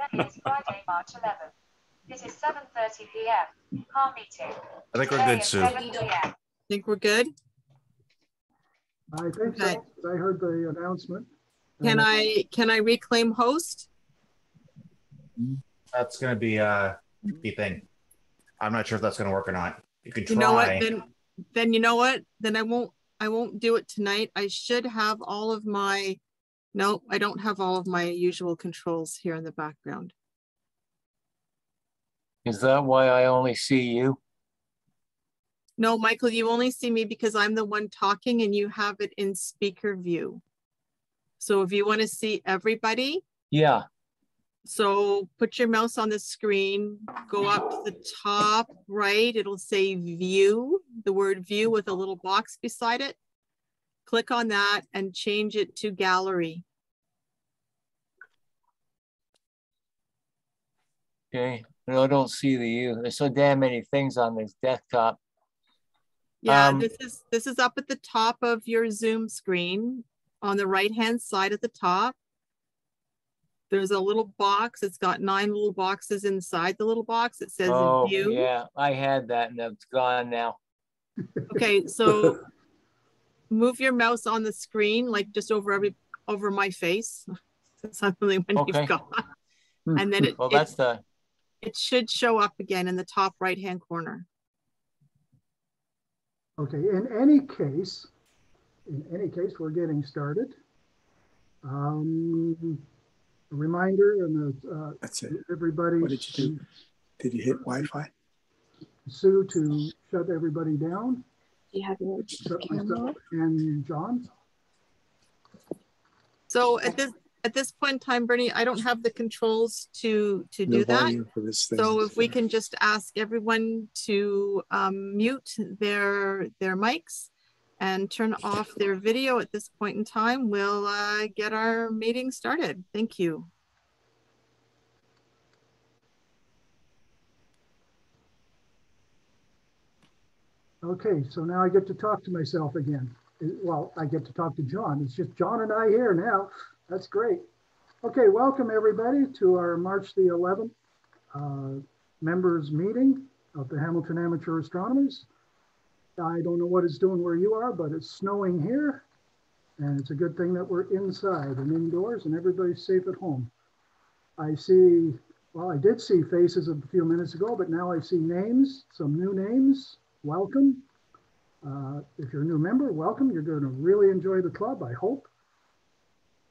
That is Friday, March 11th. It is 7.30 p.m. Car meeting. I think we're good, is Sue. 7 p.m. Think we're good? I think Okay. so. I heard the announcement. Can Uh, I, can I reclaim host? That's gonna be a the thing. I'm not sure if that's gonna work or not. You can try. You know what, then, then you know what, then I won't, I won't do it tonight. I should have all of my, no, I don't have all of my usual controls here in the background. Is that why I only see you? No, Michael, you only see me because I'm the one talking and you have it in speaker view. So if you want to see everybody, Yeah, so put your mouse on the screen, go up to the top right, it'll say view, the word view with a little box beside it. Click on that and change it to gallery. Okay. No, I don't see the you. There's so damn many things on this desktop. Yeah, Um, this is this is up at the top of your Zoom screen on the right hand side at the top. There's a little box. It's got nine little boxes inside the little box. It says Oh, view. yeah, I had that and it's gone now. Okay, so move your mouse on the screen, like just over every over my face. Suddenly when Okay. you've gone. And then it, Well, it, that's the, it should show up again in the top right hand corner. Okay, in any case, in any case, we're getting started. Um, a reminder and uh, That's it. everybody. What did you do? Did you hit Wi-Fi? Sue to shut everybody down. Do you have your shut camera? myself And John, So at this at this point in time, Bernie, I don't have the controls to to No do that. volume for this thing. So if we can just ask everyone to um, mute their their mics and turn off their video at this point in time, we'll uh, get our meeting started. Thank you. okay, so now I get to talk to myself again. Well, I get to talk to John. It's just John and I here now. That's great. Okay, welcome everybody to our March the 11th uh, members meeting of the Hamilton Amateur Astronomers. I don't know what it's doing where you are, but it's snowing here. And it's a good thing that we're inside and indoors and everybody's safe at home. I see, well, I did see faces a few minutes ago, but now I see names, some new names. Welcome. Uh, if you're a new member, welcome. You're going to really enjoy the club, I hope.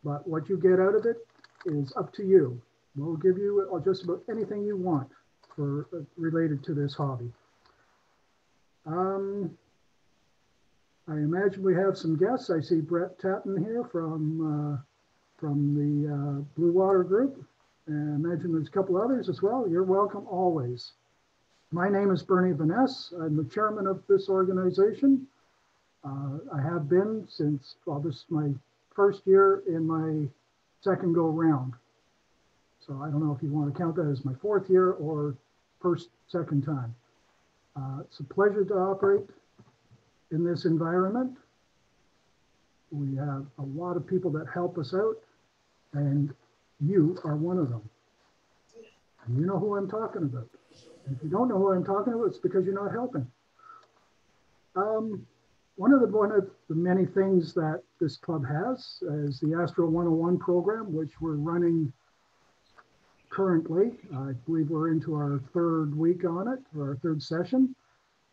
But what you get out of it is up to you. We'll give you just about anything you want for uh, related to this hobby. Um, I imagine we have some guests. I see Brett Tatton here from uh, from the uh, Blue Water Group. And I imagine there's a couple others as well. You're welcome always. My name is Bernie Vaness. I'm the chairman of this organization. Uh, I have been since, well, this is my first year in my second go round. So I don't know if you want to count that as my fourth year or first, second time. Uh, it's a pleasure to operate in this environment. We have a lot of people that help us out, and you are one of them. And you know who I'm talking about. And if you don't know who I'm talking about, it's because you're not helping. Um, one of the one of the many things that this club has is the Astro 101 program, which we're running currently. I believe we're into our third week on it, or our third session.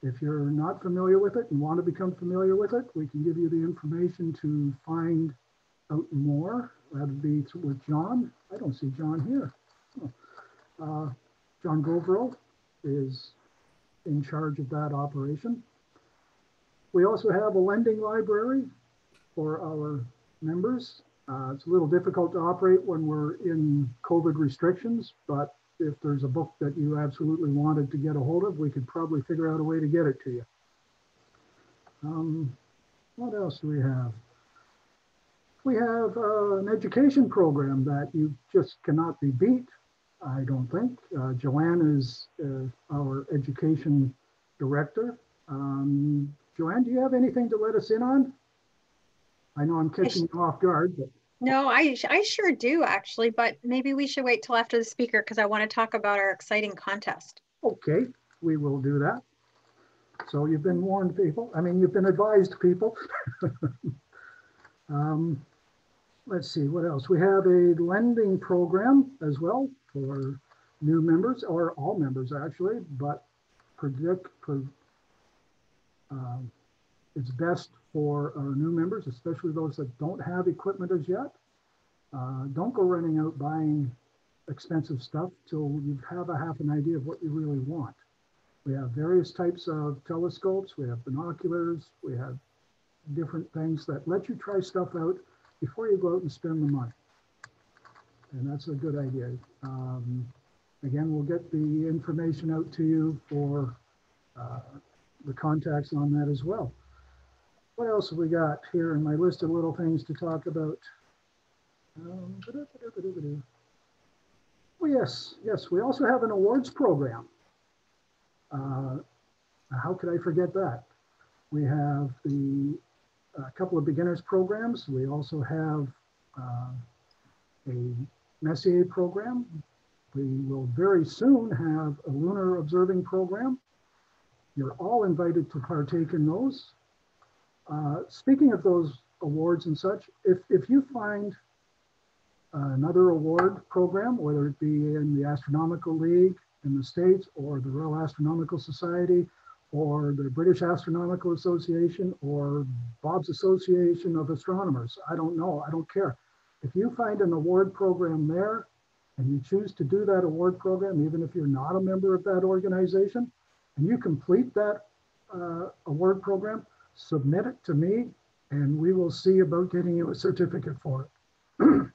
If you're not familiar with it and want to become familiar with it, we can give you the information to find out more. That'd be with John. I don't see John here. Uh, John Goverill is in charge of that operation. We also have a lending library for our members. Uh, it's a little difficult to operate when we're in COVID restrictions, but if there's a book that you absolutely wanted to get a hold of, we could probably figure out a way to get it to you. Um, what else do we have? We have uh, an education program that you just cannot be beat, I don't think. Uh, Joanne is uh, our education director. Um, Joanne, do you have anything to let us in on? I know I'm catching you off guard, but No, I, I sure do actually, but maybe we should wait till after the speaker because I want to talk about our exciting contest. Okay, we will do that. So you've been warned, people. I mean, you've been advised, people. Um, Let's see, what else? We have a lending program as well for new members, or all members actually, but predict, um, it's best for our new members, especially those that don't have equipment as yet. Uh, Don't go running out buying expensive stuff till you have a half an idea of what you really want. We have various types of telescopes, we have binoculars, we have different things that let you try stuff out before you go out and spend the money. And that's a good idea. Um, Again, we'll get the information out to you for uh, the contacts on that as well. What else have we got here in my list of little things to talk about? Um. Oh, yes, yes, we also have an awards program. Uh, How could I forget that? We have the, a couple of beginners programs. We also have uh, a Messier program. We will very soon have a lunar observing program. You're all invited to partake in those. Uh, Speaking of those awards and such, if, if you find another award program, whether it be in the Astronomical League in the States or the Royal Astronomical Society or the British Astronomical Association or Bob's Association of Astronomers, I don't know, I don't care. If you find an award program there and you choose to do that award program, even if you're not a member of that organization, and you complete that uh, award program, submit it to me and we will see about getting you a certificate for it.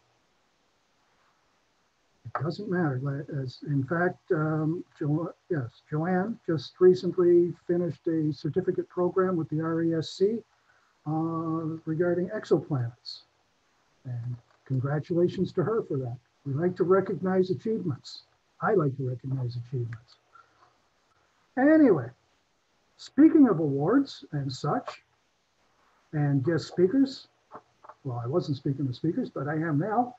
It doesn't matter. As, in fact, um, Jo, yes, Joanne just recently finished a certificate program with the RASC uh, regarding exoplanets. And congratulations to her for that. We like to recognize achievements. I like to recognize achievements. Anyway, speaking of awards and such, and guest speakers, well, I wasn't speaking of speakers, but I am now.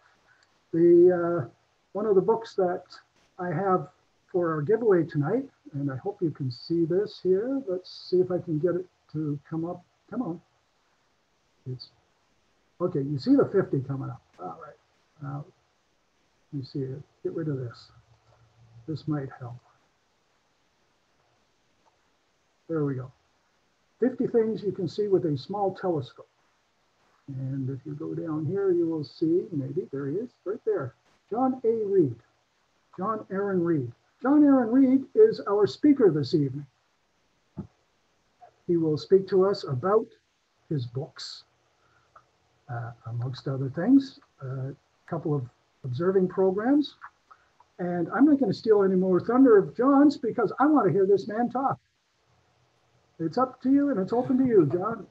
The uh, one of the books that I have for our giveaway tonight, and I hope you can see this here. Let's see if I can get it to come up. Come on. It's okay. You see the 50 coming up. All right. Now, you see it. Get rid of this. This might help. There we go. 50 things you can see with a small telescope. And if you go down here, you will see, maybe, there he is, right there. John A. Read. John Aaron Read. John Aaron Read is our speaker this evening. He will speak to us about his books, uh, amongst other things, a couple of observing programs. And I'm not going to steal any more thunder of John's because I want to hear this man talk. It's up to you and it's open to you, John.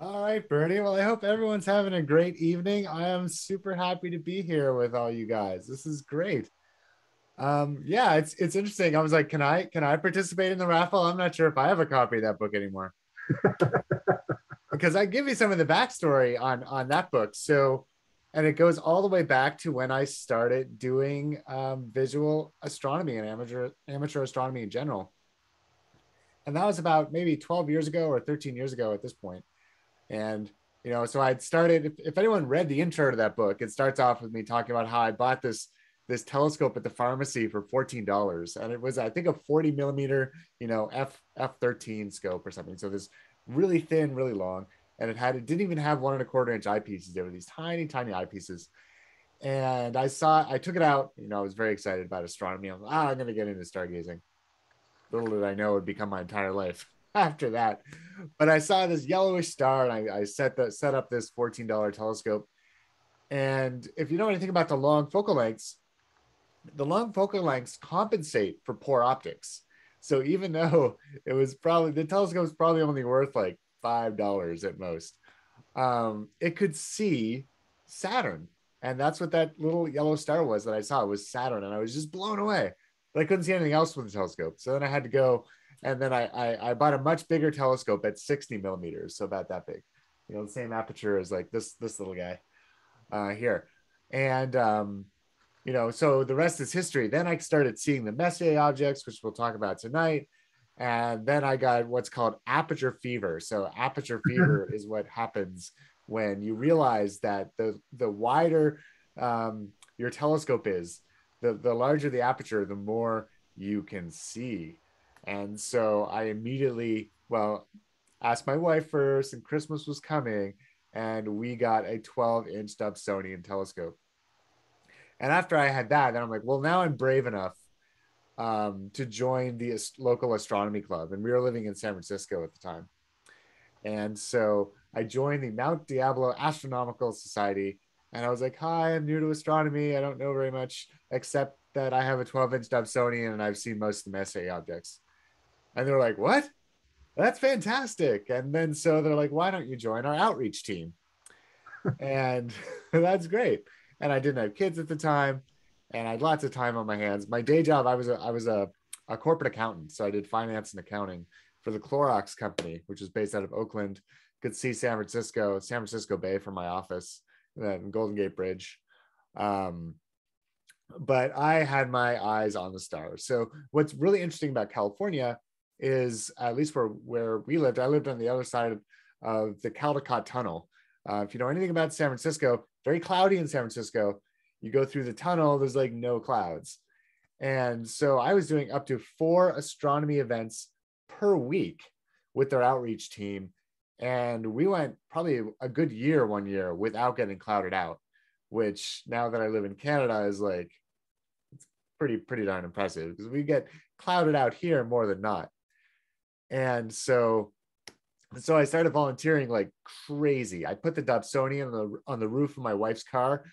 All right, Bernie. Well, I hope everyone's having a great evening. I am super happy to be here with all you guys. This is great. Um, yeah, it's it's interesting. I was like, can I can I participate in the raffle? I'm not sure if I have a copy of that book anymore. because I give you some of the backstory on on that book. So, and it goes all the way back to when I started doing um, visual astronomy and amateur amateur astronomy in general. And that was about maybe 12 years ago or 13 years ago at this point. And you know, so I'd started. If, if anyone read the intro to that book, it starts off with me talking about how I bought this this telescope at the pharmacy for fourteen dollars, and it was I think a forty millimeter, you know, f f thirteen scope or something. So this really thin, really long, and it had it didn't even have one and a quarter inch eyepieces. They were these tiny, tiny eyepieces. And I saw, I took it out. You know, I was very excited about astronomy. I was, ah, I'm going to get into stargazing. Little did I know it would become my entire life after that. But I saw this yellowish star, and I, I set the set up this fourteen dollar telescope. And if you know anything about the long focal lengths, the long focal lengths compensate for poor optics. So even though it was probably the telescope was probably only worth like five dollars at most, um, it could see Saturn, and that's what that little yellow star was that I saw. It was Saturn, and I was just blown away. But I couldn't see anything else with the telescope. So then I had to go, and then I I, I bought a much bigger telescope at 60 millimeters, so about that big, you know, the same aperture as like this this little guy. uh, here. And, um, you know, so the rest is history. Then I started seeing the Messier objects, which we'll talk about tonight. And then I got what's called aperture fever. So aperture fever is what happens when you realize that the the wider um, your telescope is, the the larger the aperture, the more you can see. And so I immediately, well, asked my wife first, and Christmas was coming, and we got a 12 inch Dobsonian telescope. And after I had that, then I'm like, well, now I'm brave enough um, to join the local astronomy club. And we were living in San Francisco at the time. And so I joined the Mount Diablo Astronomical Society. And I was like, hi, I'm new to astronomy. I don't know very much, except that I have a 12 inch Dobsonian and I've seen most of the Messier objects. And they're like, what? That's fantastic. And then so they're like, why don't you join our outreach team? and that's great. And I didn't have kids at the time and I had lots of time on my hands. My day job, I was a, I was a, a corporate accountant. So I did finance and accounting for the Clorox company, which is based out of Oakland. Could see San Francisco, San Francisco Bay from my office, then Golden Gate Bridge. Um, but I had my eyes on the stars. So what's really interesting about California is, at least for where we lived, I lived on the other side of, of the Caldecott Tunnel. Uh, if you know anything about San Francisco, very cloudy in San Francisco. You go through the tunnel, there's like no clouds. And so I was doing up to four astronomy events per week with their outreach team. And we went probably a good year one year without getting clouded out, which now that I live in Canada is like it's pretty, pretty darn impressive because we get clouded out here more than not. And so so I started volunteering like crazy. I put the Dobsonian on the on the roof of my wife's car.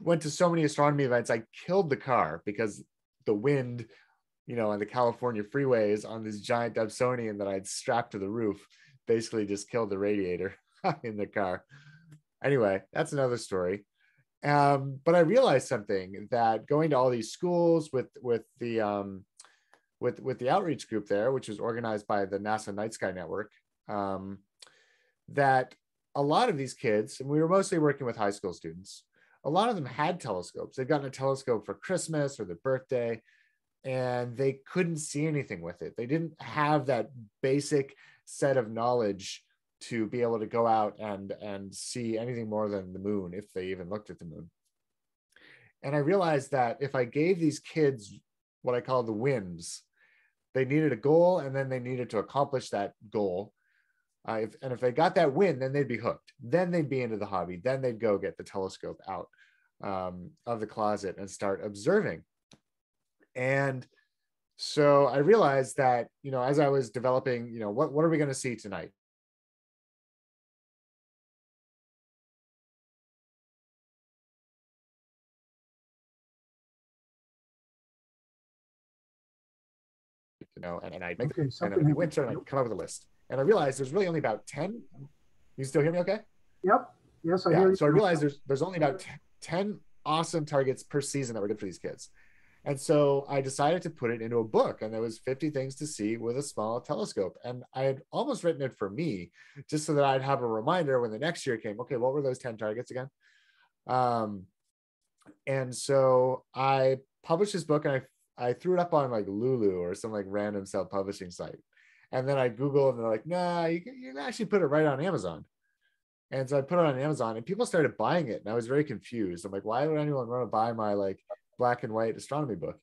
Went to so many astronomy events. I killed the car because the wind, you know, on the California freeways on this giant Dobsonian that I'd strapped to the roof, basically just killed the radiator in the car. Anyway, that's another story. Um, but I realized something that going to all these schools with with the um, with with the outreach group there, which was organized by the NASA Night Sky Network, um, that a lot of these kids, and we were mostly working with high school students, a lot of them had telescopes. They'd gotten a telescope for Christmas or their birthday, and they couldn't see anything with it. They didn't have that basic set of knowledge to be able to go out and and see anything more than the moon if they even looked at the moon. And I realized that if I gave these kids what I call the wins, they needed a goal and then they needed to accomplish that goal uh, if, and if they got that win, then they'd be hooked. Then they'd be into the hobby. Then they'd go get the telescope out um, of the closet and start observing. And so I realized that, you know, as I was developing, you know, what, what are we going to see tonight? You know, and, and I make Okay, and every happened. and I come up with a list. And I realized there's really only about 10. You still hear me okay? Yep, yes, I hear you. So I realized there's there's only about 10 awesome targets per season that were good for these kids. And so I decided to put it into a book, and there was 50 things to see with a small telescope. And I had almost written it for me, just so that I'd have a reminder when the next year came. Okay, what were those 10 targets again? Um, and so I published this book, and I I threw it up on like Lulu or some like random self-publishing site. And then I Google and they're like, nah, you can, you can actually put it right on Amazon. And so I put it on Amazon and people started buying it. And I was very confused. I'm like, why would anyone want to buy my like black and white astronomy book?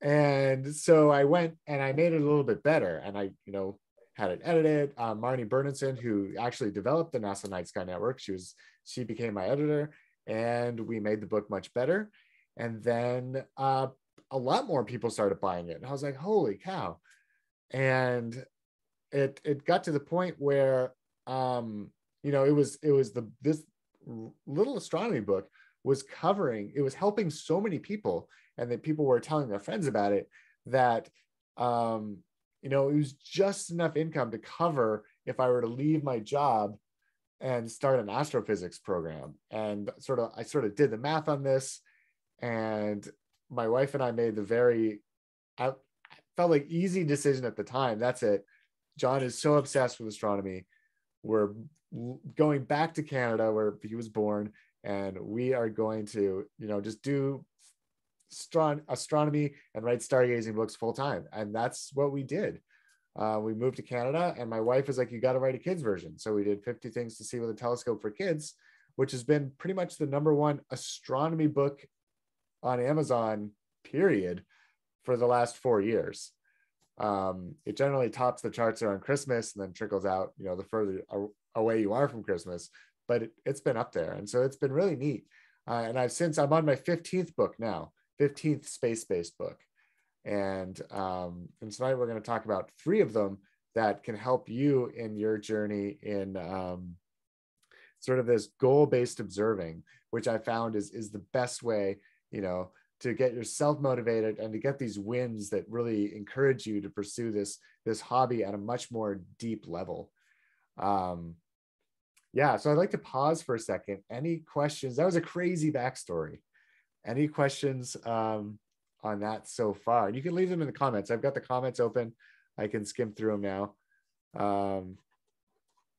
And so I went and I made it a little bit better. And I, you know, had it edited. Uh, Marni Berendsen, who actually developed the NASA Night Sky Network, she was, she became my editor and we made the book much better. And then uh, a lot more people started buying it. And I was like, holy cow. And it it got to the point where um, you know, it was it was the this little astronomy book was covering, it was helping so many people, and that people were telling their friends about it that um, you know, it was just enough income to cover if I were to leave my job and start an astrophysics program. And sort of I sort of did the math on this and my wife and I made the very I felt like easy decision at the time. That's it. John is so obsessed with astronomy. We're going back to Canada where he was born and we are going to, you know, just do astron- astronomy and write stargazing books full time. And that's what we did. Uh, we moved to Canada, and my wife was like, "You got to write a kids version." So we did 50 Things to See with a Telescope for Kids, which has been pretty much the number one astronomy book on Amazon, period, for the last four years. Um, it generally tops the charts around Christmas and then trickles out, you know, the further away you are from Christmas. But it, has been up there, and so it's been really neat. Uh, and I've since I'm on my 15th book now, 15th space-based book, and um, and tonight we're going to talk about three of them that can help you in your journey in um, sort of this goal-based observing, which I found is is the best way, you know, to get yourself motivated and to get these wins that really encourage you to pursue this this hobby at a much more deep level. Um, yeah, so I'd like to pause for a second. Any questions? That was a crazy backstory. Any questions um, on that so far? And You can leave them in the comments. I've got the comments open. I can skim through them now. Um,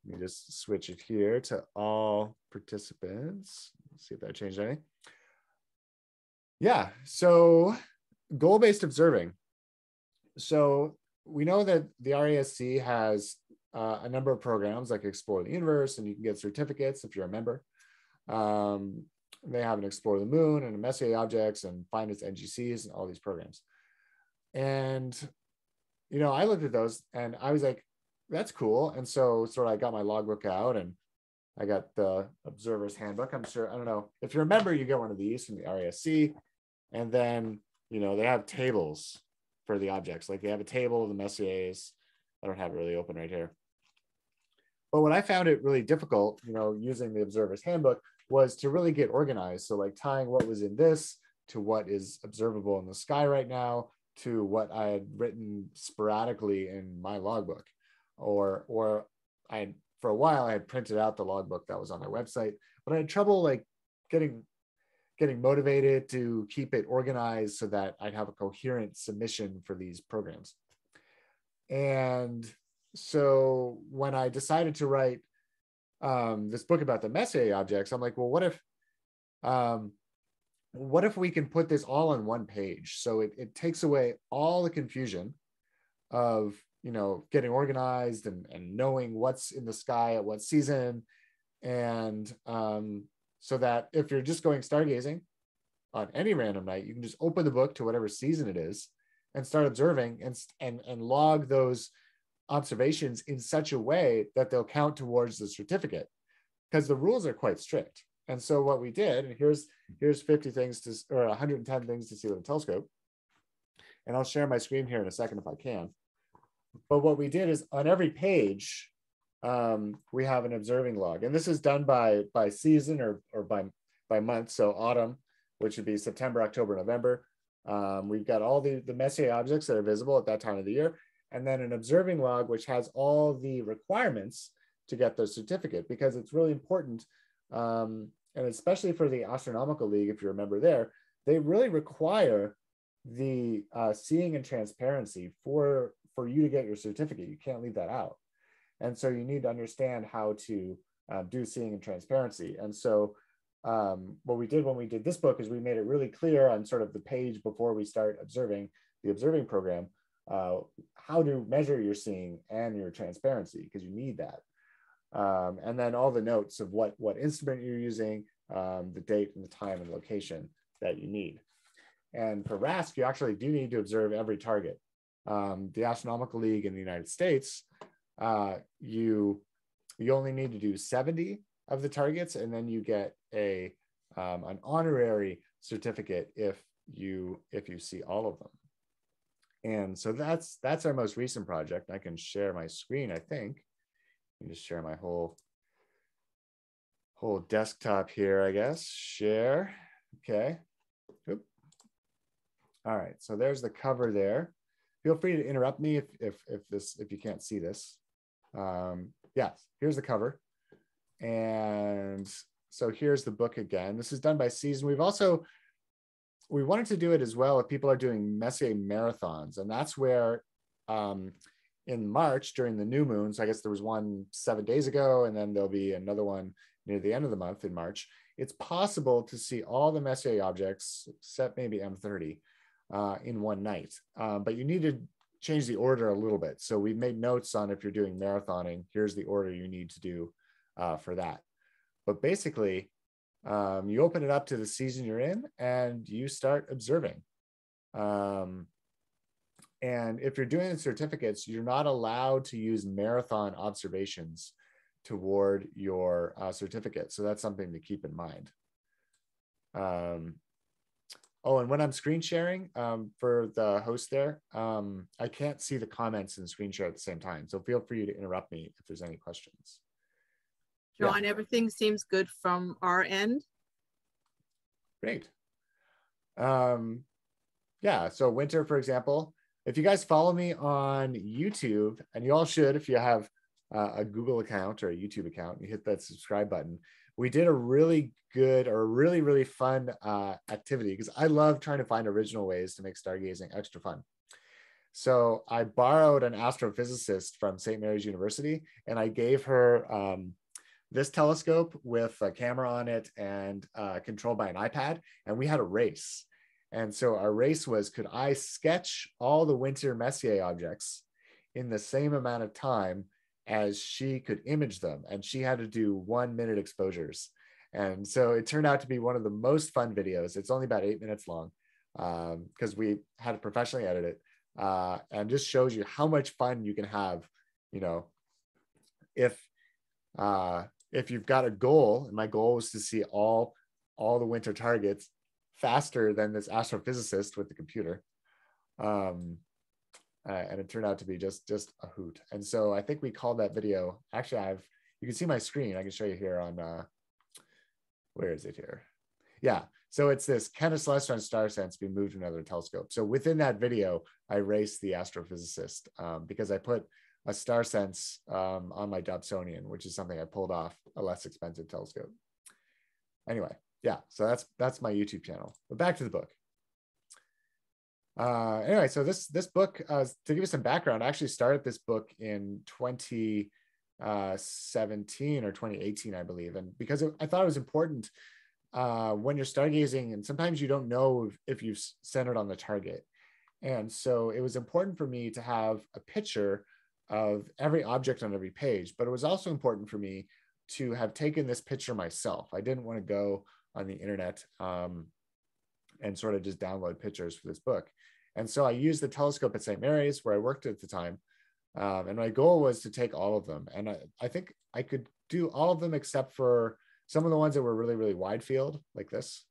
let me just switch it here to all participants. Let's see if that changed anything. Yeah, so goal-based observing. So we know that the RASC has uh, a number of programs like Explore the Universe, and you can get certificates if you're a member. Um, they have an Explore the Moon and a Messier Objects and Find its NGCs and all these programs. And, you know, I looked at those and I was like, that's cool. And so sort of I got my logbook out and I got the observer's handbook. I'm sure, I don't know, if you're a member, you get one of these from the RASC. And then, you know, they have tables for the objects. Like they have a table of the Messiers. I don't have it really open right here. But what I found it really difficult, you know, using the observer's handbook was to really get organized. So like tying what was in this to what is observable in the sky right now to what I had written sporadically in my logbook or or I had for a while I had printed out the logbook that was on their website, but I had trouble like getting getting motivated to keep it organized so that I'd have a coherent submission for these programs. And so when I decided to write um, this book about the Messier objects, I'm like, well, what if um, what if we can put this all on one page? So it, it takes away all the confusion of you know getting organized and, and knowing what's in the sky at what season and um, so that if you're just going stargazing on any random night you can just open the book to whatever season it is and start observing and and, and log those observations in such a way that they'll count towards the certificate because the rules are quite strict. And so what we did and here's here's 50 things to or 110 things to see with a telescope. And i'll share my screen here in a second if i can. But what we did is on every page, um, we have an observing log, and this is done by by season or or by by month. So autumn, which would be September, October, November. Um, we've got all the the Messier objects that are visible at that time of the year, and then an observing log, which has all the requirements to get the certificate, because it's really important, um, and especially for the Astronomical League, if you remember there, they really require the uh, seeing and transparency for for you to get your certificate. You can't leave that out. And so you need to understand how to uh, do seeing and transparency. And so um, what we did when we did this book is we made it really clear on sort of the page before we start observing the observing program, uh, how to measure your seeing and your transparency, because you need that. Um, and then all the notes of what, what instrument you're using, um, the date and the time and location that you need. And for RASC, you actually do need to observe every target um, the Astronomical League in the United States, uh, you you only need to do 70 of the targets, and then you get a um, an honorary certificate if you if you see all of them. And so that's that's our most recent project. I can share my screen. I think. Me just share my whole whole desktop here. I guess share. Okay. Oop. All right. So there's the cover there feel free to interrupt me if if if this if you can't see this. Um, yes, here's the cover, and so here's the book again. This is done by season. We've also we wanted to do it as well if people are doing Messier marathons, and that's where um, in March during the new moons. I guess there was one seven days ago, and then there'll be another one near the end of the month in March. it's possible to see all the Messier objects, except maybe M30, uh, in one night. Um, but you need to change the order a little bit. So we've made notes on if you're doing marathoning, here's the order you need to do uh, for that. But basically, um, you open it up to the season you're in and you start observing. Um, and if you're doing certificates, you're not allowed to use marathon observations toward your uh, certificate. So that's something to keep in mind. Um, oh, and when I'm screen sharing um, for the host there, um, I can't see the comments and screen share at the same time. So feel free to interrupt me if there's any questions. Yeah. John, everything seems good from our end. Great. Um, yeah, so winter, for example, if you guys follow me on YouTube, and you all should if you have uh, a Google account or a YouTube account, you hit that subscribe button. We did a really good or really, really fun uh, activity because I love trying to find original ways to make stargazing extra fun. So I borrowed an astrophysicist from St. Mary's University and I gave her um, this telescope with a camera on it and uh, controlled by an iPad. And we had a race. And so our race was could I sketch all the winter Messier objects in the same amount of time as she could image them? And she had to do one minute exposures. And so it turned out to be one of the most fun videos. It's only about eight minutes long because um, we had to professionally edit it uh, and just shows you how much fun you can have, you know, if uh, if you've got a goal, and my goal was to see all all the winter targets faster than this astrophysicist with the computer. Um, uh, and it turned out to be just just a hoot. And so I think we called that video. Actually, I've you can see my screen. I can show you here on uh, where is it here? Yeah. So it's this can a celestron star sense be moved to another telescope? So within that video, I raced the astrophysicist um, because I put a star sense um, on my Dobsonian, which is something I pulled off a less expensive telescope. Anyway, yeah, so that's that's my YouTube channel. But back to the book. Uh, anyway, so this this book, uh, to give you some background, I actually started this book in 2017 uh, or 2018, I believe, and because I thought it was important uh, when you're stargazing, and sometimes you don't know if, if you've centered on the target, and so it was important for me to have a picture of every object on every page. But it was also important for me to have taken this picture myself. I didn't want to go on the internet um, and sort of just download pictures for this book. And so I used the telescope at St. Mary's where I worked at the time. Um, and my goal was to take all of them. And I, I think I could do all of them except for some of the ones that were really, really wide field, like this.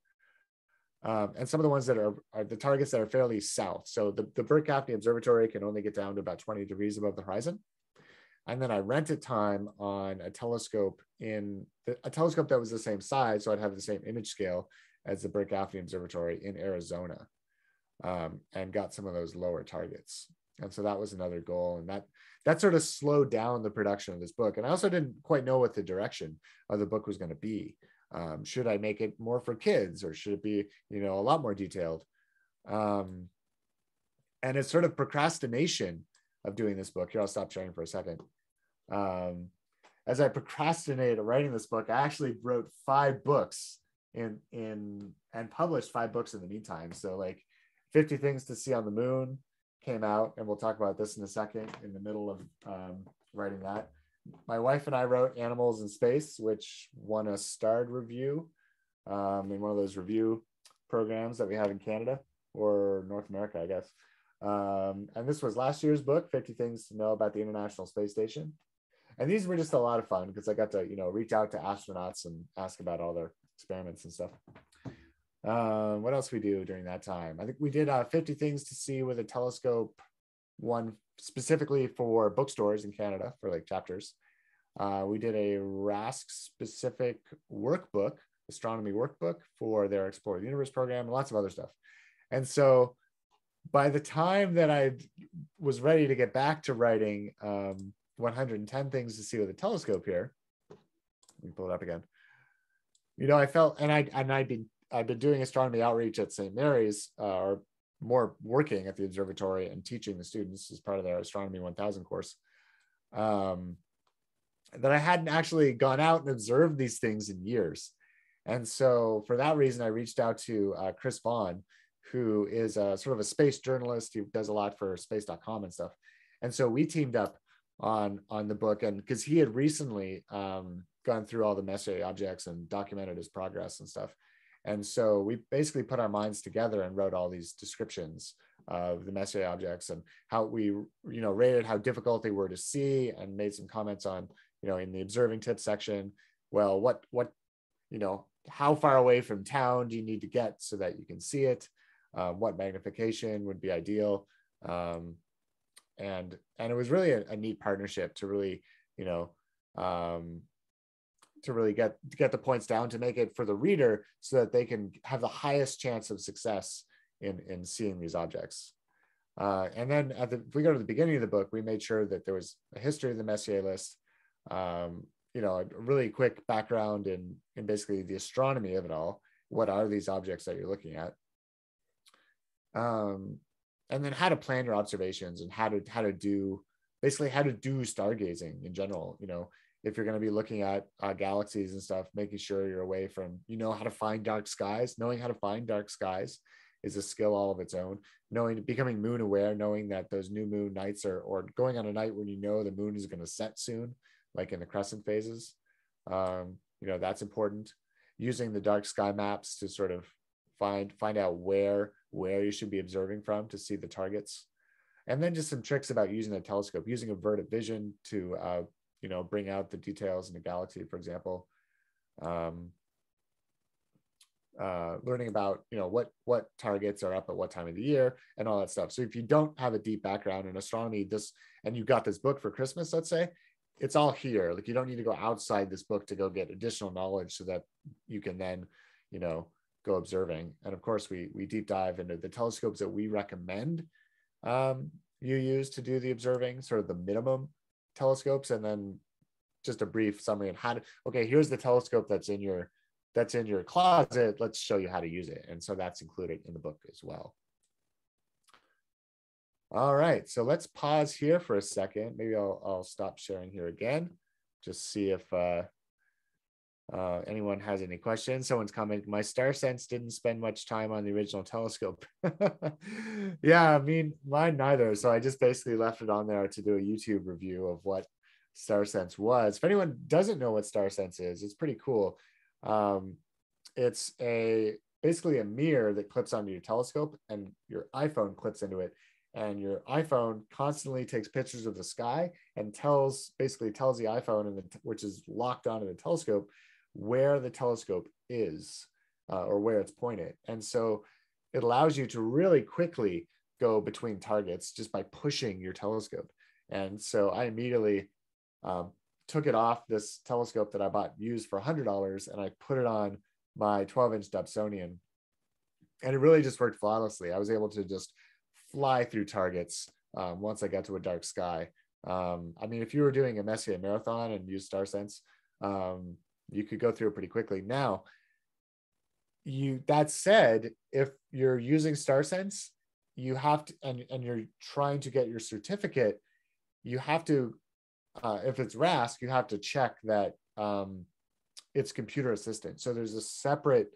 Um, and some of the ones that are, are, the targets that are fairly south. So the, the Gaffney Observatory can only get down to about 20 degrees above the horizon. And then I rented time on a telescope in the, a telescope that was the same size, so I'd have the same image scale as the Gaffney Observatory in Arizona, um, and got some of those lower targets. And so that was another goal, and that that sort of slowed down the production of this book. And I also didn't quite know what the direction of the book was going to be. Um, should I make it more for kids, or should it be, you know, a lot more detailed? Um, and it's sort of procrastination of doing this book. Here, I'll stop sharing for a second. Um, as I procrastinated writing this book, I actually wrote five books in in and published five books in the meantime. So like 50 Things to See on the Moon came out, and we'll talk about this in a second in the middle of um, writing that. My wife and I wrote Animals in Space, which won a starred review um, in one of those review programs that we have in Canada or North America, I guess. Um, and this was last year's book, 50 Things to Know About the International Space Station. And these were just a lot of fun because I got to, you know, reach out to astronauts and ask about all their experiments and stuff. Um, what else we do during that time? I think we did uh, 50 things to see with a telescope, one specifically for bookstores in Canada for like chapters. Uh, we did a RASC specific workbook, astronomy workbook for their Explore the Universe program, and lots of other stuff. And so by the time that I was ready to get back to writing um, 110 things to see with a telescope here, let me pull it up again. You know, I felt, and I and I'd been I've been doing astronomy outreach at St. Mary's, uh, or more working at the observatory and teaching the students as part of their Astronomy 1000 course. Um, that I hadn't actually gone out and observed these things in years. And so for that reason, I reached out to uh, Chris Vaughan, who is a sort of a space journalist. He does a lot for space.com and stuff. And so we teamed up on on the book and because he had recently um, gone through all the Messier objects and documented his progress and stuff. And so we basically put our minds together and wrote all these descriptions of the Messier objects and how we, you know, rated how difficult they were to see and made some comments on, you know, in the observing tip section. Well, what, what, you know, how far away from town do you need to get so that you can see it? Uh, what magnification would be ideal? Um, and and it was really a, a neat partnership to really, you know, um, to really get to get the points down to make it for the reader so that they can have the highest chance of success in in seeing these objects. Uh, and then at the, if we go to the beginning of the book, we made sure that there was a history of the Messier list, um, you know, a really quick background in, in basically the astronomy of it all. What are these objects that you're looking at? Um, and then how to plan your observations and how to how to do basically how to do stargazing in general. You know, if you're going to be looking at uh, galaxies and stuff, making sure you're away from, you know, how to find dark skies, knowing how to find dark skies is a skill all of its own. Knowing, becoming moon aware, knowing that those new moon nights are, or going on a night when you know the moon is going to set soon, like in the crescent phases, um, you know, that's important. Using the dark sky maps to sort of find, find out where, where you should be observing from to see the targets. And then just some tricks about using a telescope, using averted vision to uh, you know, bring out the details in the galaxy, for example. Um, uh, learning about you know what what targets are up at what time of the year and all that stuff. So if you don't have a deep background in astronomy, this and you got this book for Christmas, let's say, it's all here. Like you don't need to go outside this book to go get additional knowledge so that you can then, you know, go observing. And of course, we we deep dive into the telescopes that we recommend um, you use to do the observing, sort of the minimum telescopes and then just a brief summary on how to okay here's the telescope that's in your that's in your closet. Let's show you how to use it. And so that's included in the book as well. All right. So let's pause here for a second. Maybe i'll, I'll stop sharing here again. Just see if uh, uh, anyone has any questions? Someone's commenting my star sense didn't spend much time on the original telescope. Yeah i mean mine neither. So i just basically left it on there to do a youtube review of what star sense was. If anyone doesn't know what star sense is it's pretty cool. Um, it's a basically a mirror that clips onto your telescope and your iphone clips into it. And your iphone constantly takes pictures of the sky and tells basically tells the iphone and the, which is locked onto the telescope where the telescope is uh, or where it's pointed. And so it allows you to really quickly go between targets just by pushing your telescope. And so I immediately um, took it off this telescope that I bought used for $100 and I put it on my 12 inch Dobsonian. And it really just worked flawlessly. I was able to just fly through targets um, once I got to a dark sky. Um, I mean, if you were doing a Messier marathon and used StarSense, um, you could go through it pretty quickly. Now, you that said, if you're using StarSense, you have to and, and you're trying to get your certificate, you have to uh, if it's RASC, you have to check that um, it's computer assistant. So there's a separate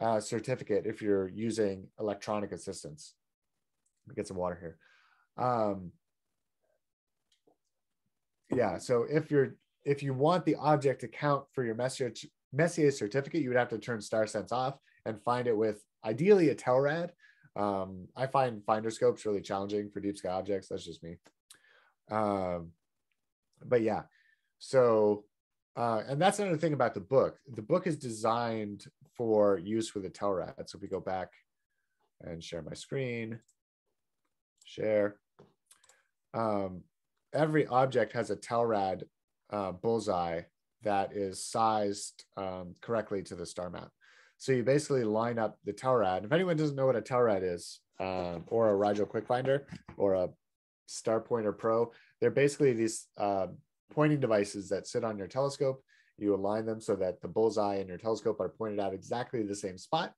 uh, certificate if you're using electronic assistance. Let me get some water here. Um, yeah, so if you're if you want the object to count for your Messier, Messier certificate, you would have to turn StarSense off and find it with ideally a Telrad. Um, I find finder scopes really challenging for deep sky objects. That's just me. Um, but yeah, so uh, and that's another thing about the book. The book is designed for use with a Telrad. So if we go back and share my screen, share. Um, every object has a Telrad uh, bullseye that is sized um, correctly to the star map. So you basically line up the Telrad. If anyone doesn't know what a Telrad is, um, or a Rigel Quick Finder, or a Star Pointer Pro, they're basically these uh, pointing devices that sit on your telescope. You align them so that the bullseye and your telescope are pointed at exactly the same spot.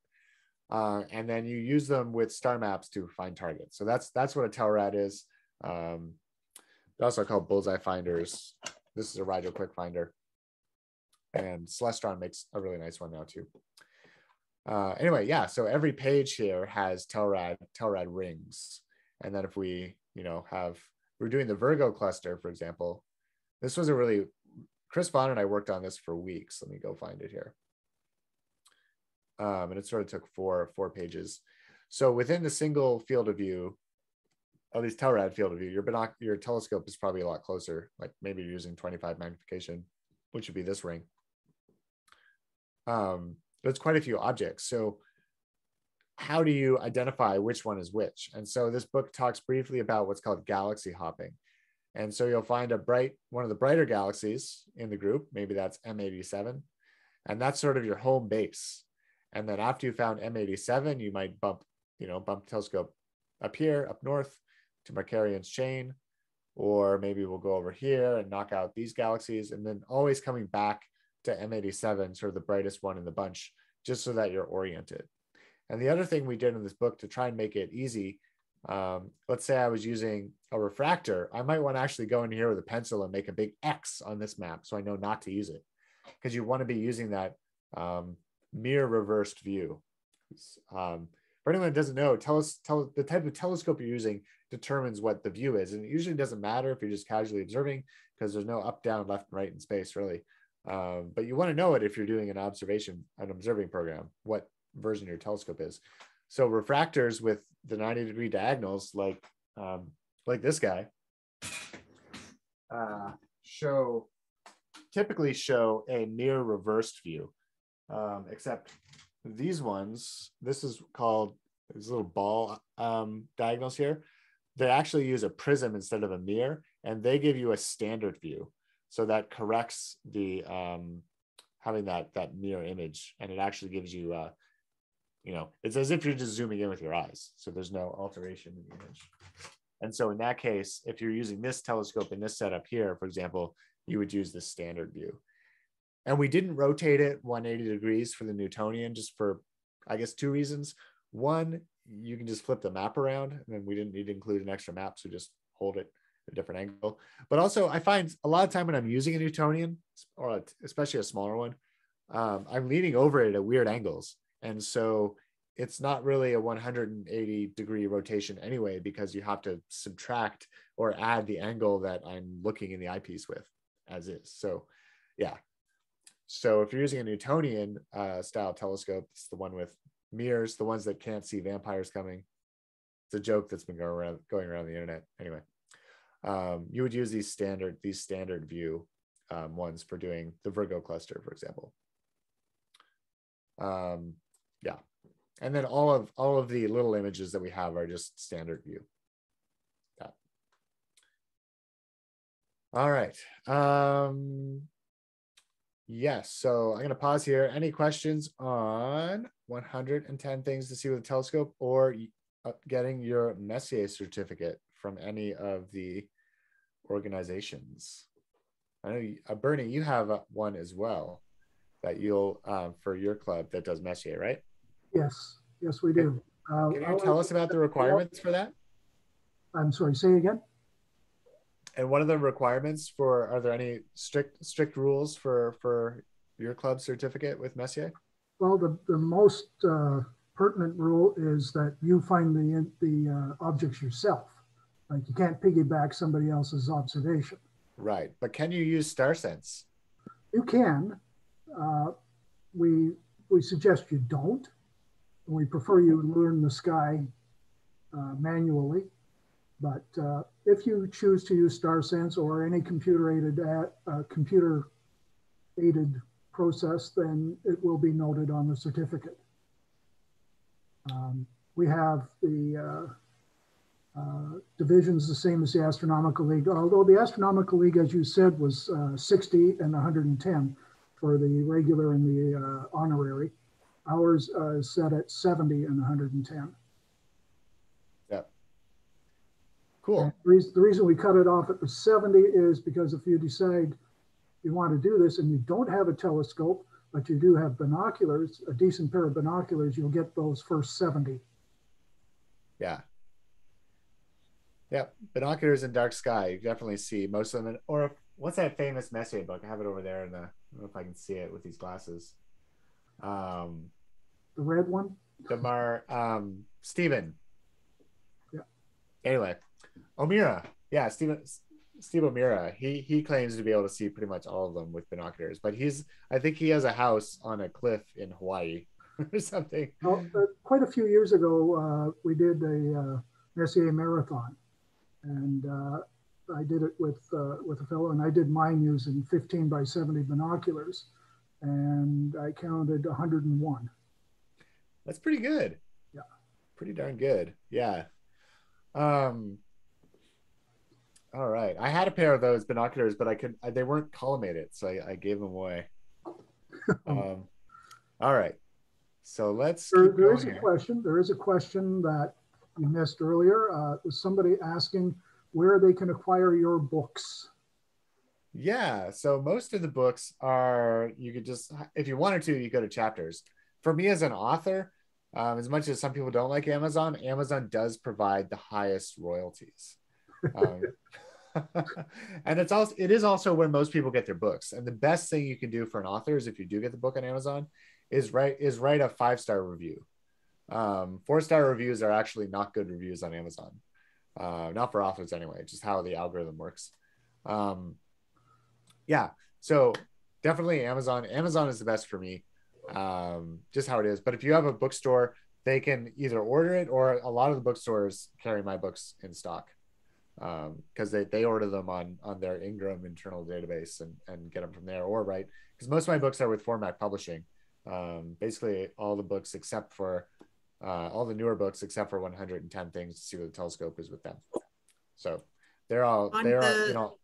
Uh, and then you use them with star maps to find targets. So that's that's what a Telrad is. Um, they're also called bullseye finders this is a Rigel Quick Finder. and Celestron makes a really nice one now too. Uh, anyway, yeah. So every page here has Telrad Telrad rings, and then if we, you know, have we're doing the Virgo cluster, for example. This was a really Chris Vaughan and I worked on this for weeks. Let me go find it here. Um, and it sort of took four four pages. So within the single field of view, at least Telrad field of view, your binoc- your telescope is probably a lot closer. Like maybe you're using 25 magnification, which would be this ring. Um, it's quite a few objects. So how do you identify which one is which? And so this book talks briefly about what's called galaxy hopping. And so you'll find a bright one of the brighter galaxies in the group. Maybe that's M87, and that's sort of your home base. And then after you found M87, you might bump, you know, bump telescope up here, up north to Markarian's chain, or maybe we'll go over here and knock out these galaxies, and then always coming back to M87, sort of the brightest one in the bunch, just so that you're oriented. And the other thing we did in this book to try and make it easy, um, let's say I was using a refractor, I might want to actually go in here with a pencil and make a big X on this map so I know not to use it. Because you want to be using that um, mirror reversed view. Um, for anyone that doesn't know, tell us tell the type of telescope you're using determines what the view is. And it usually doesn't matter if you're just casually observing because there's no up, down, left, and right in space, really. Um, but you want to know it if you're doing an observation, an observing program, what version your telescope is. So refractors with the 90 degree diagonals, like um, like this guy, uh, show typically show a near reversed view, um, except these ones. This is called these little ball um, diagonals here. They actually use a prism instead of a mirror, and they give you a standard view. So that corrects the um, having that that mirror image, and it actually gives you uh, you know, it's as if you're just zooming in with your eyes. So there's no alteration in the image. And so in that case, if you're using this telescope in this setup here, for example, you would use the standard view. And we didn't rotate it 180 degrees for the Newtonian, just for, I guess, two reasons. One, you can just flip the map around, and then we didn't need to include an extra map, so just hold it at a different angle. But also, I find a lot of time when I'm using a Newtonian, or especially a smaller one, um, I'm leaning over it at weird angles. And so it's not really a 180 degree rotation anyway, because you have to subtract or add the angle that I'm looking in the eyepiece with as is. So yeah. So if you're using a Newtonian uh, style telescope, it's the one with mirrors, the ones that can't see vampires coming. It's a joke that's been going around, going around the internet. Anyway, um, you would use these standard, these standard view um, ones for doing the Virgo cluster, for example. Um, yeah and then all of all of the little images that we have are just standard view yeah all right um yes so i'm going to pause here any questions on 110 things to see with a telescope or uh, getting your messier certificate from any of the organizations i know you, uh, bernie you have uh, one as well that you'll um, for your club that does messier right Yes, yes, we do. Uh, Can you tell us about the requirements for that? I'm sorry, say again? And one of the requirements for, are there any strict, strict rules for, for your club certificate with Messier? Well, the, the most uh, pertinent rule is that you find the, the uh, objects yourself. Like you can't piggyback somebody else's observation. Right, but can you use Star Sense? You can. Uh, we, we suggest you don't we prefer you learn the sky uh, manually. But uh, if you choose to use StarSense or any computer aided uh, computer aided process, then it will be noted on the certificate. Um, we have the uh, uh, divisions the same as the Astronomical League, although the Astronomical League, as you said, was uh, 60 and 110 for the regular and the honorary. Ours uh, is set at 70 and 110. Yep. Cool. The reason, the reason we cut it off at the 70 is because if you decide you want to do this and you don't have a telescope, but you do have binoculars, a decent pair of binoculars, you'll get those first 70. Yeah. Yeah, binoculars in dark sky. You definitely see most of them. Or what's that famous Messier book? I have it over there in the I don't know if I can see it with these glasses. Um, The red one? the Mar um Stephen. Yeah. Anyway, O'Meara. Yeah, Stephen Steve O'Meara. He he claims to be able to see pretty much all of them with binoculars, but he's I think he has a house on a cliff in Hawaii or something. Well, uh, quite a few years ago, uh, we did a uh, SEA marathon, and uh, I did it with uh, with a fellow, and I did mine using 15 by 70 binoculars, and I counted 101. That's pretty good. Yeah. Pretty darn good. Yeah. Um all right. I had a pair of those binoculars, but I could I, they weren't collimated, so I, I gave them away. um all right. So let's There, there is a question. There is a question that you missed earlier. Uh, was somebody asking where they can acquire your books? Yeah. So most of the books are you could just if you wanted to, you go to chapters. For me as an author, um, as much as some people don't like Amazon, Amazon does provide the highest royalties. Um, and it's also it is also where most people get their books. And the best thing you can do for an author is if you do get the book on Amazon, is write is write a five star review. Um, four star reviews are actually not good reviews on Amazon. Uh, not for authors anyway, just how the algorithm works. Um, yeah so definitely amazon amazon is the best for me um just how it is but if you have a bookstore they can either order it or a lot of the bookstores carry my books in stock um because they, they order them on on their ingram internal database and and get them from there or right because most of my books are with Formac publishing. Um basically all the books except for uh all the newer books except for 110 things to see what the telescope is with them. So they're all On they're all the- you know.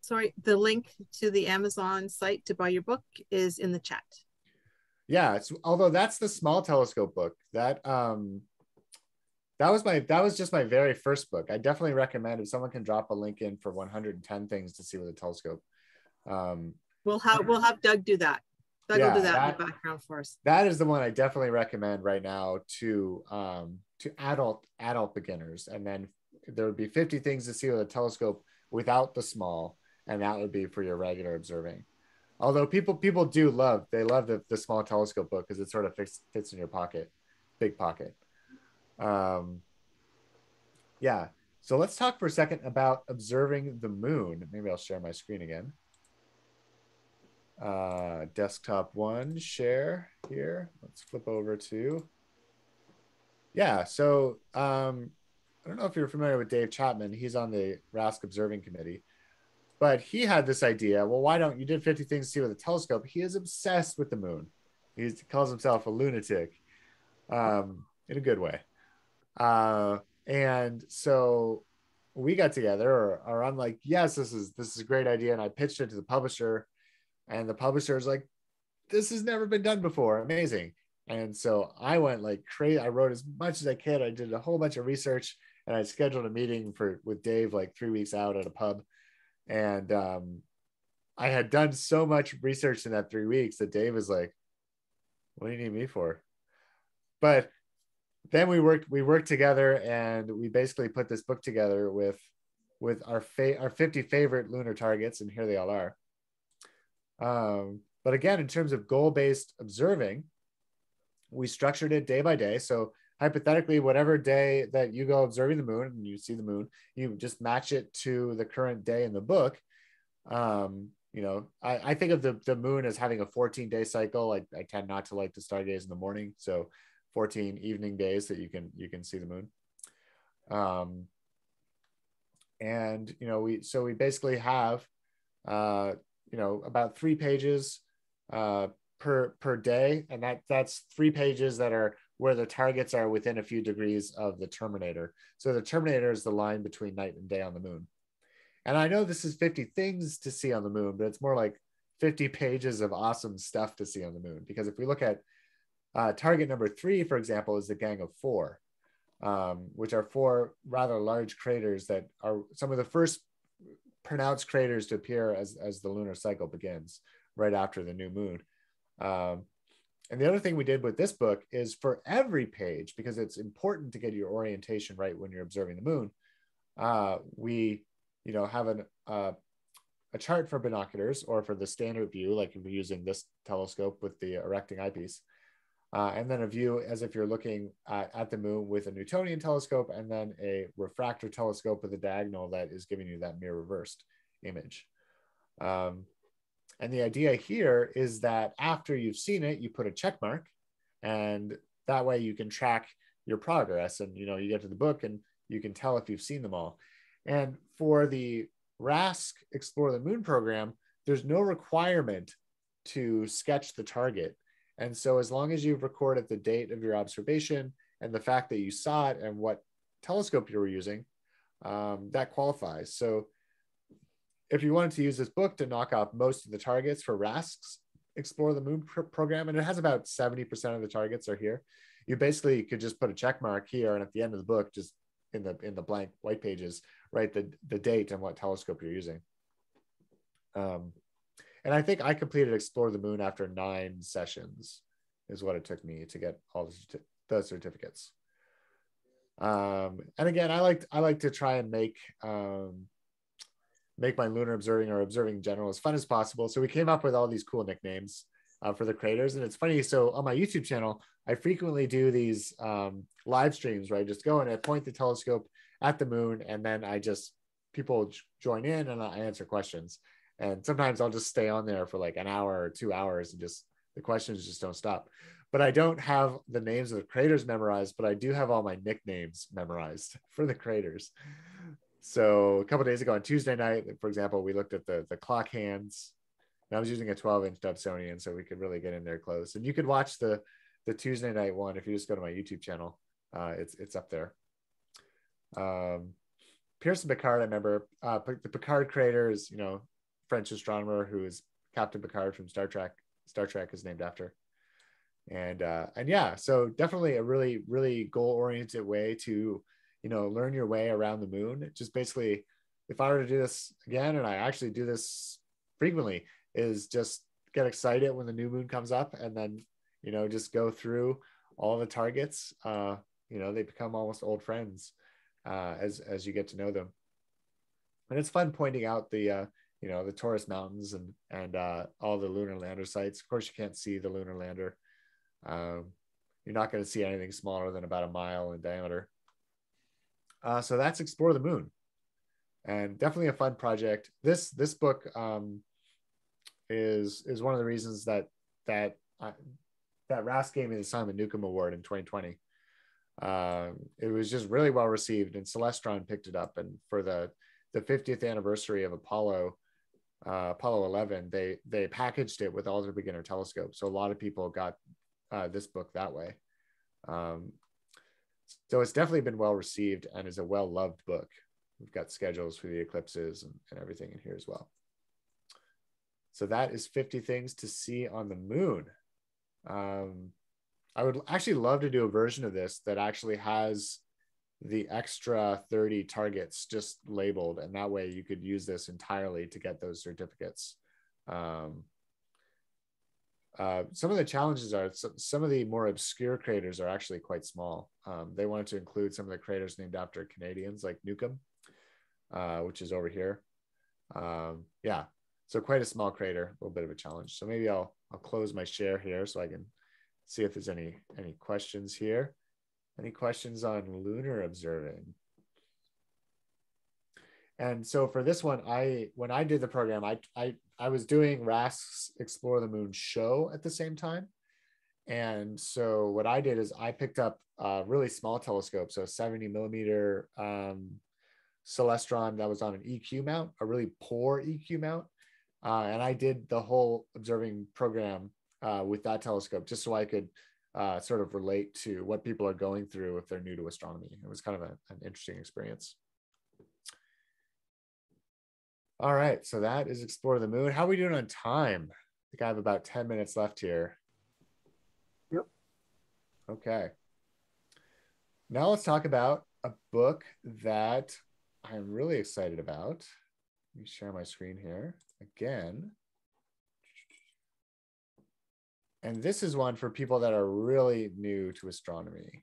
Sorry, the link to the Amazon site to buy your book is in the chat. yeah it's although that's the small telescope book that um that was my that was just my very first book. I definitely recommend if someone can drop a link in for 110 things to see with a telescope. Um We'll have we'll have Doug do that. Doug Yeah, will do that, in the background for us. that is the one i definitely recommend right now to um to adult adult beginners. And then there would be 50 things to see with a telescope without the small and that would be for your regular observing. Although people people do love they love the, the small telescope book because it sort of fits fits in your pocket big pocket um yeah. So let's talk for a second about observing the moon. Maybe i'll share my screen again. Uh desktop one share here. Let's flip over to yeah so um i don't know if you're familiar with dave chapman. He's on the RASC observing committee but he had this idea. Well why don't you did 50 things to see with a telescope? He is obsessed with the moon. He calls himself a lunatic um in a good way uh and so we got together or, or i'm like yes this is this is a great idea. And i pitched it to the publisher and the publisher is like this has never been done before. Amazing. And so i went like crazy. I wrote as much as i could. I did a whole bunch of research and i scheduled a meeting for with dave like three weeks out at a pub. And um i had done so much research in that three weeks that dave was like what do you need me for? But then we worked we worked together and we basically put this book together with with our fa- our 50 favorite lunar targets and here they all are. Um, but again in terms of goal-based observing we structured it day by day. So hypothetically whatever day that you go observing the moon and you see the moon you just match it to the current day in the book. Um, you know I, I think of the, the moon as having a 14 day cycle. I, I tend not to like to stargaze in the morning. So 14 evening days that you can you can see the moon. Um and you know we so we basically have uh you know about three pages uh per per day. And that that's three pages that are where the targets are within a few degrees of the terminator. So the terminator is the line between night and day on the moon. And i know this is 50 things to see on the moon but it's more like 50 pages of awesome stuff to see on the moon. Because if we look at uh, target number three, for example, is the Gang of Four, um, which are four rather large craters that are some of the first pronounced craters to appear as, as the lunar cycle begins, right after the new moon. Um, and the other thing we did with this book is for every page, because it's important to get your orientation right when you're observing the moon, uh, we, you know, have an uh, a chart for binoculars or for the standard view, like if you're using this telescope with the erecting eyepiece, uh, and then a view as if you're looking at, at the moon with a Newtonian telescope, and then a refractor telescope with a diagonal that is giving you that mirror reversed image. Um, and the idea here is that after you've seen it, you put a check mark, and that way you can track your progress. And you know, you get to the book and you can tell if you've seen them all. And for the RASC Explore the Moon program, there's no requirement to sketch the target. And so, as long as you've recorded the date of your observation and the fact that you saw it and what telescope you were using, um, that qualifies. So, if you wanted to use this book to knock off most of the targets for RASC's Explore the Moon pr- program, and it has about 70% of the targets are here, you basically could just put a check mark here and at the end of the book, just in the in the blank white pages, write the, the date and what telescope you're using. Um, and I think I completed Explore the Moon after nine sessions, is what it took me to get all the, the certificates. Um, and again, I like I like to try and make um, make my lunar observing or observing in general as fun as possible. So we came up with all these cool nicknames uh, for the craters, and it's funny. So on my YouTube channel, I frequently do these um, live streams where I just go and I point the telescope at the moon, and then I just people join in and I answer questions. And sometimes I'll just stay on there for like an hour or two hours, and just the questions just don't stop. But I don't have the names of the craters memorized, but I do have all my nicknames memorized for the craters. So a couple days ago on Tuesday night, for example, we looked at the the clock hands. And I was using a 12 inch Dobsonian, so we could really get in there close. And you could watch the the Tuesday night one if you just go to my YouTube channel. Uh, it's it's up there. Um, Pearson Picard, I remember uh, the Picard crater is you know French astronomer who is Captain Picard from Star Trek. Star Trek is named after. And uh, and yeah, so definitely a really really goal oriented way to you know learn your way around the moon. Just basically, if I were to do this again, and I actually do this frequently, is just get excited when the new moon comes up, and then you know just go through all the targets. Uh, you know they become almost old friends uh, as as you get to know them. And it's fun pointing out the uh, you know the Taurus Mountains and and uh, all the lunar lander sites. Of course, you can't see the lunar lander. Um, you're not going to see anything smaller than about a mile in diameter. Uh, so that's Explore the Moon, and definitely a fun project. This this book um, is is one of the reasons that that uh, that RASC gave me the Simon Newcomb Award in 2020. Um, it was just really well received, and Celestron picked it up. And for the the 50th anniversary of Apollo, uh, Apollo 11, they they packaged it with all their beginner telescopes. So a lot of people got uh, this book that way. Um, so it's definitely been well received and is a well loved book. We've got schedules for the eclipses and, and everything in here as well. So that is 50 things to see on the moon. Um, I would actually love to do a version of this that actually has the extra 30 targets just labeled, and that way you could use this entirely to get those certificates. Um, uh, some of the challenges are some, some of the more obscure craters are actually quite small. Um, they wanted to include some of the craters named after Canadians, like Newcomb, uh, which is over here. Um, yeah, so quite a small crater, a little bit of a challenge. So maybe I'll I'll close my share here so I can see if there's any any questions here. Any questions on lunar observing? And so for this one, I when I did the program, I I I was doing RASC's Explore the Moon show at the same time. And so what I did is I picked up a really small telescope, so 70 millimeter um, Celestron that was on an EQ mount, a really poor EQ mount. Uh, and I did the whole observing program uh, with that telescope just so I could uh, sort of relate to what people are going through if they're new to astronomy. It was kind of a, an interesting experience. All right, so that is Explore the Moon. How are we doing on time? I think I have about 10 minutes left here. Yep. Okay. Now let's talk about a book that I'm really excited about. Let me share my screen here again. And this is one for people that are really new to astronomy.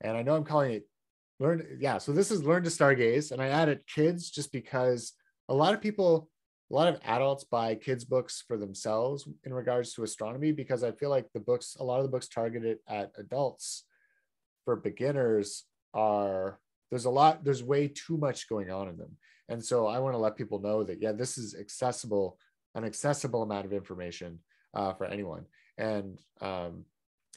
And I know I'm calling it learn. Yeah, so this is Learn to Stargaze. And I added kids just because a lot of people a lot of adults buy kids books for themselves in regards to astronomy because I feel like the books, a lot of the books targeted at adults for beginners are there's a lot, there's way too much going on in them. And so I want to let people know that yeah, this is accessible, an accessible amount of information uh, for anyone. And um,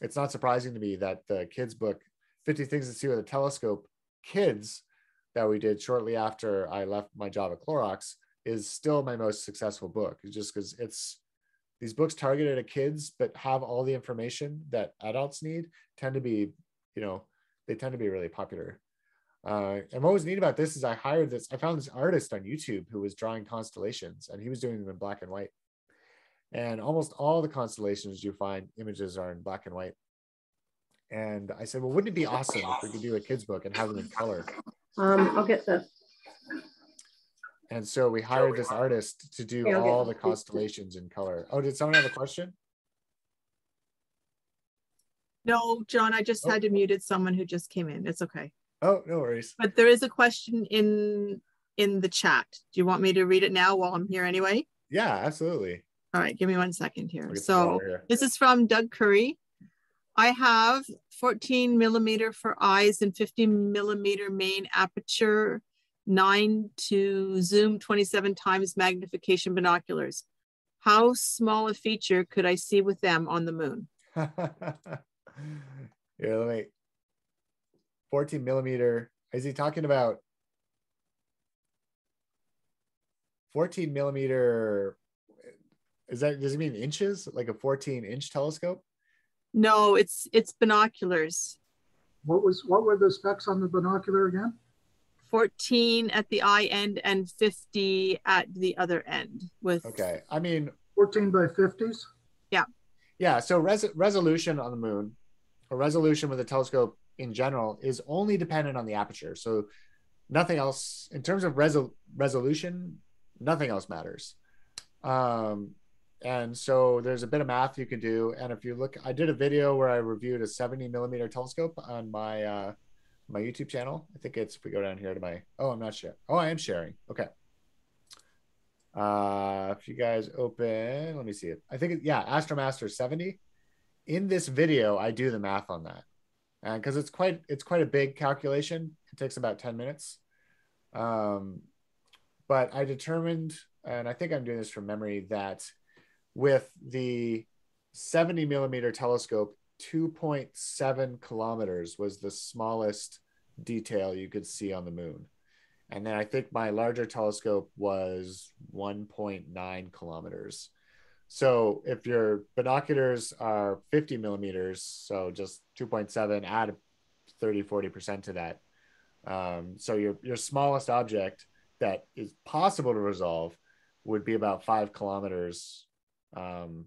it's not surprising to me that the kids book 50 things to see with a telescope kids that we did shortly after I left my job at Clorox is still my most successful book. Just because it's these books targeted at kids but have all the information that adults need tend to be, you know, they tend to be really popular. Uh, and what was neat about this is I hired this, I found this artist on YouTube who was drawing constellations and he was doing them in black and white. And almost all the constellations you find images are in black and white. And I said, well, wouldn't it be awesome if we could do a kids book and have them in color? Um, I'll get this. And so we hired this artist to do Okay, all the constellations in color. Oh, did someone have a question? No, John, I just Oh. had to muted someone who just came in. It's okay. Oh, no worries. But there is a question in in the chat. Do you want me to read it now while I'm here anyway? Yeah, absolutely. All right, give me one second here. I'll get some So here. this is from Doug Curry. I have 14 millimeter for eyes and 50 millimeter main aperture, nine to zoom 27 times magnification binoculars. How small a feature could I see with them on the moon? Here, let me. 14 millimeter. Is he talking about 14 millimeter? Is that does it mean inches? Like a 14 inch telescope? No, it's it's binoculars. What was, what were the specs on the binocular again? 14 at the eye end and 50 at the other end with Okay. I mean, 14 by 50s? Yeah, Yeah. so res- resolution on the moon, or resolution with a telescope in general, is only dependent on the aperture. So nothing else, in terms of resol- resolution, nothing else matters. Um, and so there's a bit of math you can do. And if you look, I did a video where I reviewed a 70 millimeter telescope on my uh, my YouTube channel. I think it's if we go down here to my oh, I'm not sure. Oh, I am sharing. Okay. Uh, if you guys open, let me see it. I think, it, yeah, Astromaster 70. In this video, I do the math on that. And because it's quite, it's quite a big calculation. It takes about 10 minutes. Um, but I determined, and I think I'm doing this from memory, that with the 70 millimeter telescope, 2.7 kilometers was the smallest detail you could see on the moon. And then I think my larger telescope was 1.9 kilometers. So if your binoculars are 50 millimeters, so just 2.7, add 30, 40% to that. Um, so your, your smallest object that is possible to resolve would be about five kilometers. Um,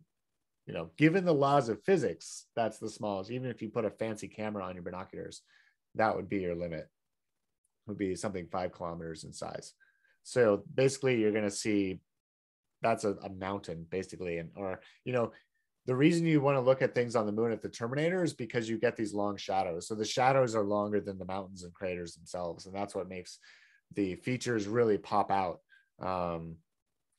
you know, given the laws of physics, that's the smallest. Even if you put a fancy camera on your binoculars, that would be your limit would be something five kilometers in size. So basically, you're going to see that's a, a, mountain, basically, and or you know, the reason you want to look at things on the moon at the Terminator is because you get these long shadows. So the shadows are longer than the mountains and craters themselves, and that's what makes the features really pop out um,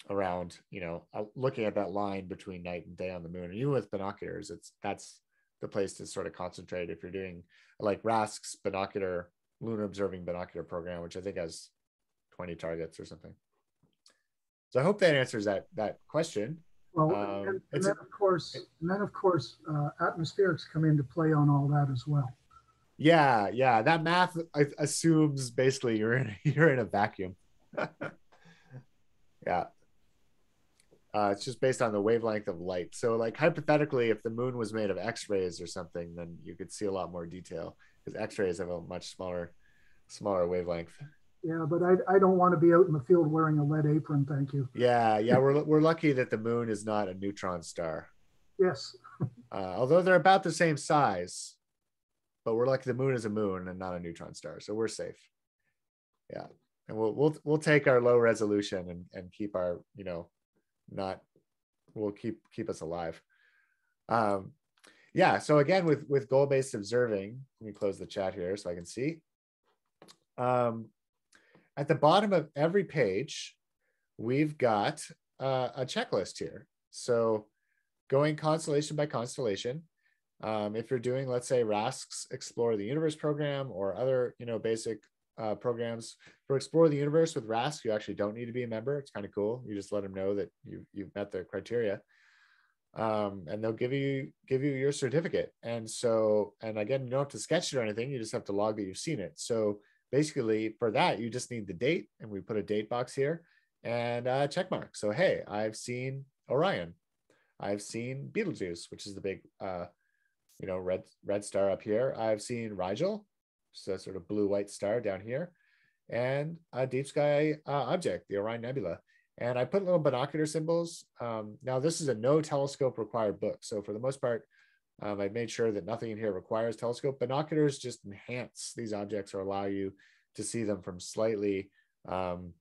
around. You know, looking at that line between night and day on the moon, and even with binoculars, it's that's the place to sort of concentrate if you're doing like RASC's binocular lunar observing binocular program, which I think has 20 targets or something. So I hope that answers that that question. Well, um, and, and then of course, and then of course, uh, atmospherics come into play on all that as well. Yeah, yeah, that math assumes basically you're in you're in a vacuum. yeah. Uh, it's just based on the wavelength of light. So, like hypothetically, if the moon was made of X-rays or something, then you could see a lot more detail because X-rays have a much smaller, smaller wavelength. Yeah, but I, I don't want to be out in the field wearing a lead apron. Thank you. Yeah, yeah, we're we're lucky that the moon is not a neutron star. Yes. uh, although they're about the same size, but we're lucky the moon is a moon and not a neutron star, so we're safe. Yeah, and we'll we'll we'll take our low resolution and and keep our you know, not we'll keep keep us alive. Um, yeah so again with with goal-based observing let me close the chat here so i can see um, at the bottom of every page we've got uh, a checklist here. So going constellation by constellation, um, if you're doing, let's say, RASC's Explore the Universe program or other, you know, basic uh, programs for Explore the Universe with RASC, you actually don't need to be a member. It's kind of cool. You just let them know that you you've met the criteria, um, and they'll give you give you your certificate. And so, and again, you don't have to sketch it or anything. You just have to log that you've seen it. So basically, for that, you just need the date, and we put a date box here and a check mark. So hey, I've seen Orion. I've seen Betelgeuse, which is the big, uh, you know, red red star up here. I've seen Rigel, so sort of blue white star down here, and a deep sky uh, object, the Orion Nebula. And I put little binocular symbols. Um, now, this is a no telescope required book. So, for the most part, um, I made sure that nothing in here requires telescope. Binoculars just enhance these objects or allow you to see them from slightly um,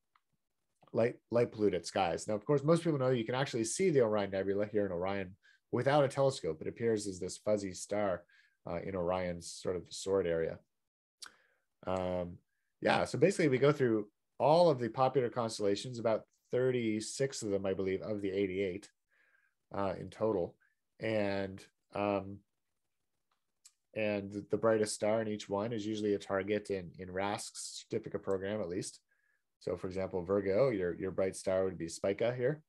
light, light polluted skies. Now, of course, most people know you can actually see the Orion Nebula here in Orion without a telescope. It appears as this fuzzy star uh, in Orion's sort of sword area. Um, yeah, so basically we go through all of the popular constellations, about 36 of them, I believe, of the 88 uh, in total. And um, and the brightest star in each one is usually a target in, in RASC's certificate program, at least. So for example, Virgo, your, your bright star would be Spica here.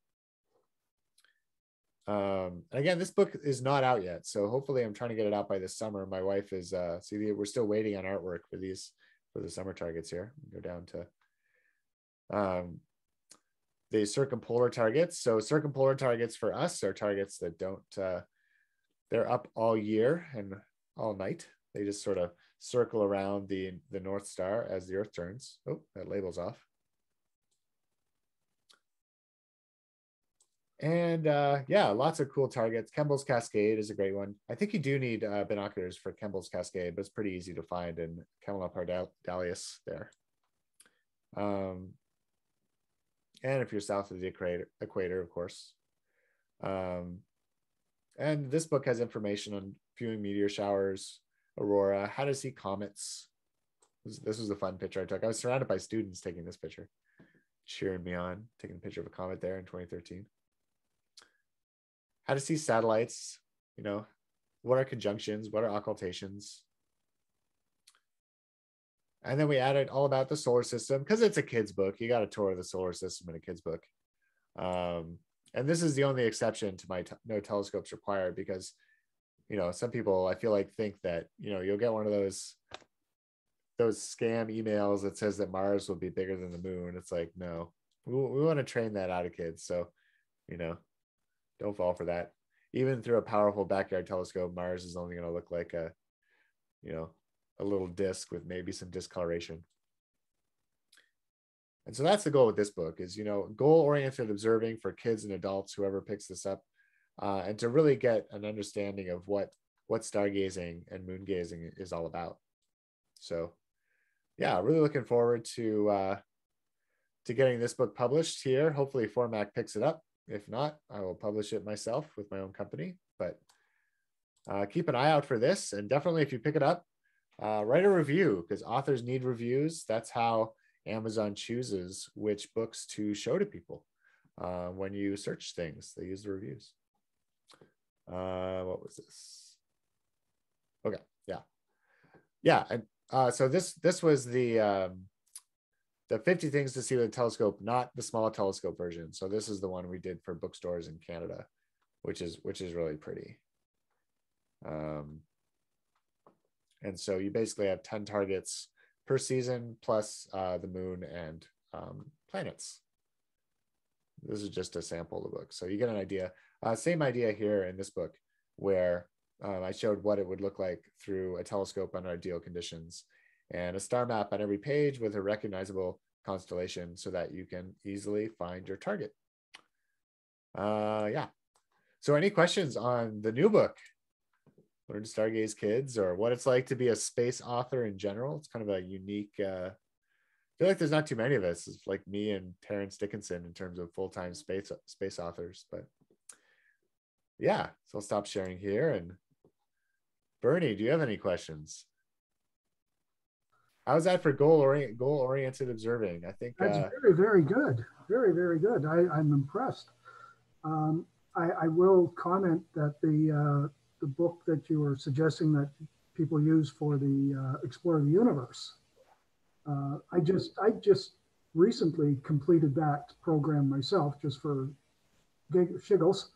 Um, and again, this book is not out yet. So hopefully I'm trying to get it out by this summer. My wife is, uh, see, we're still waiting on artwork for these for the summer targets here. Go down to um, the circumpolar targets. So circumpolar targets for us are targets that don't, uh, they're up all year and all night. They just sort of circle around the, the North Star as the Earth turns. Oh, that label's off. And uh, yeah, lots of cool targets. Kemble's Cascade is a great one. I think you do need uh, binoculars for Kemble's Cascade, but it's pretty easy to find in Camelopardalis there. Um, and if you're south of the equator, equator of course. Um, and this book has information on viewing meteor showers, aurora, how to see comets. This, this was a fun picture I took. I was surrounded by students taking this picture, cheering me on, taking a picture of a comet there in 2013 how to see satellites, you know, what are conjunctions, what are occultations. And then we added all about the solar system because it's a kid's book. You got a tour of the solar system in a kid's book. Um, and this is the only exception to my t- no telescopes required because, you know, some people I feel like think that, you know, you'll get one of those those scam emails that says that Mars will be bigger than the moon. It's like, no, we, we want to train that out of kids. So, you know, don't fall for that. Even through a powerful backyard telescope, Mars is only going to look like a, you know, a little disk with maybe some discoloration. And so that's the goal with this book is, you know, goal-oriented observing for kids and adults, whoever picks this up, uh, and to really get an understanding of what what stargazing and moon gazing is all about. So, yeah, really looking forward to uh, to getting this book published here. Hopefully, Formac picks it up. If not, I will publish it myself with my own company. But uh, keep an eye out for this. And definitely, if you pick it up, uh, write a review because authors need reviews. That's how Amazon chooses which books to show to people uh, when you search things. They use the reviews. Uh, what was this? Okay, yeah, yeah. And uh, so this this was the um, the 50 things to see with a telescope, not the small telescope version. So this is the one we did for bookstores in Canada, which is which is really pretty. Um, and so you basically have 10 targets per season plus uh, the moon and um, planets. This is just a sample of the book. So you get an idea. Uh, same idea here in this book where um, I showed what it would look like through a telescope under ideal conditions and a star map on every page with a recognizable constellation so that you can easily find your target. Uh, yeah. So any questions on the new book, Learn to Stargaze Kids, or what it's like to be a space author in general? It's kind of a unique, uh, I feel like there's not too many of us. It's like me and Terence Dickinson in terms of full-time space space authors, but yeah, so I'll stop sharing here. And Bernie, do you have any questions? How's that for goal orient goal oriented observing? I think That's uh, very, very good. Very, very good. I, I'm impressed. Um, I, I will comment that the, uh, the book that you were suggesting that people use for the uh, Explore the Universe. Uh, I just, I just recently completed that program myself just for gig, shiggles.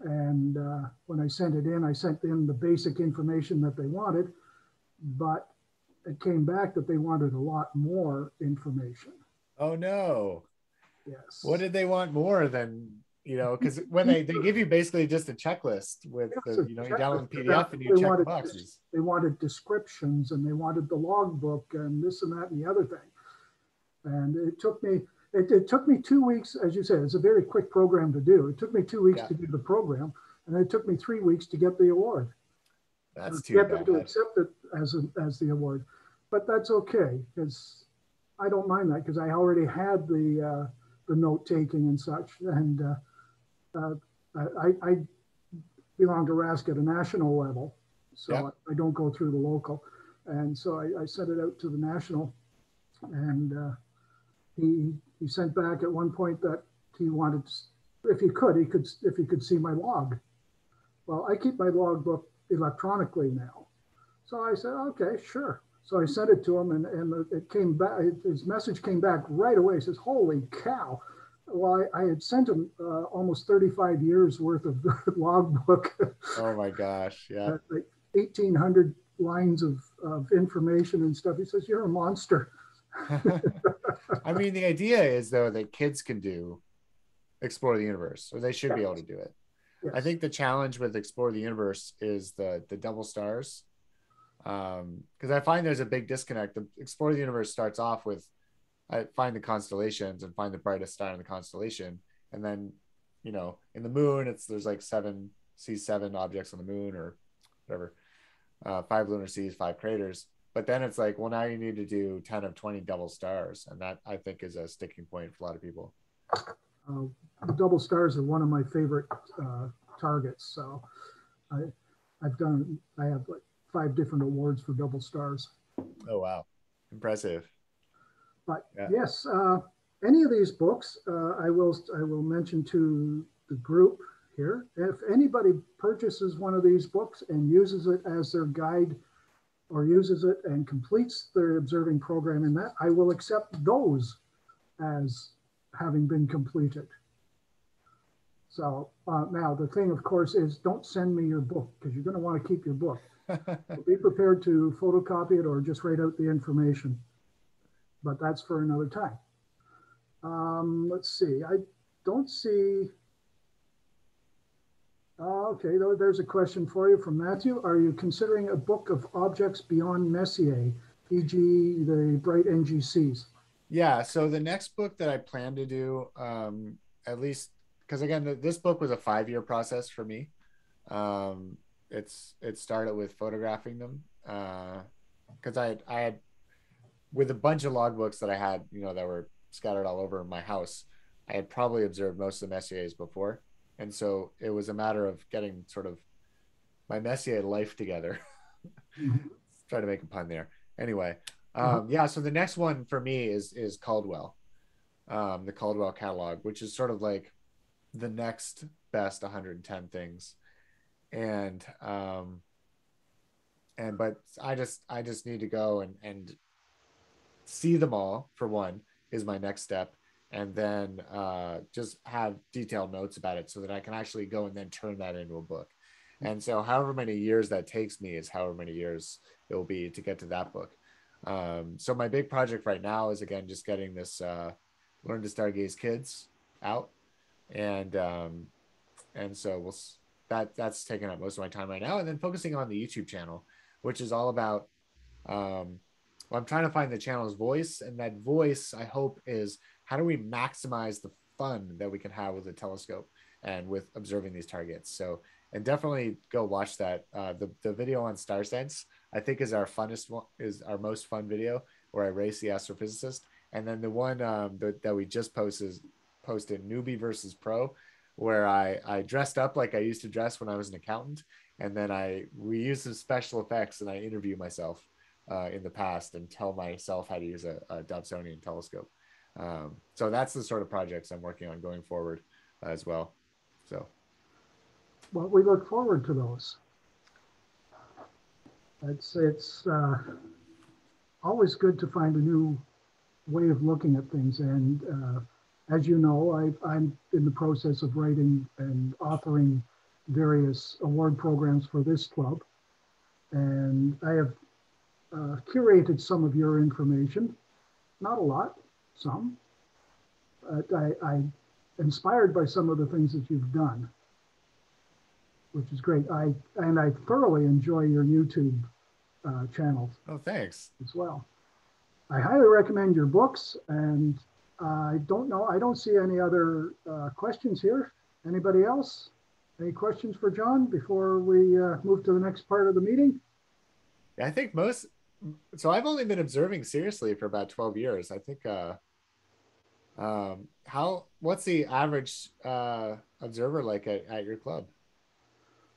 And uh, when I sent it in, I sent in the basic information that they wanted, but it came back that they wanted a lot more information. oh no. Yes. What did they want more than you know? Because when they, they give you basically just a checklist with Yes, the, you know you download. PDF and you They check the boxes. They wanted descriptions and they wanted the logbook and this and that and the other thing. And it took me, it, it took me two weeks, as you said, it's a very quick program to do. It took me two weeks Yeah. to do the program and it took me three weeks to get the award. That's to too get them to accept it as, a, as the award. But that's okay because I don't mind that because I already had the, uh, the note taking and such. And uh, uh, I, I belong to RASC at a national level, so Yeah. I don't go through the local. And so I, I sent it out to the national, and uh, he he sent back at one point that he wanted, if he could, he could if he could see my log. Well, I keep my logbook electronically now, so I said, okay, sure. So I sent it to him, and, and it came back. His message came back right away. He says, "Holy cow!" Well, I, I had sent him uh, almost 35 years worth of logbook, Oh my gosh. Yeah. like 1,800 lines of, of information and stuff. He says, "You're a monster." I mean, the idea is though that kids can do explore the universe, or they should be able to do it. I think the challenge with explore the universe is the the double stars, because I find there's a big disconnect. The explore the universe starts off with I find the constellations and find the brightest star in the constellation, and then you know in the moon it's there's like seven see seven objects on the moon or whatever, uh, five lunar seas, five craters. But then it's like, well, now you need to do 10 of 20 double stars. And that I think is a sticking point for a lot of people. Uh, double stars are one of my favorite uh, targets. So I, I've done. I have like five different awards for double stars. Oh, wow. Impressive. But Yeah. yes, uh, any of these books, uh, I will I will mention to the group here. If anybody purchases one of these books and uses it as their guide, or uses it and completes their observing program in that, I will accept those as having been completed. So uh, now the thing, of course, is don't send me your book because you're going to want to keep your book. Be prepared to photocopy it or just write out the information. But that's for another time. Um, let's see. I don't see. Uh, okay, there's a question for you from Matthew. Are you considering a book of objects beyond Messier, e.g., the bright NGCs? yeah. So the next book that I plan to do, um, at least, because again, th- this book was a five year process for me. Um, it's it started with photographing them because I I had with a bunch of logbooks that I had, you know, that were scattered all over my house. I had probably observed most of the Messiers before, and so it was a matter of getting sort of my Messier life together. Try to make a pun there. Anyway, um, yeah. So the next one for me is is Caldwell, um, the Caldwell catalog, which is sort of like the next best 110 things, and um, and but I just I just need to go and and see them all for one is my next step and then uh, just have detailed notes about it so that I can actually go and then turn that into a book. And so, however many years that takes me is however many years it will be to get to that book. Um, so, my big project right now is again just getting this uh, Learn to Stargaze Kids out, and um, and so we'll that that's taking up most of my time right now, and then focusing on the YouTube channel, which is all about. Um, well, I'm trying to find the channel's voice, and that voice I hope is how do we maximize the fun that we can have with the telescope and with observing these targets. So, and definitely go watch that. Uh, the the video on Star Sense I think is our funnest one, is our most fun video where I race the astrophysicist, and then the one um, that, that we just posted posted newbie versus pro, where I I dressed up like I used to dress when I was an accountant, and then I we used some special effects and I interview myself uh, in the past and tell myself how to use a, a Dobsonian telescope. Um, so that's the sort of projects I'm working on going forward as well. So Well, we look forward to those. It's, it's uh, always good to find a new way of looking at things. And uh, as you know, I, I'm in the process of writing and authoring various award programs for this club. And I have uh, curated some of your information, not a lot, some. But I, I inspired by some of the things that you've done, which is great. I and I thoroughly enjoy your YouTube uh, channels oh thanks. as well. I highly recommend your books, and I don't know. I don't see any other uh, questions here. Anybody else? Any questions for John before we uh, move to the next part of the meeting? I think most. So I've only been observing seriously for about twelve years. I think. Uh, um, how? What's the average uh, observer like at, at your club?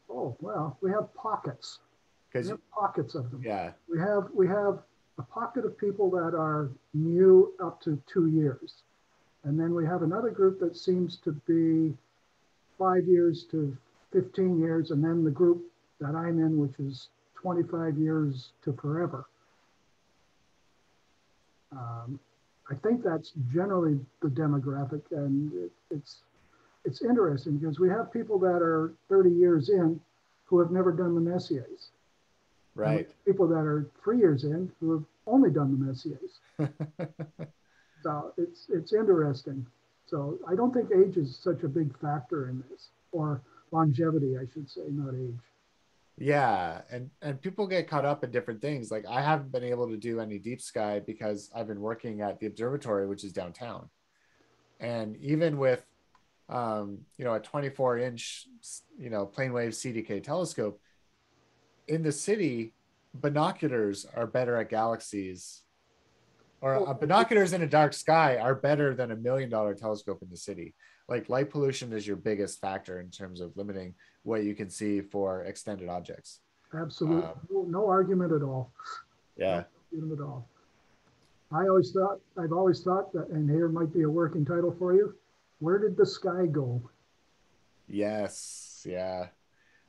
Oh well, we have pockets. We Because have pockets of them. yeah, We have we have a pocket of people that are new up to two years, and then we have another group that seems to be five years to fifteen years, and then the group that I'm in, which is twenty-five years to forever. Um, I think that's generally the demographic, and it, it's it's interesting because we have people that are 30 years in who have never done the Messiers. Right. People that are three years in who have only done the Messiers. So it's it's interesting. So I don't think age is such a big factor in this, or longevity, I should say, not age. Yeah, and and people get caught up in different things. Like I haven't been able to do any deep sky because I've been working at the observatory, which is downtown. And even with, um, you know, a 24 inch, you know, plane wave CDK telescope, in the city, binoculars are better at galaxies, or uh, binoculars in a dark sky are better than a million dollar telescope in the city. Like light pollution is your biggest factor in terms of limiting what you can see for extended objects. Absolutely, Um, no, no argument at all. Yeah. no Argument at all. I always thought, I've always thought that, and here might be a working title for you. Where did the sky go? Yes. Yeah.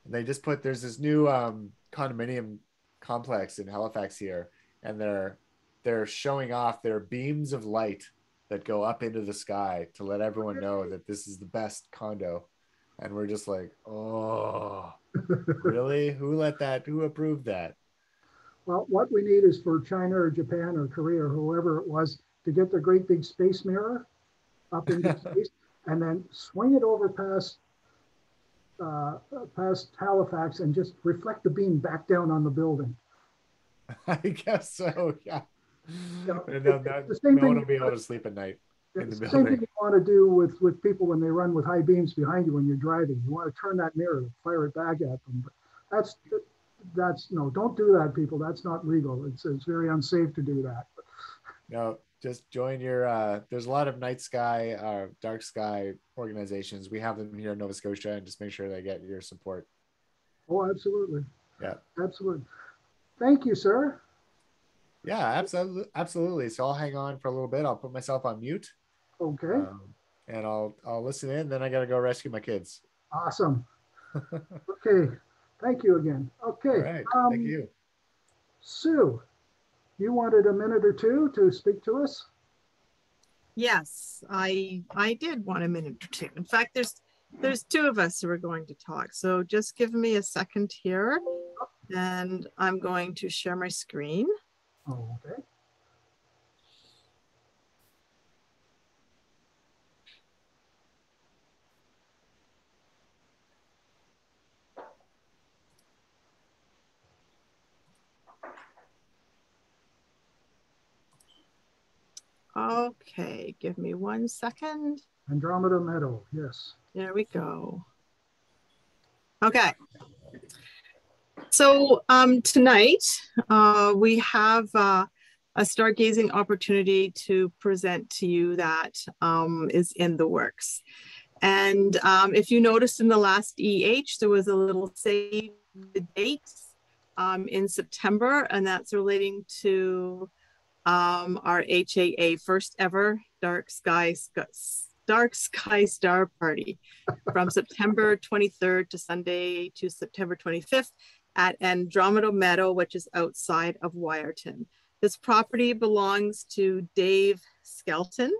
And they just put there's this new um, condominium complex in Halifax here, and they're they're showing off their beams of light that go up into the sky to let everyone know that this is the best condo. And we're just like, oh, really? Who let that? Who approved that? Well, what we need is for China or Japan or Korea or whoever it was to get their great big space mirror up into space and then swing it over past uh, past Halifax and just reflect the beam back down on the building. I guess so. Yeah. Yeah, no, it's the same no one thing- will be able to sleep at night. It's the the same thing you want to do with, with people when they run with high beams behind you when you're driving. You want to turn that mirror, fire it back at them. But that's, that's, no, don't do that, people. That's not legal. It's, it's very unsafe to do that. No, just join your. Uh, there's a lot of night sky, uh, dark sky organizations. We have them here in Nova Scotia, and just make sure they get your support. Oh, absolutely. Yeah. Absolutely. Thank you, sir. Yeah, absolutely, absolutely. So I'll hang on for a little bit. I'll put myself on mute, Okay, um, and I'll I'll listen in. Then I got to go rescue my kids. awesome. Okay, thank you again. Okay. Right, um, thank you. Sue, you wanted a minute or two to speak to us? Yes, I I did want a minute or two. In fact, there's there's two of us who are going to talk. So just give me a second here. And I'm going to share my screen. Oh, okay. Okay, give me one second. Andromeda Meadow, yes. There we go. Okay. So um, tonight uh, we have uh, a stargazing opportunity to present to you that um, is in the works. And um, if you noticed in the last EH, there was a little save the dates um, in September, and that's relating to um, our HAA first ever Dark Sky Dark Sky Star Party from September 23rd to Sunday to September 25th at Andromeda Meadow, which is outside of Wiarton. This property belongs to Dave Skelton,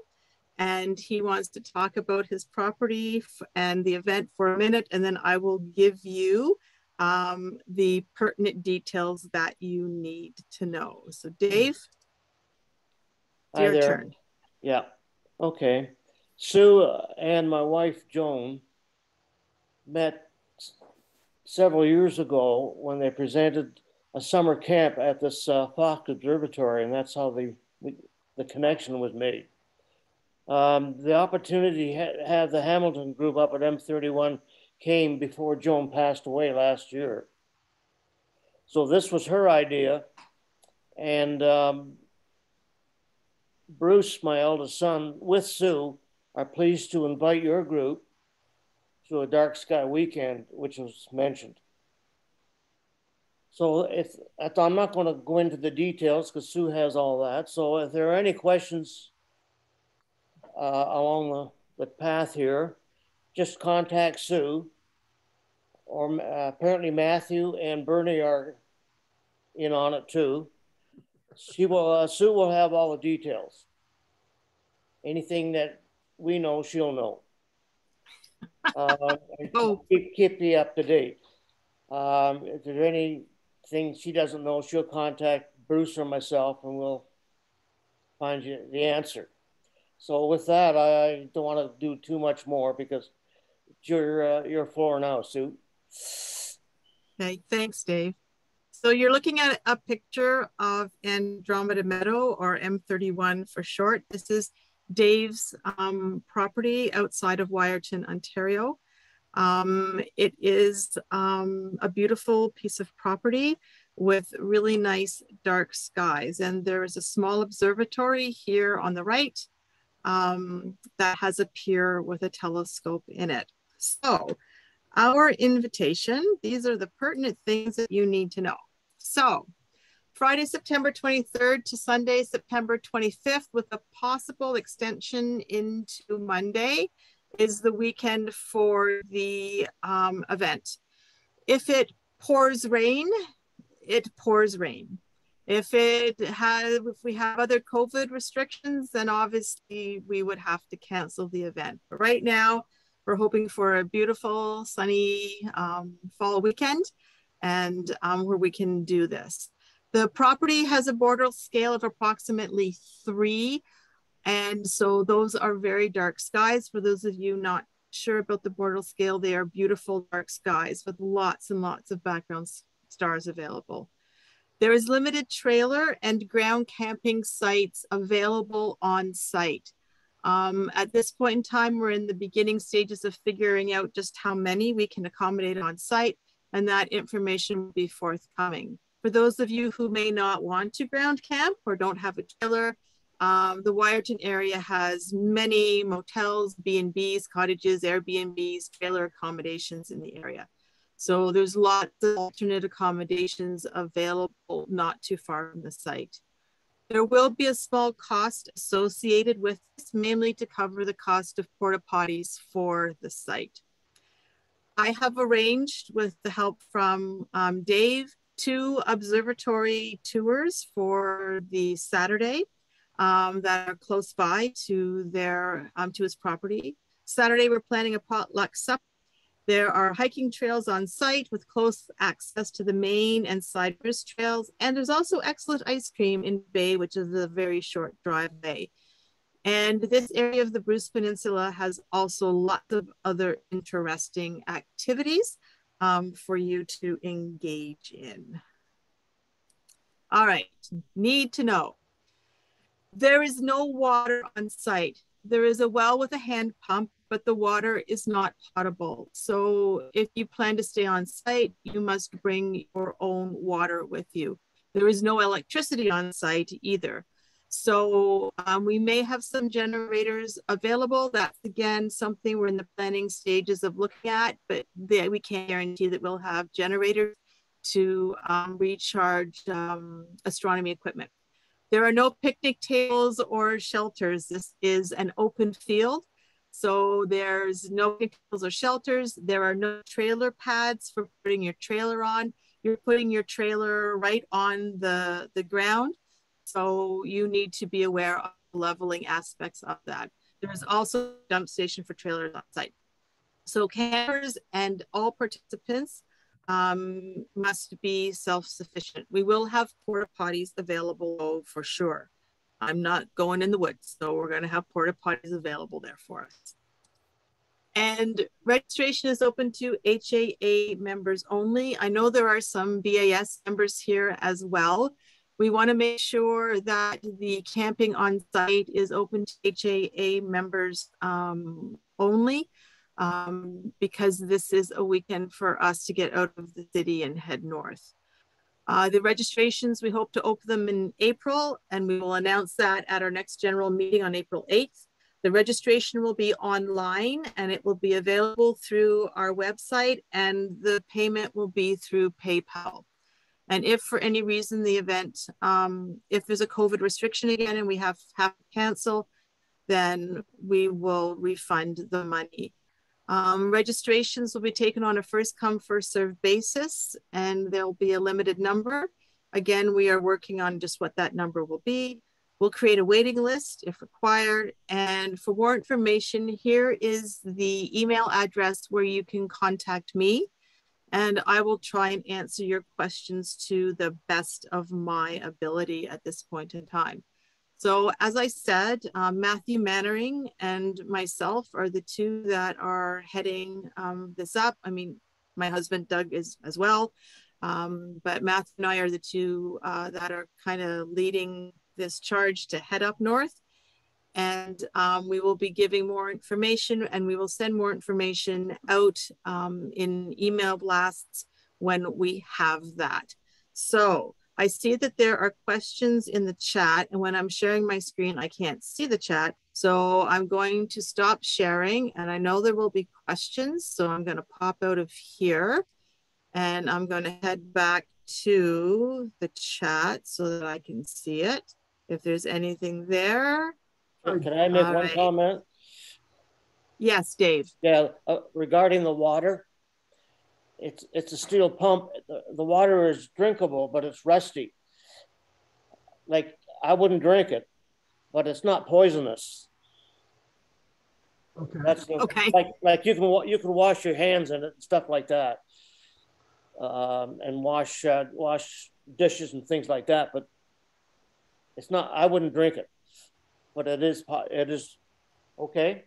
and he wants to talk about his property and the event for a minute, and then I will give you um, the pertinent details that you need to know. So, Dave, Hi your there. turn. Yeah. Okay. Sue and my wife Joan met several years ago when they presented a summer camp at this uh, Fox Observatory, and that's how the the connection was made. Um, the opportunity to have the Hamilton group up at M31 came before Joan passed away last year. So this was her idea, and um, Bruce, my eldest son, with Sue, are pleased to invite your group to a dark sky weekend, which was mentioned. So if I'm not going to go into the details because Sue has all that. So if there are any questions uh, along the, the path here, just contact Sue. Or uh, apparently Matthew and Bernie are in on it too. She will. Uh, Sue will have all the details. Anything that we know, she'll know. Uh, and Oh. keep, keep you up to date. Um, if there's anything she doesn't know, she'll contact Bruce or myself, and we'll find you the answer. So with that, I don't want to do too much more because it's your uh, your floor now, Sue. Okay, thanks, Dave. So you're looking at a picture of Andromeda Meadow or M31 for short. This is Dave's um, property outside of Wiarton, Ontario. Um, it is um, a beautiful piece of property with really nice dark skies. And there is a small observatory here on the right um, that has a pier with a telescope in it. So our invitation, these are the pertinent things that you need to know. So Friday, September 23rd to Sunday, September 25th, with a possible extension into Monday, is the weekend for the um, event. If it pours rain, it pours rain. If it has, if we have other COVID restrictions, then obviously we would have to cancel the event. But right now, we're hoping for a beautiful, sunny um, fall weekend and um, where we can do this. The property has a Bortle scale of approximately three. And so those are very dark skies. For those of you not sure about the Bortle scale, they are beautiful dark skies with lots and lots of background stars available. There is limited trailer and ground camping sites available on site. Um, at this point in time, we're in the beginning stages of figuring out just how many we can accommodate on site, and that information will be forthcoming. For those of you who may not want to ground camp or don't have a trailer, um, the Wiarton area has many motels, B&Bs, cottages, Airbnbs, trailer accommodations in the area. So there's lots of alternate accommodations available not too far from the site. There will be a small cost associated with this, mainly to cover the cost of porta potties for the site. I have arranged with the help from um, Dave two observatory tours for the Saturday um, that are close by to their um, to his property. Saturday, we're planning a potluck supper. There are hiking trails on site with close access to the main and bridge trails. And there's also excellent ice cream in Bay, which is a very short drive away. And this area of the Bruce Peninsula has also lots of other interesting activities um, for you to engage in. All right, need to know. There is no water on site. There is a well with a hand pump, but the water is not potable. So if you plan to stay on site, you must bring your own water with you. There is no electricity on site either. So um, we may have some generators available. That's again something we're in the planning stages of looking at, but they, we can't guarantee that we'll have generators. to um, recharge um, astronomy equipment. There are no picnic tables or shelters. This is an open field. So there's no picnic tables or shelters. There are no trailer pads for putting your trailer on. You're putting your trailer right on the, the ground. So you need to be aware of leveling aspects of that. There's also a dump station for trailers on site. So campers and all participants um, must be self-sufficient. We will have porta potties available for sure. I'm not going in the woods, so we're going to have porta potties available there for us. And registration is open to HAA members only. I know there are some BAS members here as well. We want to make sure that the camping on site is open to HAA members um, only um, because this is a weekend for us to get out of the city and head north. Uh, the registrations, we hope to open them in April and we will announce that at our next general meeting on April 8th. The registration will be online and it will be available through our website and the payment will be through PayPal. And if for any reason the event, um, if there's a COVID restriction again and we have, have to cancel, then we will refund the money. Um, registrations will be taken on a first come, first served basis, and there'll be a limited number. Again, we are working on just what that number will be. We'll create a waiting list if required. And for more information, here is the email address where you can contact me. And I will try and answer your questions to the best of my ability at this point in time. So as I said, um, Matthew Mannering and myself are the two that are heading um, this up. I mean, my husband Doug is as well, um, but Matthew and I are the two uh, that are kind of leading this charge to head up north. And um, we will be giving more information and we will send more information out um, in email blasts when we have that. So I see that there are questions in the chat and when I'm sharing my screen, I can't see the chat. So I'm going to stop sharing and I know there will be questions. So I'm gonna pop out of here and I'm gonna head back to the chat so that I can see it. If there's anything there. Can I make All one right. comment? Yes, Dave. Yeah, uh, regarding the water. It's, it's a steel pump. The, the water is drinkable, but it's rusty. Like, I wouldn't drink it, but it's not poisonous. Okay. That's the, Okay. like, like you can, you can wash your hands in it and stuff like that. Um, and wash, uh, wash dishes and things like that, but it's not, I wouldn't drink it. But it is it is okay,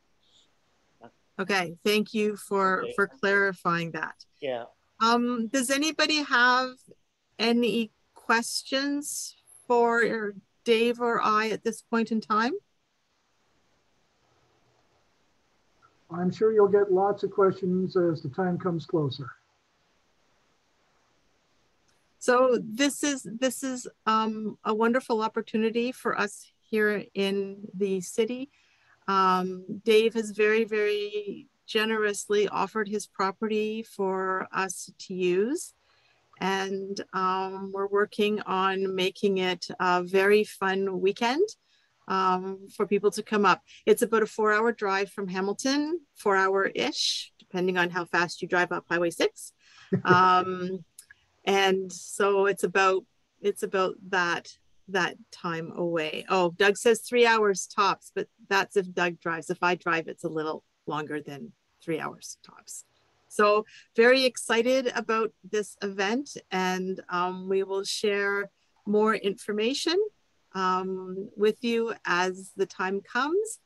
Okay, thank you for, Okay. for clarifying that. yeah. Um, does anybody have any questions for Dave or I at this point in time? I'm sure you'll get lots of questions as the time comes closer. So this is this is um, a wonderful opportunity for us here in the city. Um, Dave has very very generously offered his property for us to use, and um, we're working on making it a very fun weekend um, for people to come up. It's about a four-hour drive from Hamilton, four-hour-ish, depending on how fast you drive up Highway Six. Um, and so it's about it's about that that time away. Oh doug says three hours tops but that's if doug drives. If i drive it's a little longer than three hours tops. So very excited about this event and um, we will share more information um, with you as the time comes.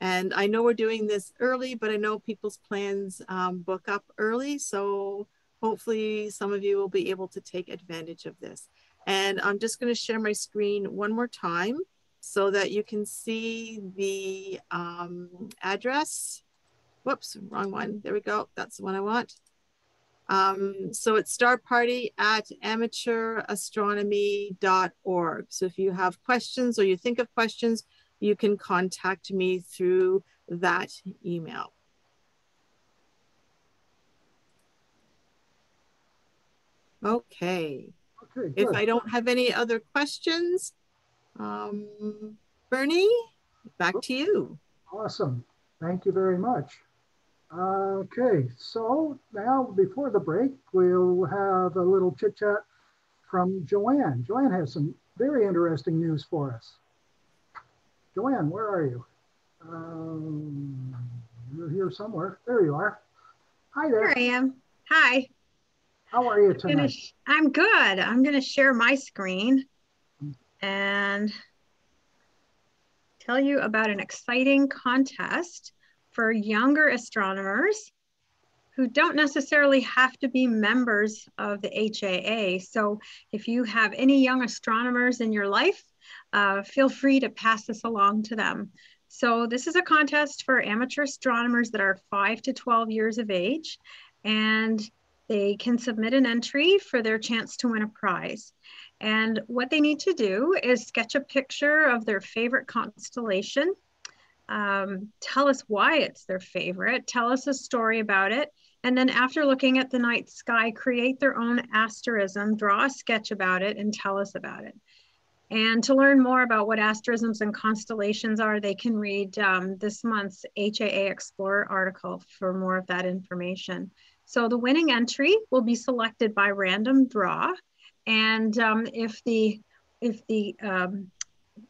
And i know we're doing this early but i know people's plans um, book up early. So hopefully some of you will be able to take advantage of this. And I'm just going to share my screen one more time so that you can see the um, address. Whoops, wrong one. There we go. That's the one I want. Um, so it's start party at amateurastronomy.org. So if you have questions or you think of questions, you can contact me through that email. Okay. Okay, If good. I don't have any other questions, um, Bernie, back to you. Awesome. Thank you very much. Okay, so now before the break, we'll have a little chit chat from Joanne. Joanne has some very interesting news for us. Joanne, where are you? Um, you're here somewhere. There you are. Hi there. Here there. I am. Hi. How are you I'm tonight? sh- I'm good. I'm going to share my screen and tell you about an exciting contest for younger astronomers who don't necessarily have to be members of the HAA. So if you have any young astronomers in your life, uh, feel free to pass this along to them. So this is a contest for amateur astronomers that are 5 to 12 years of age. And they can submit an entry for their chance to win a prize. And what they need to do is sketch a picture of their favorite constellation, um, tell us why it's their favorite, tell us a story about it, and then after looking at the night sky, create their own asterism, draw a sketch about it, and tell us about it. And to learn more about what asterisms and constellations are, they can read um, this month's HAA Explorer article for more of that information. So the winning entry will be selected by random draw. And um, if the, if the um,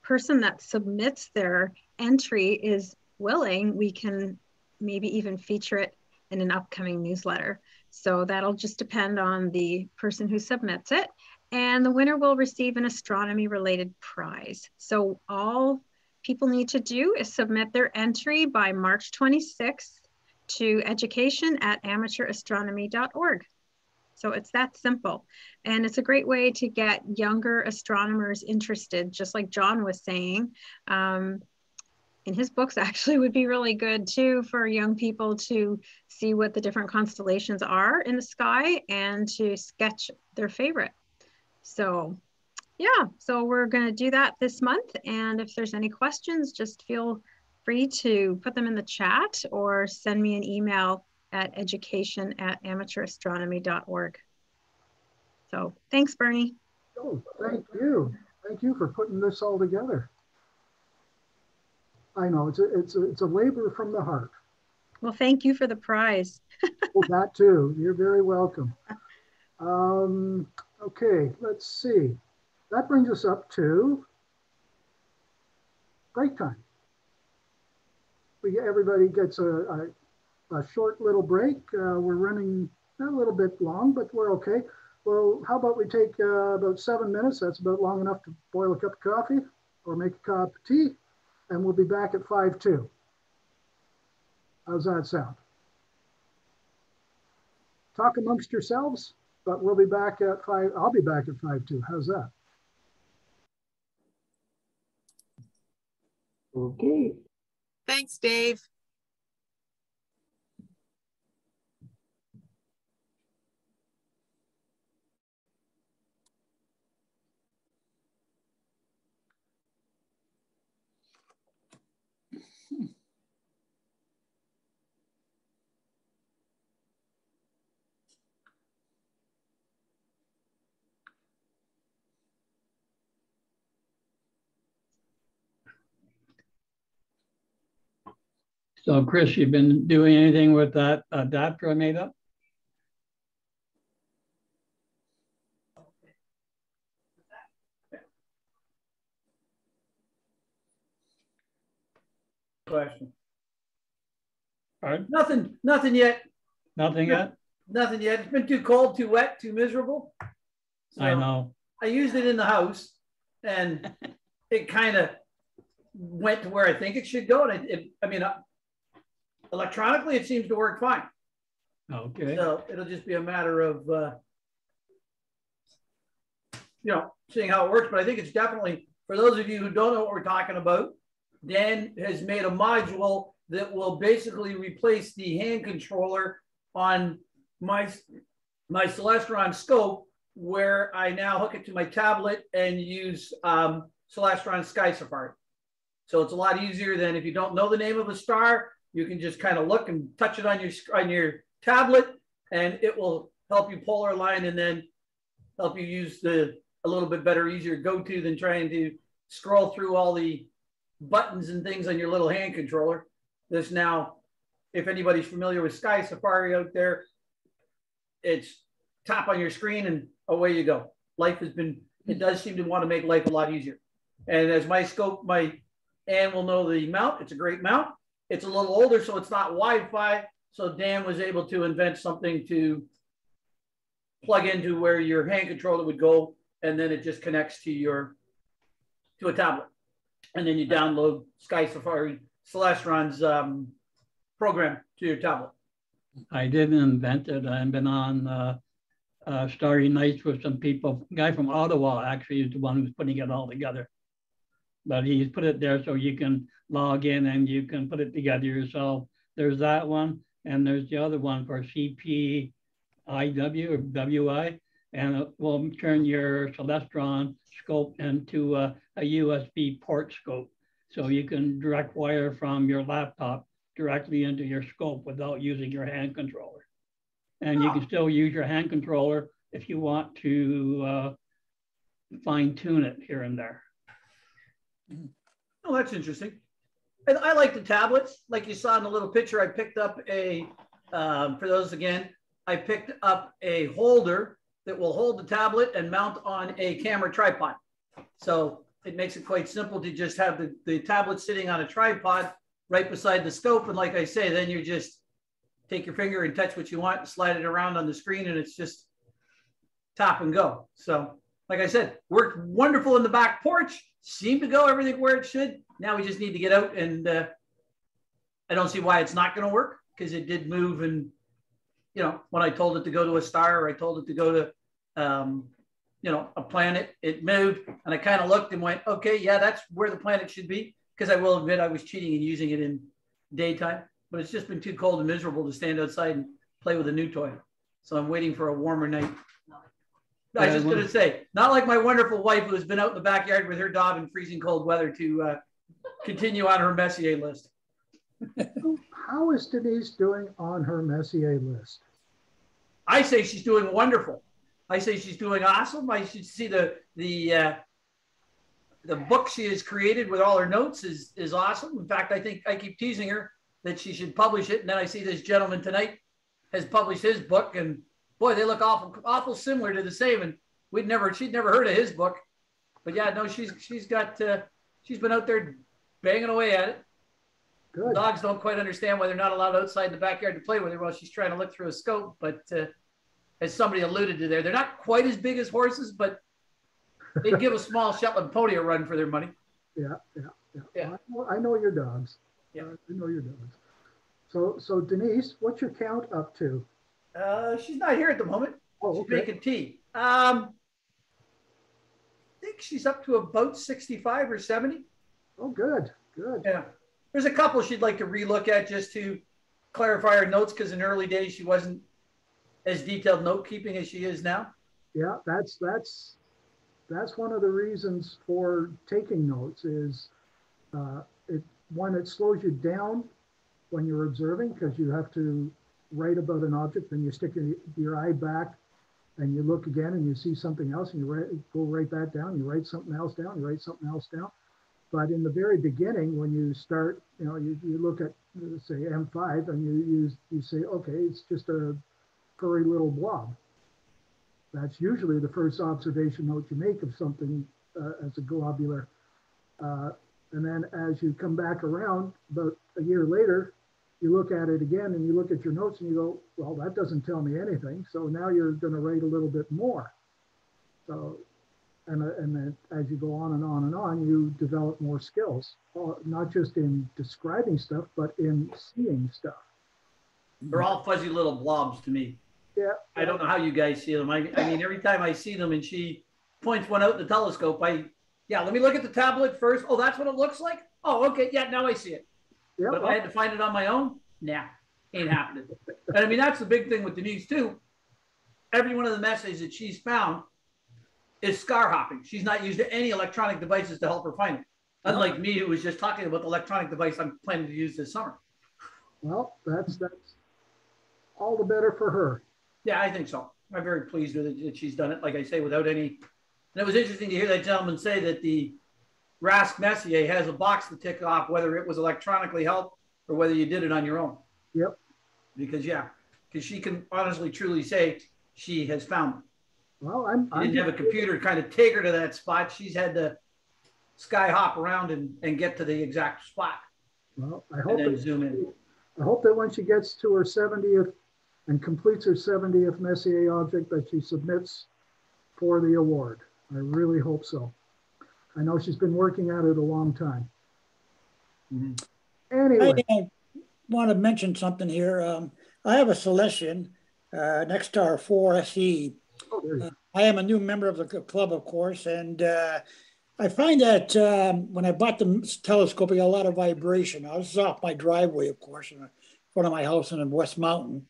person that submits their entry is willing, we can maybe even feature it in an upcoming newsletter. So that'll just depend on the person who submits it. And the winner will receive an astronomy related prize. So all people need to do is submit their entry by March 26th to education at amateurastronomy.org. So it's that simple. And it's a great way to get younger astronomers interested, just like John was saying. Um, his books actually would be really good too for young people to see what the different constellations are in the sky and to sketch their favorite. So yeah, so we're going to do that this month. And if there's any questions, just feel free to put them in the chat or send me an email at education at amateurastronomy.org. So thanks, Bernie. Oh, thank you. Thank you for putting this all together. I know it's a, it's a, it's a labor from the heart. Well, thank you for the prize. Well, that too. You're very welcome. Um, okay, let's see. That brings us up to break time. We everybody gets a, a, a short little break. Uh, we're running a little bit long, but we're okay. Well, how about we take uh, about seven minutes? That's about long enough to boil a cup of coffee or make a cup of tea, and we'll be back at five two. How's that sound? Talk amongst yourselves, but we'll be back at five. I'll be back at five two. How's that? Okay. Thanks, Dave. So Chris, you've been doing anything with that adapter I made up? Question. All right, Nothing, nothing yet. nothing yet? Nothing yet. It's been too cold, too wet, too miserable. I know. I used it in the house and it kind of went to where I think it should go. And it, it I mean, uh, electronically, it seems to work fine. Okay. So it'll just be a matter of, uh, you know, seeing how it works. But I think it's definitely, for those of you who don't know what we're talking about, Dan has made a module that will basically replace the hand controller on my, my Celestron scope, where I now hook it to my tablet and use um, Celestron Sky Safari. So it's a lot easier than if you don't know the name of a star, you can just kind of look and touch it on your on your tablet, and it will help you polar align and then help you use the a little bit better, easier go-to than trying to scroll through all the buttons and things on your little hand controller. This now, if anybody's familiar with Sky Safari out there, it's tap on your screen and away you go. Life has been, it hmm. does seem to want to make life a lot easier. And as my scope, my Ann will know the mount, it's a great mount. It's a little older, so it's not Wi-Fi. So Dan was able to invent something to plug into where your hand controller would go, and then it just connects to your to a tablet. And then you download Sky Safari Celestron's um, program to your tablet. I didn't invent it. I've been on uh, uh, Starry Nights with some people. A guy from Ottawa actually is the one who's putting it all together. But he's put it there so you can log in and you can put it together yourself. There's that one, and there's the other one for CPIW or WI, and it will turn your Celestron scope into a, a USB port scope. So you can direct wire from your laptop directly into your scope without using your hand controller. And you can still use your hand controller if you want to uh, fine tune it here and there. Oh, that's interesting. And I like the tablets. Like you saw in the little picture, I picked up a, um, for those again, I picked up a holder that will hold the tablet and mount on a camera tripod. So it makes it quite simple to just have the, the tablet sitting on a tripod right beside the scope. And like I say, then you just take your finger and touch what you want, slide it around on the screen, and it's just tap and go. So, like I said, worked wonderful in the back porch, seemed to go everything where it should. Now we just need to get out, and uh, I don't see why it's not going to work because it did move. And, you know, when I told it to go to a star or I told it to go to, um, you know, a planet, it moved. And I kind of looked and went, okay, yeah, that's where the planet should be because I will admit I was cheating and using it in daytime, but it's just been too cold and miserable to stand outside and play with a new toy. So I'm waiting for a warmer night. I was just going to say, not like my wonderful wife who has been out in the backyard with her dog in freezing cold weather to uh, continue on her Messier list. How is Denise doing on her Messier list? I say she's doing wonderful. I say she's doing awesome. I should see the the uh, the book she has created with all her notes is is awesome. In fact, I think I keep teasing her that she should publish it. And then I see this gentleman tonight has published his book, and boy, they look awful awful similar to the same. And we'd never she'd never heard of his book, but yeah, no, she's she's got uh, she's been out there banging away at it. Good. Dogs don't quite understand why they're not allowed outside in the backyard to play with her while she's trying to look through a scope. But uh, as somebody alluded to there, they're not quite as big as horses, but they'd give a small Shetland pony a run for their money. Yeah, yeah, yeah. Yeah. I, know, I know your dogs. Yeah. Uh, I know your dogs. So, so Denise, what's your count up to? Uh, she's not here at the moment. Oh, she's okay. making tea. Um, think she's up to about 65 or 70. Oh, good, good. Yeah. There's a couple she'd like to relook at just to clarify her notes because in early days she wasn't as detailed note keeping as she is now. Yeah, that's that's that's one of the reasons for taking notes is uh, it one it slows you down when you're observing because you have to write about an object and you stick your, your eye back and you look again and you see something else and you write, go write that down you write something else down you write something else down but in the very beginning when you start you know you, you look at say m5 and you use you say okay it's just a furry little blob that's usually the first observation note you make of something uh, as a globular. Uh, and then as you come back around about a year later, you look at it again and you look at your notes and you go, well, that doesn't tell me anything. So now you're going to write a little bit more. So, and, and then as you go on and on and on, you develop more skills, uh, not just in describing stuff, but in seeing stuff. They're all fuzzy little blobs to me. Yeah. I don't know how you guys see them. I, I mean, every time I see them and she points one out in the telescope, I, yeah, let me look at the tablet first. Oh, that's what it looks like? Oh, okay. Yeah, now I see it. Yeah. But if I had to find it on my own, nah, ain't happening. and I mean, that's the big thing with Denise, too. Every one of the Messiers that she's found is star hopping. She's not used to any electronic devices to help her find it. Unlike me, who was just talking about the electronic device I'm planning to use this summer. Well, that's, that's all the better for her. Yeah, I think so. I'm very pleased with it that she's done it, like I say, without any. And it was interesting to hear that gentleman say that the RASC Messier has a box to tick off whether it was electronically helped or whether you did it on your own. Yep. Because yeah, because she can honestly, truly say she has found it. Well, I'm, I'm didn't have a computer to kind of take her to that spot. She's had to sky hop around and, and get to the exact spot well, I hope that, zoom in. I hope that when she gets to her 70th and completes her 70th Messier object, that she submits for the award. I really hope so. I know she's been working at it a long time. Anyway, I want to mention something here. Um, I have a Celestron uh, NexStar 4 SE. oh, there you Uh, I am a new member of the club, of course, and uh, I find that um, when I bought the m- telescope, I got a lot of vibration. Now, this is off my driveway, of course, in front of my house in West Mountain.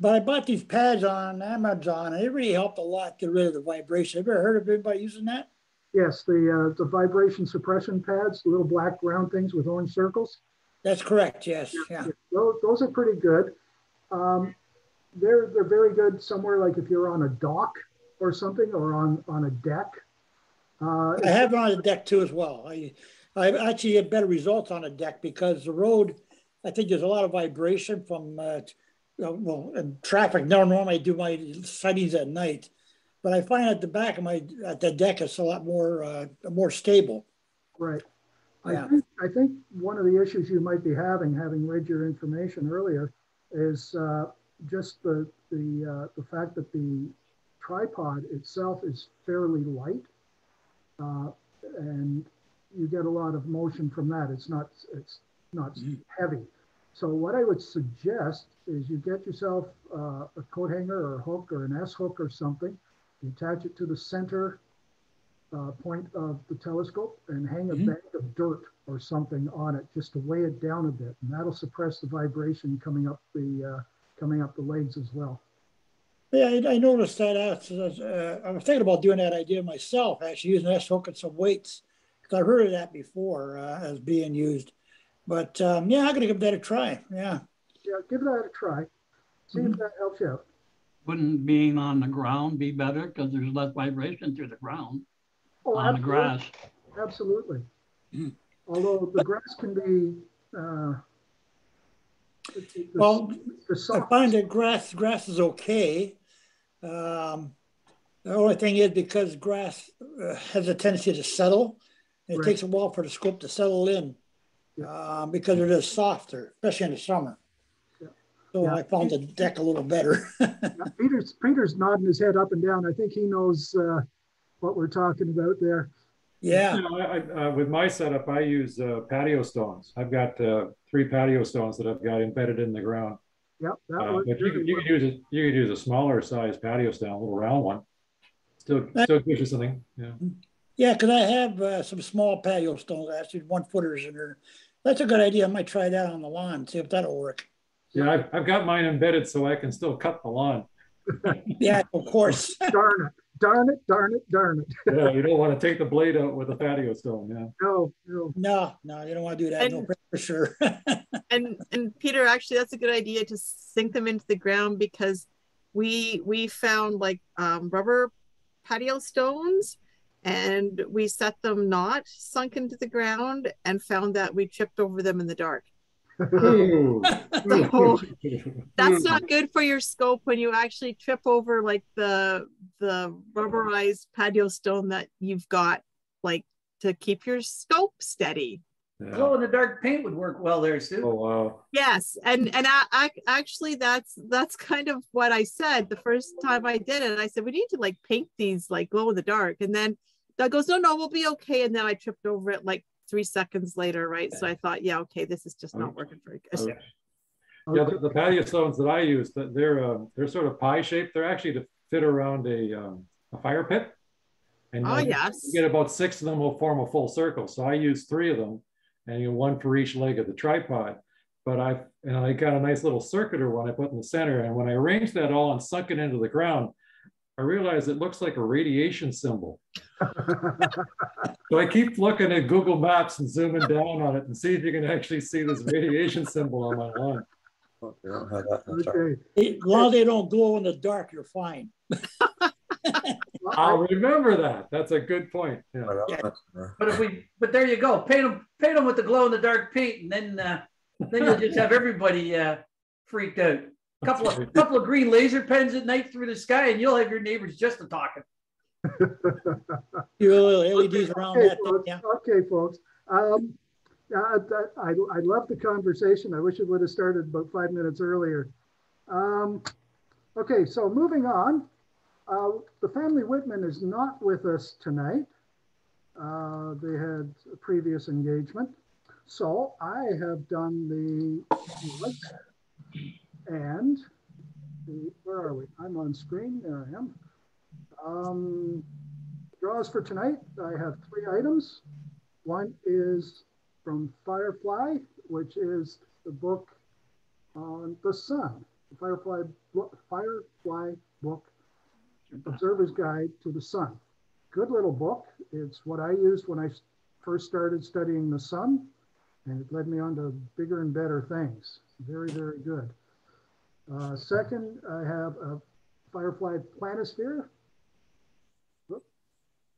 But I bought these pads on Amazon, and it really helped a lot get rid of the vibration. Have you ever heard of anybody using that? Yes, the, uh, the vibration suppression pads, the little black round things with orange circles. That's correct. Yes. Yeah. Those, those are pretty good. Um, they're, they're very good somewhere like if you're on a dock or something or on, on a deck. Uh, I have it on a deck too as well. I I actually get better results on a deck because the road, I think there's a lot of vibration from uh, know, well and traffic. Now normally I do my sightings at night, but I find at the back of my at the deck it's a lot more uh, more stable. Right. I think, I think one of the issues you might be having, having read your information earlier, is uh, just the, the, uh, the fact that the tripod itself is fairly light. uh, And you get a lot of motion from that. It's not, it's not heavy. So what I would suggest is you get yourself uh, a coat hanger or a hook or an S hook or something. You attach it to the center uh, point of the telescope and hang a Mhm. bank of dirt or something on it just to weigh it down a bit, and that'll suppress the vibration coming up the uh, coming up the legs as well. Yeah, I, I noticed that. Uh, uh, I was thinking about doing that idea myself, actually using S hook and some weights, because I've heard of that before uh, as being used. But um, yeah, I'm gonna give that a try. Yeah. Yeah, give that a try. See if that helps you out. Wouldn't being on the ground be better because there's less vibration through the ground Oh, on the grass? Absolutely. Mm. Although the grass can be. Uh, it- it- the- Well, the I find that grass grass is okay. Um, the only thing is because grass uh, has a tendency to settle, it Right. takes a while for the scope to settle in um, because it is softer, especially in the summer. So Yeah. I found the deck a little better. Peter's Peter's nodding his head up and down. I think he knows uh, what we're talking about there. yeah. You know, I, I, uh, with my setup, I use uh, patio stones. I've got uh, three patio stones that I've got embedded in the ground. Yep, that Uh, works but you very could, you could use a, you could use a smaller size patio stone, a little round one. Still, still gives you something. Yeah. Yeah, because I have uh, some small patio stones, actually one footers in there. That's a good idea. I might try that on the lawn, see if that'll work. Yeah, I've, I've got mine embedded so I can still cut the lawn. Yeah, of course. darn it, darn it, darn it, darn it. Yeah, you don't want to take the blade out with a patio stone. Yeah. No, no. No, no, you don't want to do that. No, for sure. and and Peter, actually, that's a good idea to sink them into the ground because we we found like um, rubber patio stones, and we set them not sunk into the ground, and found that we tripped over them in the dark. Ooh. So that's not good for your scope when you actually trip over like the the rubberized patio stone that you've got like to keep your scope steady. Yeah. Glow in the dark paint would work well there, too Oh wow. Yes, and and I, I actually that's that's kind of what I said the first time I did it. I said we need to like paint these like glow in the dark, and then Doug goes, no, no, we'll be okay. And then I tripped over it like three seconds later, right? So I thought, yeah, okay, this is just not working very good. Okay. Yeah, the, the patio stones that I use, they're um, they're sort of pie shaped. They're actually to fit around a um, a fire pit. And Oh, uh, yes. you get about six of them will form a full circle. So I use three of them, and you know, one for each leg of the tripod. But I and I got a nice little circular one I put in the center. And when I arranged that all and sunk it into the ground, I realized it looks like a radiation symbol. So I keep looking at Google Maps and zooming down on it and see if you can actually see this radiation symbol on my lawn. They don't have that. That's all right. Okay. As long as they don't glow in the dark, you're fine. I'll remember that. That's a good point. Yeah. But if we, but there you go. Paint them, paint them with the glow in the dark paint, and then uh, then you'll just have everybody uh, freaked out. Couple of couple of green laser pens at night through the sky, and you'll have your neighbors just a talking. Your little LEDs around Okay, that folks. yeah. Okay, folks. Um, I, I, I love the conversation. I wish it would have started about five minutes earlier. Um, okay, so moving on. Uh, the family Whitman is not with us tonight. Uh, they had a previous engagement. So I have done the and where are we? I'm on screen. There I am. Um, draws for tonight. I have three items. One is from Firefly, which is the book on the sun. The Firefly book, Firefly book, Observer's Guide to the Sun. Good little book. It's what I used when I first started studying the sun, and it led me on to bigger and better things. Very, very good. Uh, second, I have a Firefly Planisphere.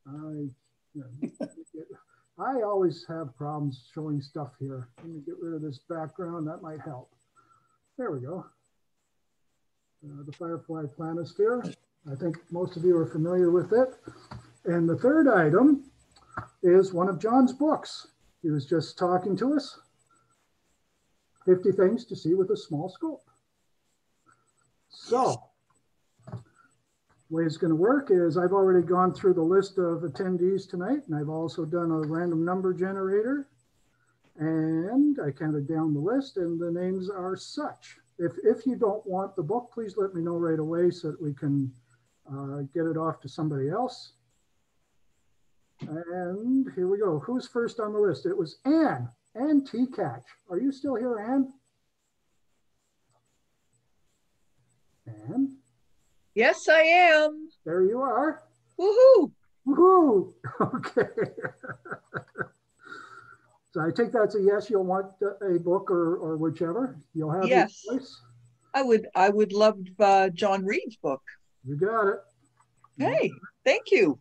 I, I always have problems showing stuff here. Let me get rid of this background. That might help. There we go. Uh, the Firefly Planisphere. I think most of you are familiar with it. And the third item is one of John's books. He was just talking to us. 50 things to see with a small scope. So, way it's going to work is I've already gone through the list of attendees tonight, and I've also done a random number generator. And I counted down the list, and the names are such. If, if you don't want the book, please let me know right away so that we can uh, get it off to somebody else. And here we go. Who's first on the list? It was Anne. Anne T. Catch. Are you still here, Anne? Yes, I am. There you are. Woohoo! Woohoo! Okay. so I take that's a yes. You'll want a book or, or whichever. You'll have Yes. choice. I would I would love uh, John Read's book. You got it. Hey, thank you.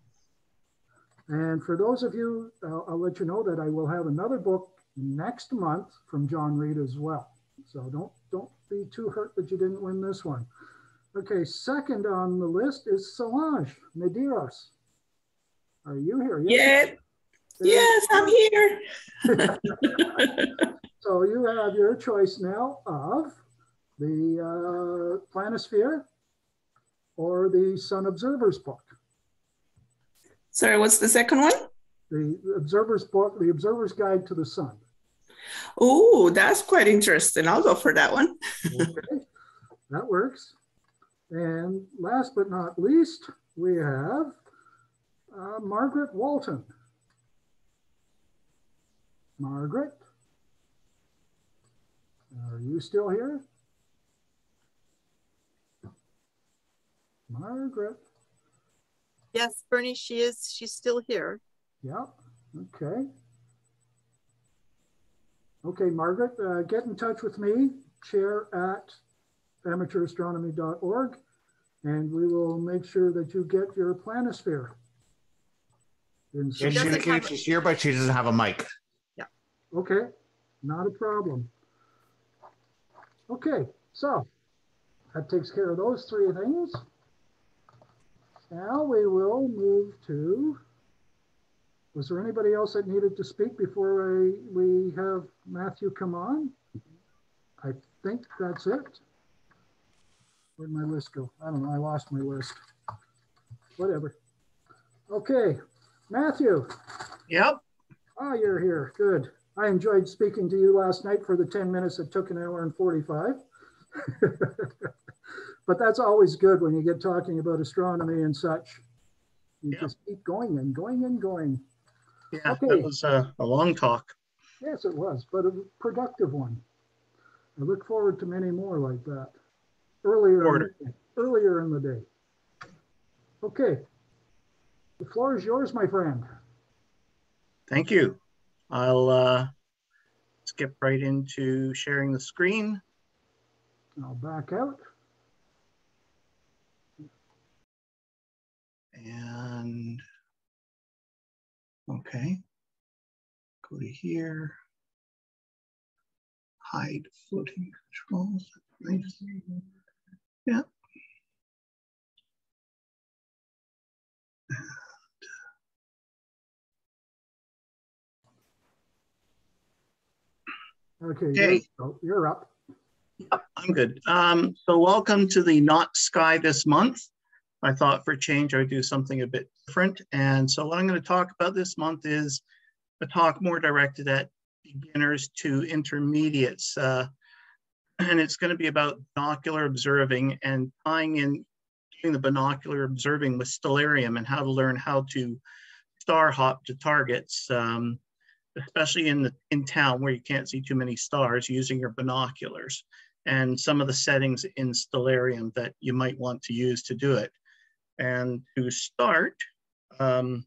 And for those of you, I'll, I'll let you know that I will have another book next month from John Read as well. So don't don't be too hurt that you didn't win this one. Okay, second on the list is Solange Medeiros. Are you here? Yeah. Yes, I'm here. so you have your choice now of the uh, Planisphere or the Sun Observer's book. Sorry, what's the second one? The Observer's book, the Observer's Guide to the Sun. Oh, that's quite interesting. I'll go for that one. Okay, that works. And last but not least, we have uh, Margaret Walton. Margaret, are you still here? Margaret, Yes, Bernie, she is. She's still here. yeah, okay. Okay, Margaret, uh, get in touch with me, chair at amateurastronomy.org, and we will make sure that you get your planisphere. In Yeah, she indicated she's here, but she doesn't have a mic. Yeah. Okay, not a problem. Okay, so that takes care of those three things. Now we will move to, was there anybody else that needed to speak before I, we have Matthew come on? I think that's it. Where'd my list go? I don't know, I lost my list. Whatever. Okay, Matthew. Yep. Ah, you're here, good. I enjoyed speaking to you last night for the 10 minutes that took an hour and 45. but that's always good when you get talking about astronomy and such. You just keep going and going and going. Yeah, Okay. that was a, a long talk. Yes, it was, but a productive one. I look forward to many more like that. Earlier, in Order. the, earlier in the day. Okay. The floor is yours, my friend. Thank you. I'll uh, skip right into sharing the screen. I'll back out. And, okay. Go to here. Hide floating controls. Nice. Yeah. Okay, Okay. you're- oh, you're up. I'm good. Um, so welcome to the Not Sky this month. I thought for change I'd do something a bit different. And so what I'm going to talk about this month is a talk more directed at beginners to intermediates. Uh, and it's going to be about binocular observing and tying in doing the binocular observing with stellarium and how to learn how to star hop to targets, um, especially in the in town where you can't see too many stars using your binoculars and some of the settings in Stellarium that you might want to use to do it. And to start, um,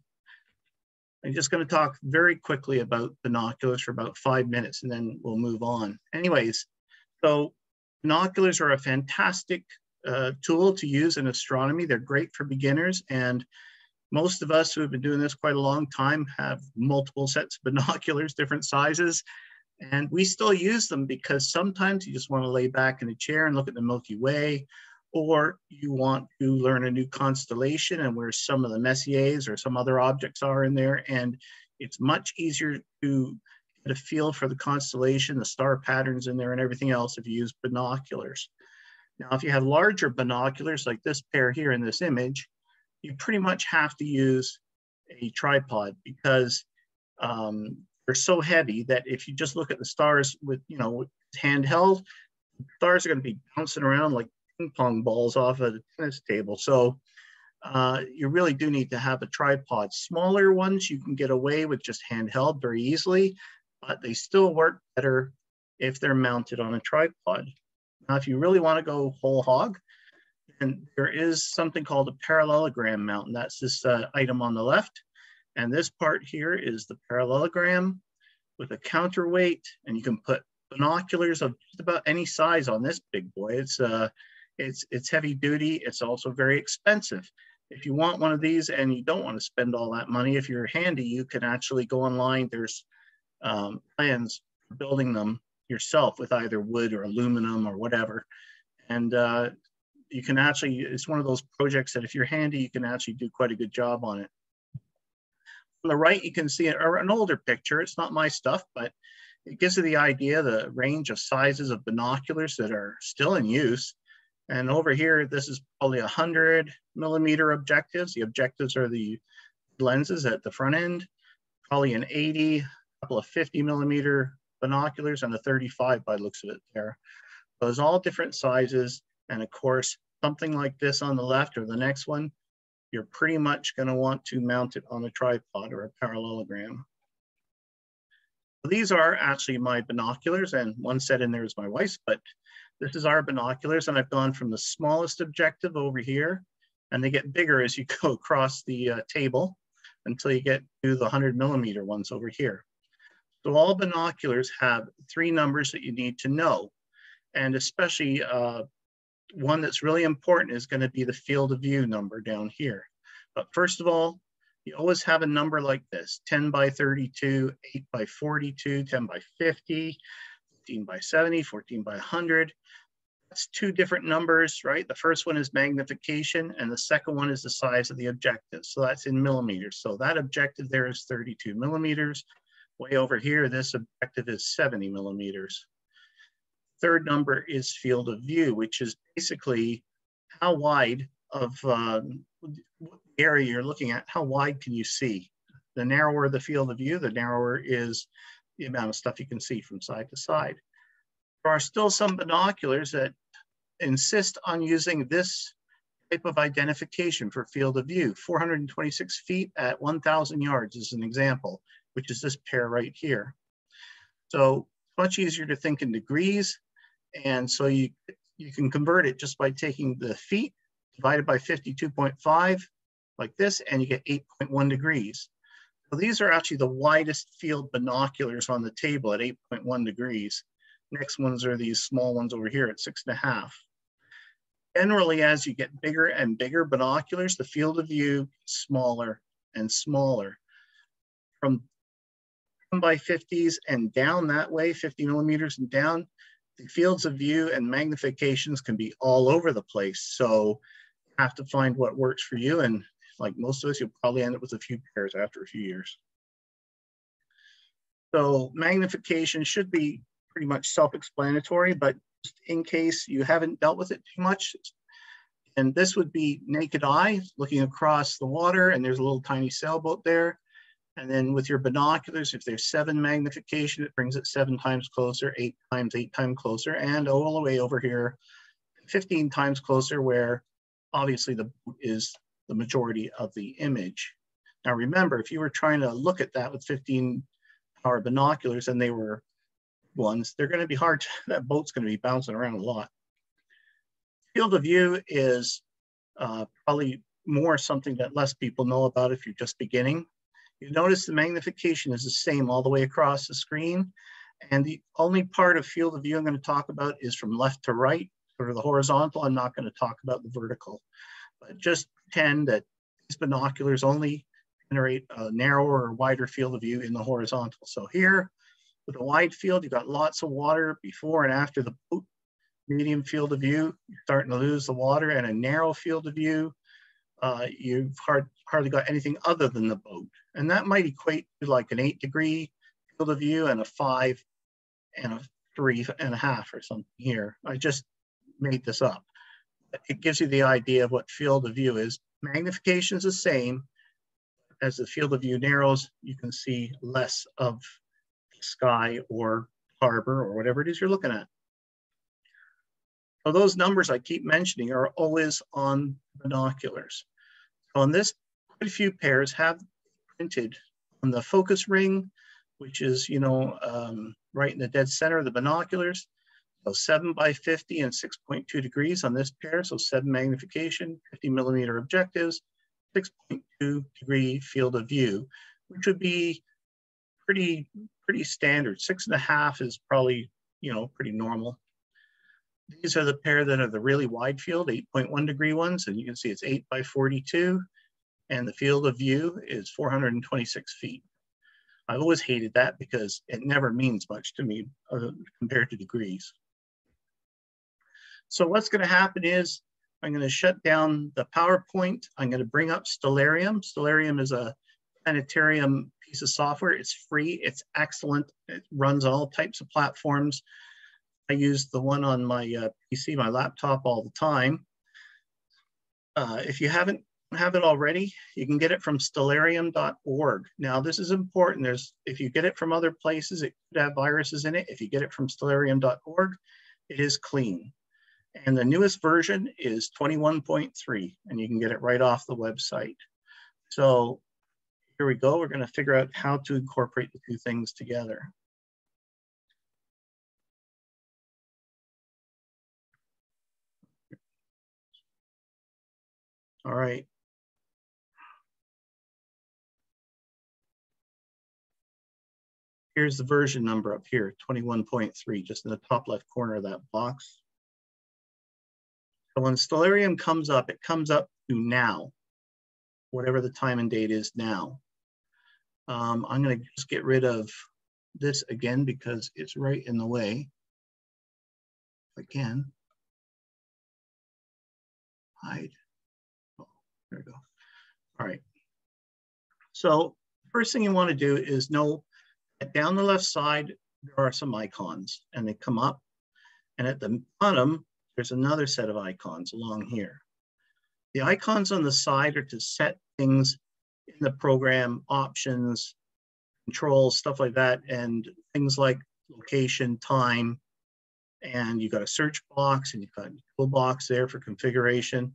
I'm just going to talk very quickly about binoculars for about five minutes and then we'll move on. Anyways, so binoculars are a fantastic uh, tool to use in astronomy. They're great for beginners and most of us who have been doing this quite a long time have multiple sets of binoculars, different sizes, and we still use them because sometimes you just want to lay back in a chair and look at the Milky Way, or you want to learn a new constellation and where some of the Messiers or some other objects are in there. And it's much easier to a feel for the constellation, the star patterns in there and everything else if you use binoculars. Now, if you have larger binoculars like this pair here in this image, you pretty much have to use a tripod because um, they're so heavy that if you just look at the stars with, you know, handheld, stars are going to be bouncing around like ping pong balls off of a tennis table. So uh, you really do need to have a tripod. Smaller ones you can get away with just handheld very easily, but they still work better if they're mounted on a tripod. Now, if you really want to go whole hog, then there is something called a parallelogram mount. And that's this uh, item on the left. And this part here is the parallelogram with a counterweight, and you can put binoculars of just about any size on this big boy. It's uh, it's it's heavy duty. It's also very expensive. If you want one of these and you don't want to spend all that money, if you're handy, you can actually go online. There's um, plans for building them yourself with either wood or aluminum or whatever, and uh, you can actually. It's one of those projects that if you're handy, you can actually do quite a good job on it. On the right, you can see an older picture. It's not my stuff, but it gives you the idea, the range of sizes of binoculars that are still in use. And over here, this is probably 100 millimeter objectives. The objectives are the lenses at the front end, probably an 80, a couple of 50 millimeter binoculars, and a 35 by looks of it there. Those all different sizes. And of course, something like this on the left or the next one, you're pretty much going to want to mount it on a tripod or a parallelogram. These are actually my binoculars and one set in there is my wife's, but this is our binoculars and I've gone from the smallest objective over here and they get bigger as you go across the uh, table until you get to the 100 millimeter ones over here. So all binoculars have three numbers that you need to know and especially uh, one that's really important is going to be the field of view number down here. But first of all, you always have a number like this, 10 by 32, 8 by 42, 10 by 50, 15 by 70, 14 by 100. That's two different numbers, right? The first one is magnification and the second one is the size of the objective. So that's in millimeters. So that objective there is 32 millimeters. Way over here, this objective is 70 millimeters. Third number is field of view, which is basically how wide of um, area you're looking at, how wide can you see? The narrower the field of view, the narrower is the amount of stuff you can see from side to side. There are still some binoculars that insist on using this type of identification for field of view. 426 feet at 1,000 yards is an example, which is this pair right here. So it's much easier to think in degrees. And so you, you can convert it just by taking the feet divided by 52.5 like this, and you get 8.1 degrees. So these are actually the widest field binoculars on the table at 8.1 degrees. next ones are these small ones over here at six and a half. Generally, as you get bigger and bigger binoculars, the field of view smaller and smaller. From 10 by 50s and down that way, 50 millimeters and down, the fields of view and magnifications can be all over the place. So you have to find what works for you. And like most of us, you'll probably end up with a few pairs after a few years. So magnification should be pretty much self-explanatory, but in case you haven't dealt with it too much, and this would be naked eye looking across the water and there's a little tiny sailboat there. And then with your binoculars, if there's seven magnification, it brings it seven times closer, eight times, eight times closer, and all the way over here, 15 times closer where obviously the is the majority of the image. Now remember, if you were trying to look at that with 15 power binoculars and they were ones, they're gonna be hard, to, that boat's gonna be bouncing around a lot. Field of view is uh, probably more something that less people know about if you're just beginning. You notice the magnification is the same all the way across the screen. And the only part of field of view I'm going to talk about is from left to right, sort of the horizontal. I'm not going to talk about the vertical. But just pretend that these binoculars only generate a narrower or wider field of view in the horizontal. So here, with a wide field, you've got lots of water before and after the boat. Medium field of view, you're starting to lose the water, and a narrow field of view, uh, you've hard, hardly got anything other than the boat. And that might equate to like an eight degree field of view and a five and a three and a half or something here. I just made this up. It gives you the idea of what field of view is. Magnification is the same. As the field of view narrows, you can see less of the sky or harbor or whatever it is you're looking at. So those numbers I keep mentioning are always on binoculars. So on this, quite a few pairs have printed on the focus ring, which is, you know, um, right in the dead center of the binoculars. So seven by 50 and 6.2 degrees on this pair. So seven magnification, 50 millimeter objectives, 6.2 degree field of view, which would be pretty, pretty standard. Six and a half is probably, you know, pretty normal. These are the pair that are the really wide field, 8.1 degree ones, and you can see it's 8 by 42, and the field of view is 426 feet. I've always hated that because it never means much to me uh, compared to degrees. So what's going to happen is I'm going to shut down the PowerPoint. I'm going to bring up Stellarium. Stellarium is a planetarium piece of software. It's free. It's excellent. It runs all types of platforms. I use the one on my uh, PC, my laptop all the time. Uh, if you haven't have it already, you can get it from stellarium.org. Now this is important. There's if you get it from other places, it could have viruses in it. If you get it from stellarium.org, it is clean. And the newest version is 21.3, and you can get it right off the website. So here we go. We're going to figure out how to incorporate the two things together. All right. Here's the version number up here, 21.3, just in the top left corner of that box. So when Stellarium comes up, it comes up to now, whatever the time and date is now. Um, I'm gonna just get rid of this again because it's right in the way. If I can. Hide. There we go. All right. So first thing you want to do is know down the left side, there are some icons and they come up. And at the bottom, there's another set of icons along here. The icons on the side are to set things in the program, options, controls, stuff like that, and things like location, time, and you've got a search box and you've got a toolbox there for configuration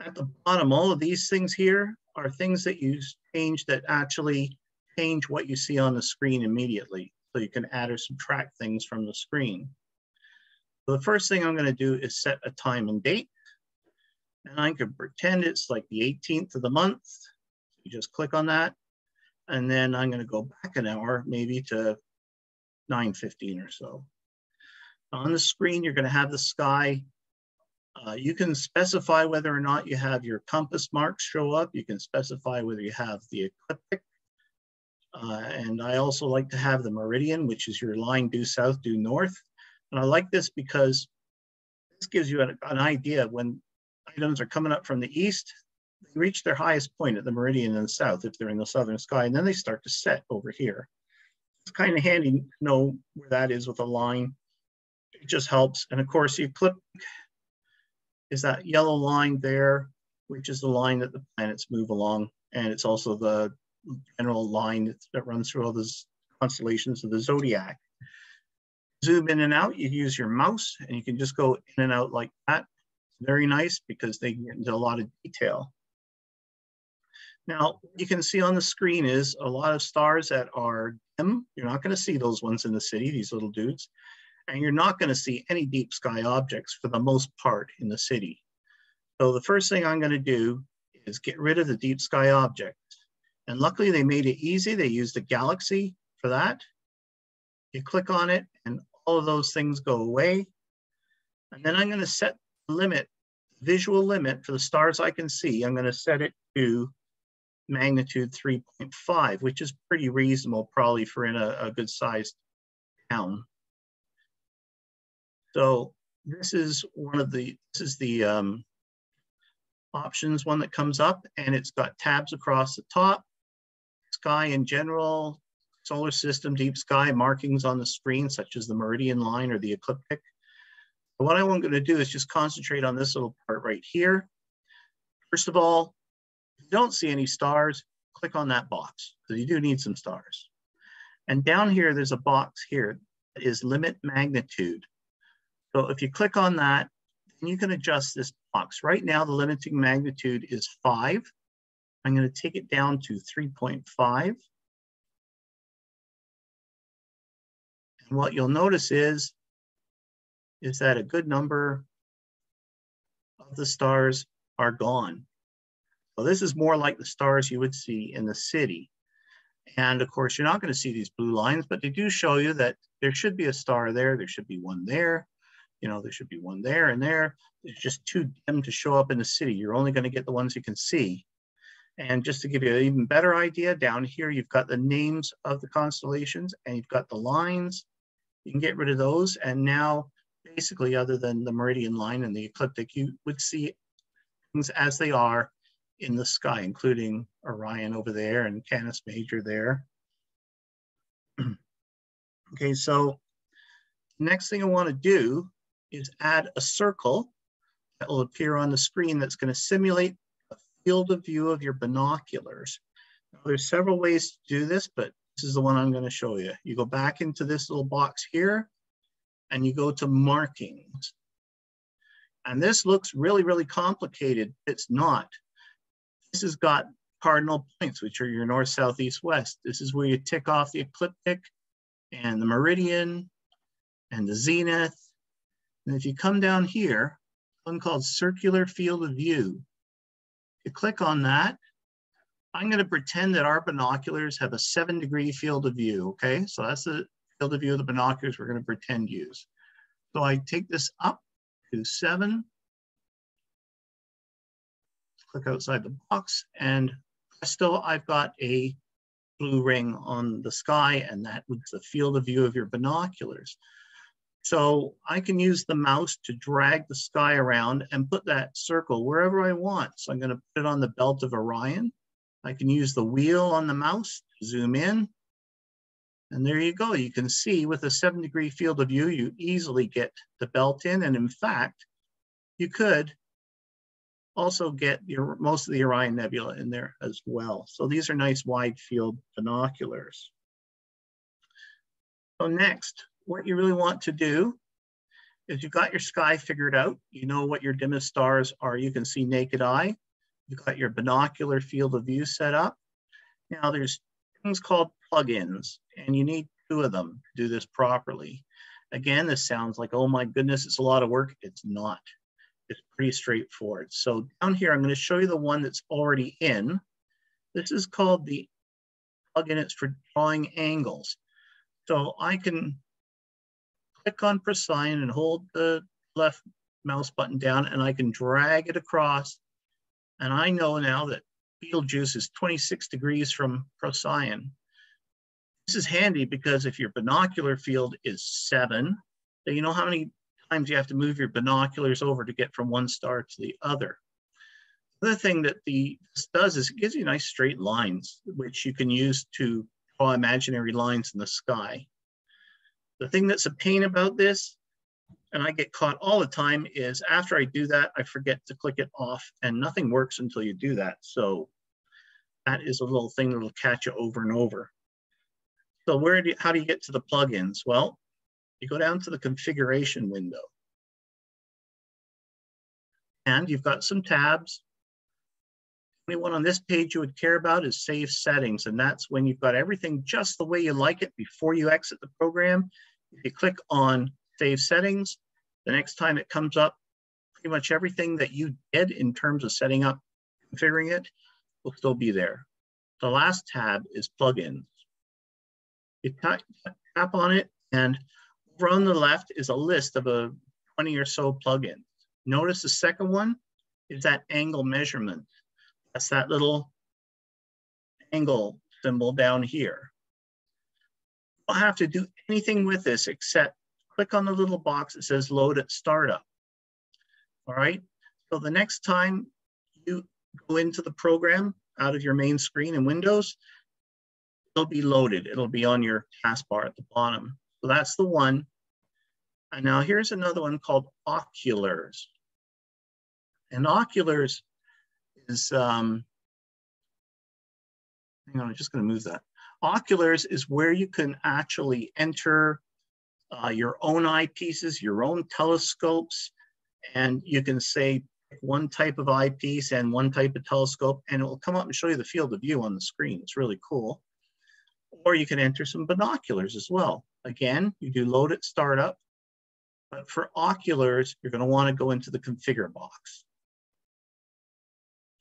at the bottom, all of these things here are things that you change that actually change what you see on the screen immediately. So you can add or subtract things from the screen. So the first thing I'm going to do is set a time and date. And I can pretend it's like the 18th of the month. You just click on that. And then I'm going to go back an hour, maybe to 9.15 or so. On the screen, you're going to have the sky. Uh, you can specify whether or not you have your compass marks show up. You can specify whether you have the ecliptic. Uh, and I also like to have the meridian, which is your line due south, due north. And I like this because this gives you an, an idea when items are coming up from the east, they reach their highest point at the meridian in the south if they're in the southern sky, and then they start to set over here. It's kind of handy to know where that is with a line. It just helps. And of course, ecliptic is that yellow line there, which is the line that the planets move along. And it's also the general line that runs through all those constellations of the zodiac. Zoom in and out, you use your mouse and you can just go in and out like that. It's very nice because they get into a lot of detail. Now, you can see on the screen is a lot of stars that are dim. You're not going to see those ones in the city, these little dudes. And you're not going to see any deep sky objects for the most part in the city. So the first thing I'm going to do is get rid of the deep sky objects. And luckily they made it easy. They used a galaxy for that. You click on it and all of those things go away. And then I'm going to set the limit, visual limit for the stars I can see. I'm going to set it to magnitude 3.5, which is pretty reasonable probably for in a, a good sized town. So this is one of the, this is the um, options one that comes up and it's got tabs across the top, sky in general, solar system, deep sky, markings on the screen, such as the meridian line or the ecliptic. But what I'm gonna do is just concentrate on this little part right here. First of all, if you don't see any stars, click on that box, because you do need some stars. And down here, there's a box here that is limit magnitude. So if you click on that, then you can adjust this box. Right now, the limiting magnitude is five. I'm gonna take it down to 3.5. And what you'll notice is, is that a good number of the stars are gone. So this is more like the stars you would see in the city. And of course, you're not going to see these blue lines, but they do show you that there should be a star there. There should be one there. You know, there should be one there and there. It's just too dim to show up in the city. You're only going to get the ones you can see. And just to give you an even better idea, down here, you've got the names of the constellations and you've got the lines. You can get rid of those. And now, basically, other than the meridian line and the ecliptic, you would see things as they are in the sky, including Orion over there and Canis Major there. okay, so next thing I want to do is add a circle that will appear on the screen that's going to simulate field of view of your binoculars. Now, there's several ways to do this, but this is the one I'm going to show you. You go back into this little box here and you go to markings. And this looks really, really complicated. It's not. This has got cardinal points, which are your north, south, east, west. This is where you tick off the ecliptic and the meridian and the zenith. And if you come down here, one called circular field of view, you click on that. I'm going to pretend that our binoculars have a seven degree field of view. Okay, so that's the field of view of the binoculars we're going to pretend use. So I take this up to seven click outside the box and still I've got a blue ring on the sky and that was the field of view of your binoculars. So I can use the mouse to drag the sky around and put that circle wherever I want. So I'm gonna put it on the belt of Orion. I can use the wheel on the mouse to zoom in. And there you go. You can see with a seven degree field of view, you easily get the belt in. And in fact, you could also get your most of the Orion Nebula in there as well. So these are nice wide field binoculars. So next, what you really want to do is you've got your sky figured out. You know what your dimmest stars are. You can see naked eye. You've got your binocular field of view set up. Now there's things called plugins, and you need two of them to do this properly. Again, this sounds like, oh my goodness, it's a lot of work. It's not. It's pretty straightforward. So down here, I'm going to show you the one that's already in. This is called the plugin. It's for drawing angles. So I can click on Procyon and hold the left mouse button down and I can drag it across. And I know now that Betelgeuse is 26 degrees from Procyon. This is handy because if your binocular field is seven, then you know how many times you have to move your binoculars over to get from one star to the other. The other thing that the this does is it gives you nice straight lines, which you can use to draw imaginary lines in the sky. The thing that's a pain about this, and I get caught all the time, is after I do that, I forget to click it off and nothing works until you do that. So that is a little thing that'll catch you over and over. So where do you, how do you get to the plugins? Well, you go down to the configuration window. And you've got some tabs. One on this page you would care about is save settings. And that's when you've got everything just the way you like it before you exit the program. If you click on save settings, the next time it comes up, pretty much everything that you did in terms of setting up, configuring it, will still be there. The last tab is plugins. You tap, tap on it and over on the left is a list of a 20 or so plugins. Notice the second one is that angle measurement. That's that little angle symbol down here. You don't have to do anything with this except click on the little box that says load at startup. All right, so the next time you go into the program out of your main screen in Windows, it'll be loaded. It'll be on your taskbar at the bottom. So that's the one. And now here's another one called Oculars. And Oculars is, um, hang on, I'm just gonna move that. Oculars is where you can actually enter uh, your own eyepieces, your own telescopes, and you can say one type of eyepiece and one type of telescope, and it will come up and show you the field of view on the screen. It's really cool. Or you can enter some binoculars as well. Again, you do load at startup, but for oculars, you're gonna wanna go into the configure box.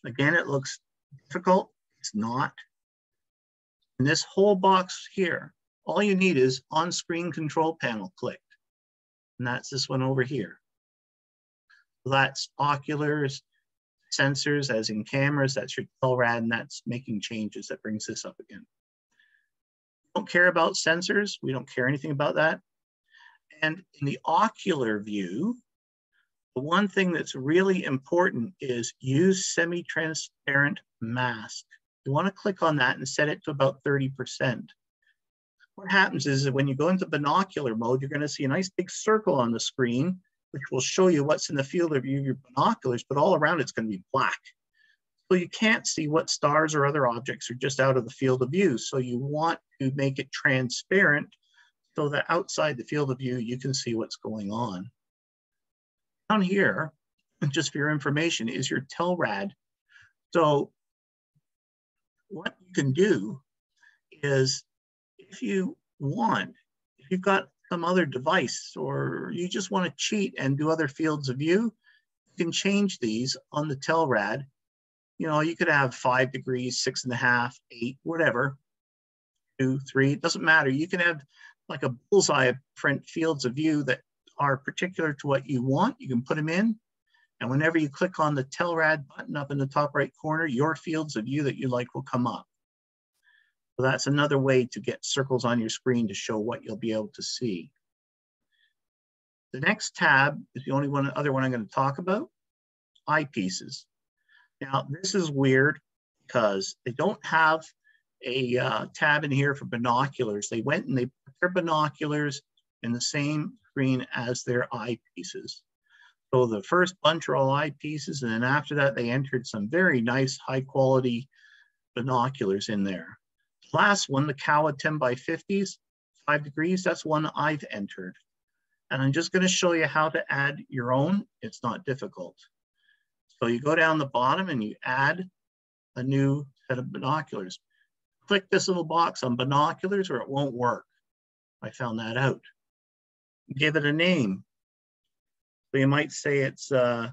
Again, it looks difficult, it's not. In this whole box here, all you need is on-screen control panel clicked. And that's this one over here. That's oculars, sensors, as in cameras, that's your TELRAD, and that's making changes that brings this up again. Don't care about sensors. We don't care anything about that. And in the ocular view, the one thing that's really important is use semi-transparent mask. You want to click on that and set it to about 30% what happens is that when you go into binocular mode, you're going to see a nice big circle on the screen, which will show you what's in the field of view of your binoculars, but all around it's going to be black. So you can't see what stars or other objects are just out of the field of view. So you want to make it transparent so that outside the field of view, you can see what's going on. Down here, just for your information, is your TELRAD. So what you can do is if you want, if you've got some other device or you just want to cheat and do other fields of view, you can change these on the TELRAD. You know, you could have five degrees, six and a half, eight, whatever, two, three, it doesn't matter. You can have like a bullseye print fields of view that are particular to what you want. You can put them in. And whenever you click on the TELRAD button up in the top right corner, your fields of view that you like will come up. So that's another way to get circles on your screen to show what you'll be able to see. The next tab is the only one other one I'm going to talk about, eyepieces. Now this is weird because they don't have a uh, tab in here for binoculars. They went and they put their binoculars in the same screen as their eyepieces. So the first bunch are all eyepieces, and then after that, they entered some very nice, high quality binoculars in there last one, the Kowa 10 by 50s, five degrees, that's one I've entered. And I'm just gonna show you how to add your own. It's not difficult. So you go down the bottom and you add a new set of binoculars. Click this little box on binoculars or it won't work. I found that out. Give it a name. So you might say it's uh,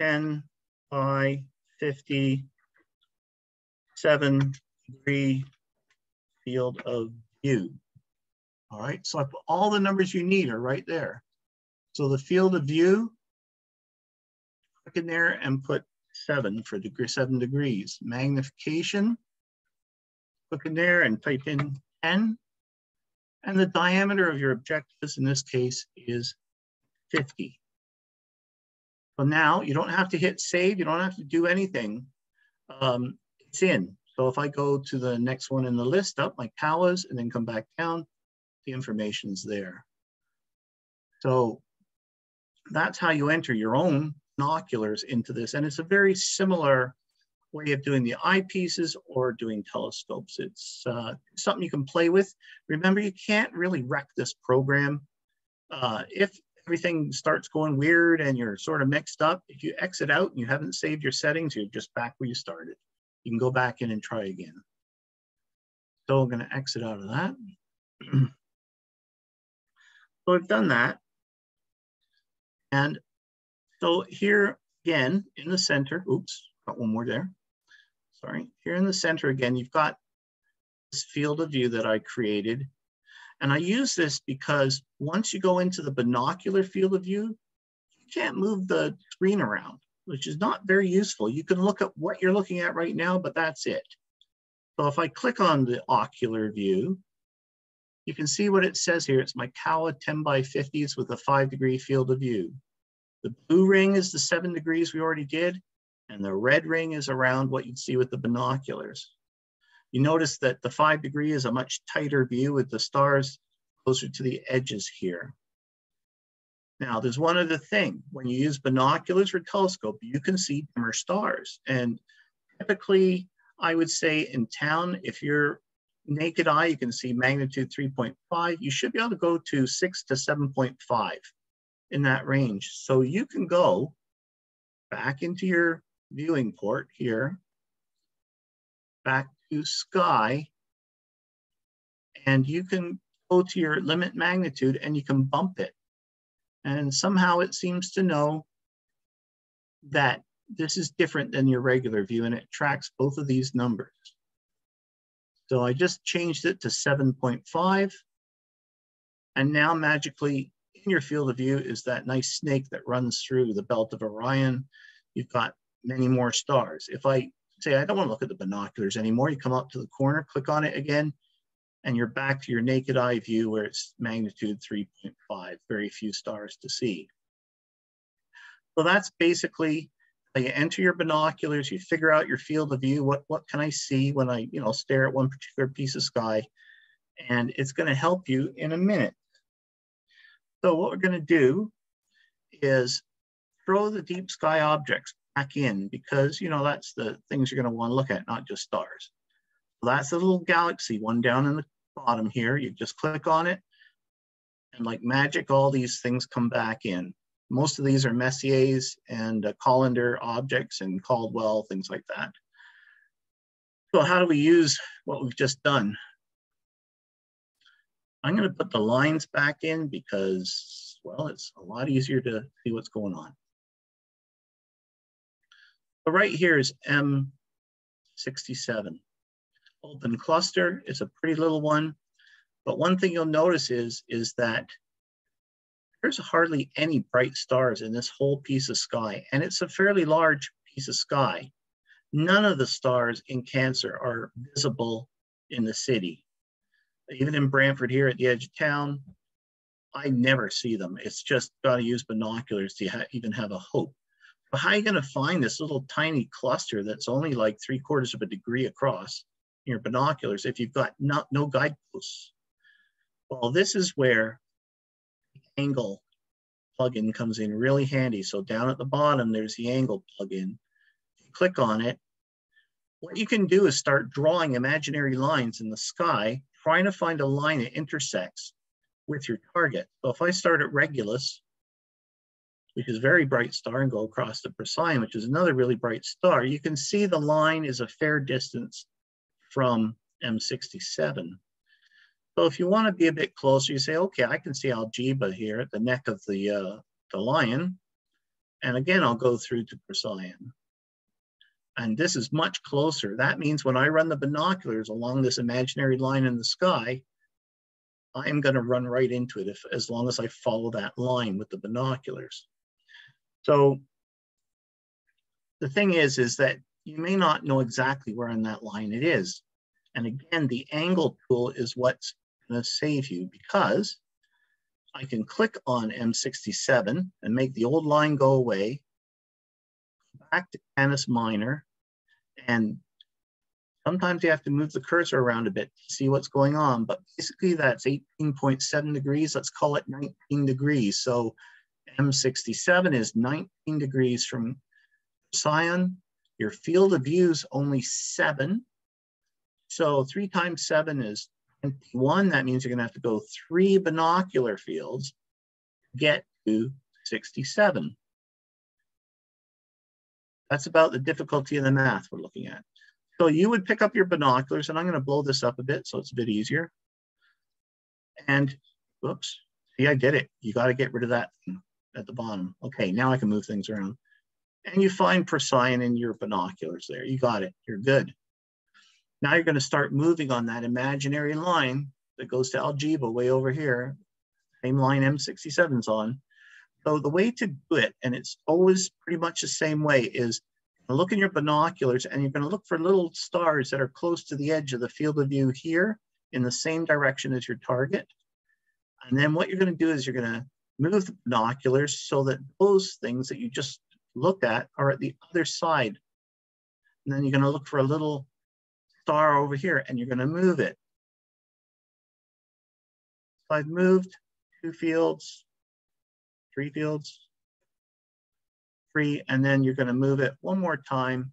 10 by 57 degree field of view. All right, so all the numbers you need are right there. So the field of view, click in there and put seven for degree, seven degrees. Magnification, click in there and type in 10. And the diameter of your objectives in this case is 50. So now you don't have to hit save, you don't have to do anything. Um, it's in. So if I go to the next one in the list up, my Kowas, and then come back down, the information's there. So that's how you enter your own binoculars into this. And it's a very similar way of doing the eyepieces or doing telescopes. It's uh, something you can play with. Remember, you can't really wreck this program. Uh, if everything starts going weird and you're sort of mixed up, if you exit out and you haven't saved your settings, you're just back where you started. You can go back in and try again. So I'm gonna exit out of that. so I've done that. And so here again in the center, oops, got one more there. Sorry, here in the center again, you've got this field of view that I created. And I use this because once you go into the binocular field of view, you can't move the screen around, which is not very useful. You can look at what you're looking at right now, but that's it. So if I click on the ocular view, you can see what it says here. It's my Kowa 10 by 50s with a five degree field of view. The blue ring is the seven degrees we already did, and the red ring is around what you'd see with the binoculars. You notice that the five degree is a much tighter view with the stars closer to the edges here. Now, there's one other thing. When you use binoculars or telescope, you can see dimmer stars. And typically, I would say in town, if you're naked eye, you can see magnitude 3.5. You should be able to go to 6 to 7.5 in that range. So you can go back into your viewing port here, back to sky, and you can go to your limit magnitude and you can bump it. And somehow it seems to know that this is different than your regular view and it tracks both of these numbers. So I just changed it to 7.5. And now magically in your field of view is that nice snake that runs through the belt of Orion. You've got many more stars. If I say I don't want to look at the binoculars anymore, you come up to the corner, click on it again, and you're back to your naked eye view where it's magnitude 3.5, very few stars to see. So that's basically how you enter your binoculars, you figure out your field of view, what, what can I see when I you know, stare at one particular piece of sky, and it's gonna help you in a minute. So what we're gonna do is throw the deep sky objects back in because you know that's the things you're gonna wanna look at, not just stars. So that's the little galaxy one down in the bottom here. You just click on it and like magic, all these things come back in. Most of these are Messier's and uh, Collinder objects and Caldwell, things like that. So how do we use what we've just done? I'm going to put the lines back in because, well, it's a lot easier to see what's going on. So right here is M67. Open cluster is a pretty little one. But one thing you'll notice is, is that there's hardly any bright stars in this whole piece of sky, and it's a fairly large piece of sky. None of the stars in Cancer are visible in the city. Even in Brantford here at the edge of town, I never see them. It's just got to use binoculars to ha even have a hope. But how are you going to find this little tiny cluster that's only like three quarters of a degree across in your binoculars if you've got not, no guideposts? Well, this is where the angle plugin comes in really handy. So down at the bottom, there's the angle plugin. You click on it. What you can do is start drawing imaginary lines in the sky, trying to find a line that intersects with your target. So if I start at Regulus, which is a very bright star, and go across to Procyon, which is another really bright star, you can see the line is a fair distance from M67. So if you want to be a bit closer, you say, okay, I can see Algieba here at the neck of the, uh, the lion. And again, I'll go through to Procyon. And this is much closer. That means when I run the binoculars along this imaginary line in the sky, I'm going to run right into it if, as long as I follow that line with the binoculars. So the thing is, is that you may not know exactly where on that line it is. And again, the angle tool is what's going to save you because I can click on M67 and make the old line go away, back to Canis Minor, and sometimes you have to move the cursor around a bit to see what's going on, but basically that's 18.7 degrees, let's call it 19 degrees. So M67 is 19 degrees from Procyon. Your field of view is only seven. So three times seven is 21. That means you're gonna have to go three binocular fields to get to 67. That's about the difficulty of the math we're looking at. So you would pick up your binoculars, and I'm gonna blow this up a bit so it's a bit easier. And, whoops, see, I did it. You gotta get rid of that at the bottom. Okay, now I can move things around. And you find Procyon in your binoculars there. You got it, you're good. Now you're gonna start moving on that imaginary line that goes to Algieba way over here. Same line M67's on. So the way to do it, and it's always pretty much the same way, is look in your binoculars and you're going to look for little stars that are close to the edge of the field of view here in the same direction as your target. And then what you're going to do is you're going to move the binoculars so that those things that you just looked at are at the other side. And then you're going to look for a little star over here and you're going to move it. So I've moved two fields, three fields, three, and then you're going to move it one more time.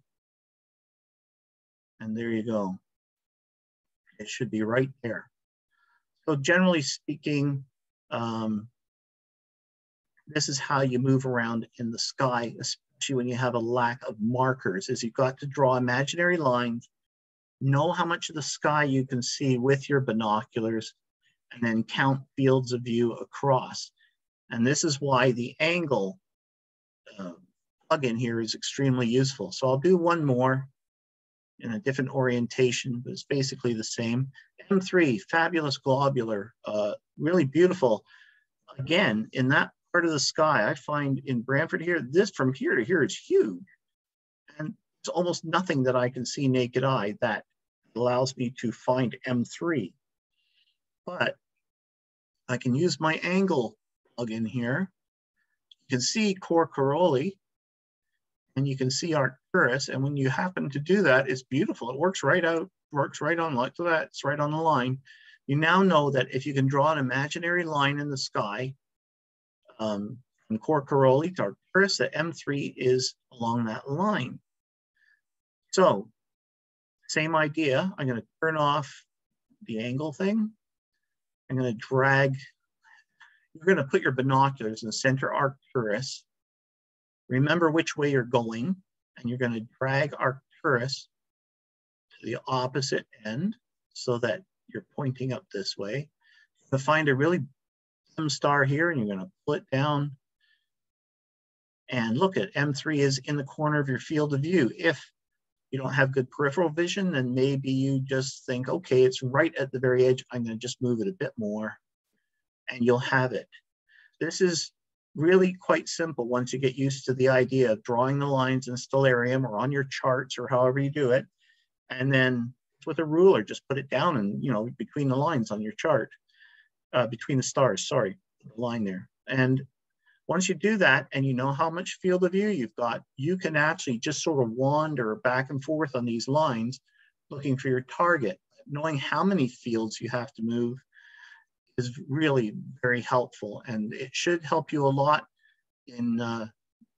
And there you go. It should be right there. So generally speaking, um, this is how you move around in the sky, especially when you have a lack of markers, is you've got to draw imaginary lines, know how much of the sky you can see with your binoculars, and then count fields of view across. And this is why the angle uh, plugin here is extremely useful. So I'll do one more in a different orientation, but it's basically the same. M3, fabulous globular, uh, really beautiful. Again, in that part of the sky, I find in Brantford here, this from here to here is huge. And it's almost nothing that I can see naked eye that allows me to find M3. But I can use my angle plugin here. You can see Cor Caroli, and you can see Arcturus. And when you happen to do that, it's beautiful. It works right out, works right on like that. It's right on the line. You now know that if you can draw an imaginary line in the sky um, from Cor Caroli to Arcturus, that M3 is along that line. So same idea. I'm going to turn off the angle thing. I'm going to drag, you're going to put your binoculars in the center Arcturus Remember which way you're going, and you're going to drag Arcturus to the opposite end so that you're pointing up this way. To find a really dim star here, and you're going to pull it down. And look at M3 is in the corner of your field of view. If you don't have good peripheral vision, then maybe you just think, okay, it's right at the very edge. I'm going to just move it a bit more, and you'll have it. This is really quite simple once you get used to the idea of drawing the lines in Stellarium or on your charts or however you do it. And then with a ruler, just put it down and, you know, between the lines on your chart, uh, between the stars, sorry, the line there. And once you do that and you know how much field of view you've got, you can actually just sort of wander back and forth on these lines looking for your target. Knowing how many fields you have to move is really very helpful and it should help you a lot in uh,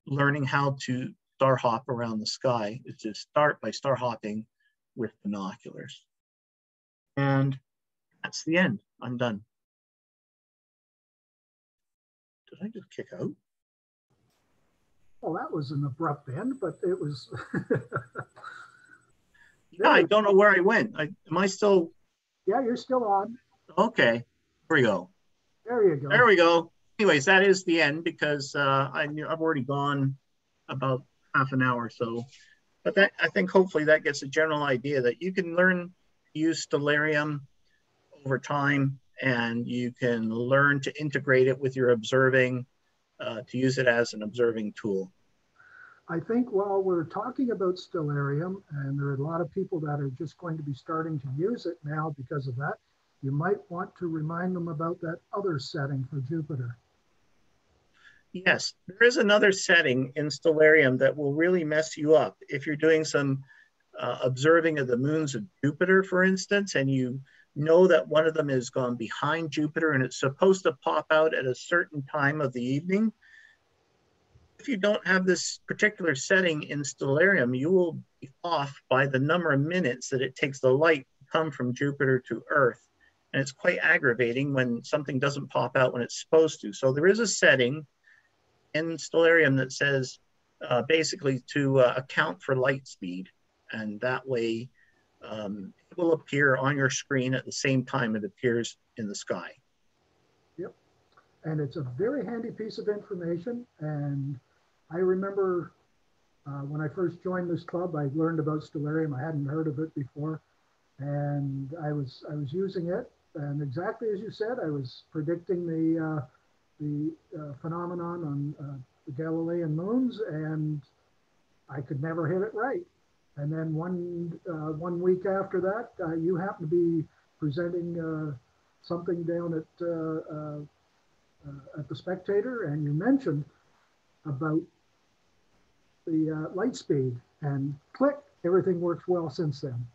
learning how to star hop around the sky is to start by star hopping with binoculars. And that's the end. I'm done. Did I just kick out? Well, that was an abrupt end, but it was. yeah, I don't know where I went. I, am I still? Yeah, you're still on. Okay. There we go. There you go. There we go. Anyways, that is the end because uh, I knew I've already gone about half an hour. Or so, but that I think hopefully that gets a general idea that you can learn to use Stellarium over time. And you can learn to integrate it with your observing uh, to use it as an observing tool. I think while we're talking about Stellarium, and there are a lot of people that are just going to be starting to use it now because of that, you might want to remind them about that other setting for Jupiter. Yes, there is another setting in Stellarium that will really mess you up. If you're doing some uh, observing of the moons of Jupiter, for instance, and you know that one of them has gone behind Jupiter and it's supposed to pop out at a certain time of the evening, if you don't have this particular setting in Stellarium, you will be off by the number of minutes that it takes the light to come from Jupiter to Earth. And it's quite aggravating when something doesn't pop out when it's supposed to. So there is a setting in Stellarium that says uh, basically to uh, account for light speed. And that way um, will appear on your screen at the same time it appears in the sky. Yep. And it's a very handy piece of information. And I remember uh, when I first joined this club, I learned about Stellarium. I hadn't heard of it before. And I was, I was using it. And exactly as you said, I was predicting the, uh, the uh, phenomenon on uh, the Galilean moons, and I could never hit it right. And then one uh, one week after that, uh, you happen to be presenting uh, something down at uh, at the Spectator, and you mentioned about the light speed, and click, everything works well since then.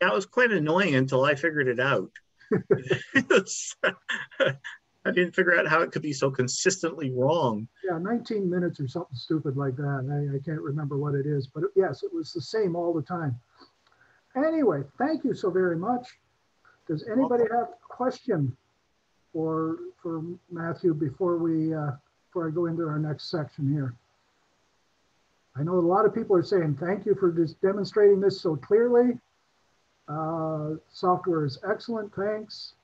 That was quite annoying until I figured it out. I didn't figure out how it could be so consistently wrong. Yeah, 19 minutes or something stupid like that. I, I can't remember what it is, but it, yes, it was the same all the time. Anyway, thank you so very much. Does anybody have a question for for Matthew before we uh, before I go into our next section here? I know a lot of people are saying thank you for just demonstrating this so clearly. Uh, software is excellent, thanks.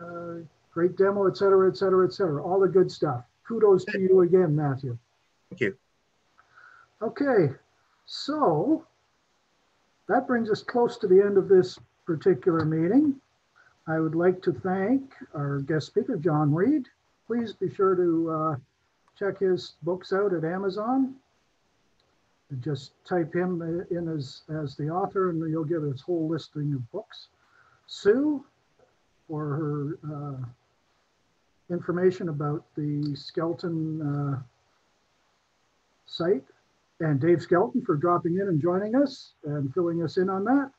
Uh, great demo, et cetera, et cetera, et cetera. All the good stuff. Kudos to you again, Matthew. Thank you. Okay, so that brings us close to the end of this particular meeting. I would like to thank our guest speaker, John Read. Please be sure to uh, check his books out at Amazon. Just type him in as, as the author and you'll get his whole listing of books. Sue, for her uh, information about the Skelton uh, site and Dave Skelton for dropping in and joining us and filling us in on that.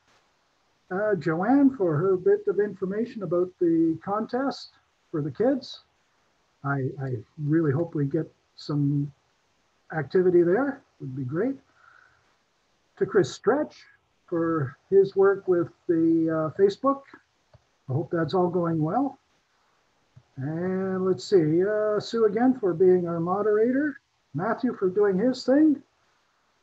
Uh, Joanne for her bit of information about the contest for the kids. I, I really hope we get some activity there, would be great. To Chris Stretch for his work with the uh, Facebook. I hope that's all going well. And let's see, uh, Sue again for being our moderator, Matthew for doing his thing.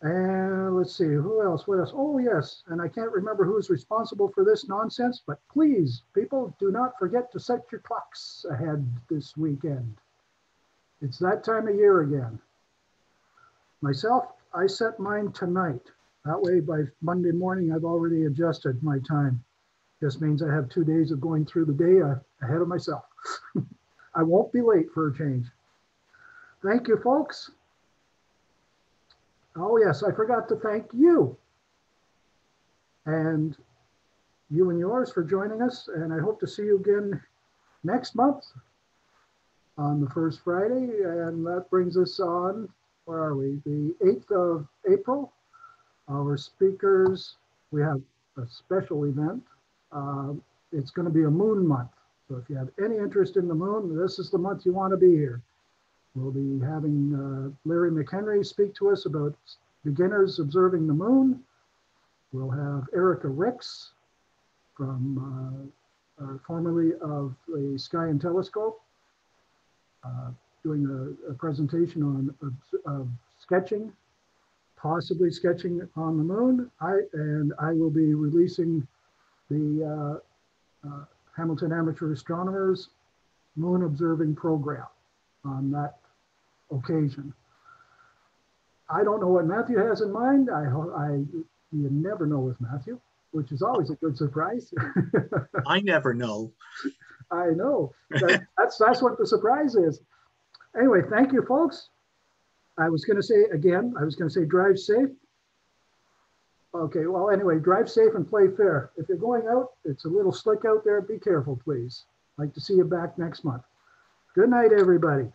And let's see, who else? What else? Oh, yes. And I can't remember who's responsible for this nonsense, but please, people, do not forget to set your clocks ahead this weekend. It's that time of year again. Myself, I set mine tonight. That way, by Monday morning, I've already adjusted my time. Just means I have two days of going through the day ahead of myself. I won't be late for a change. Thank you, folks. Oh, yes, I forgot to thank you and you and yours for joining us. And I hope to see you again next month on the first Friday. And that brings us on, where are we? The 8th of April. Our speakers, we have a special event. Uh, it's going to be a moon month. So if you have any interest in the moon, this is the month you want to be here. We'll be having uh, Larry McHenry speak to us about beginners observing the moon. We'll have Erika Rix from uh, uh, formerly of the Sky and Telescope uh, doing a, a, presentation on sketching, possibly sketching on the moon. I and I will be releasing the uh, uh, Hamilton Amateur Astronomers moon observing program on that occasion. I don't know what Matthew has in mind. I, I you never know with Matthew, which is always a good surprise. I never know. I know. That- That's, that's what the surprise is. Anyway, thank you, folks. I was gonna say, again, I was gonna say drive safe. Okay, well, anyway, drive safe and play fair. If you're going out, it's a little slick out there. Be careful, please. Like to see you back next month. Good night, everybody.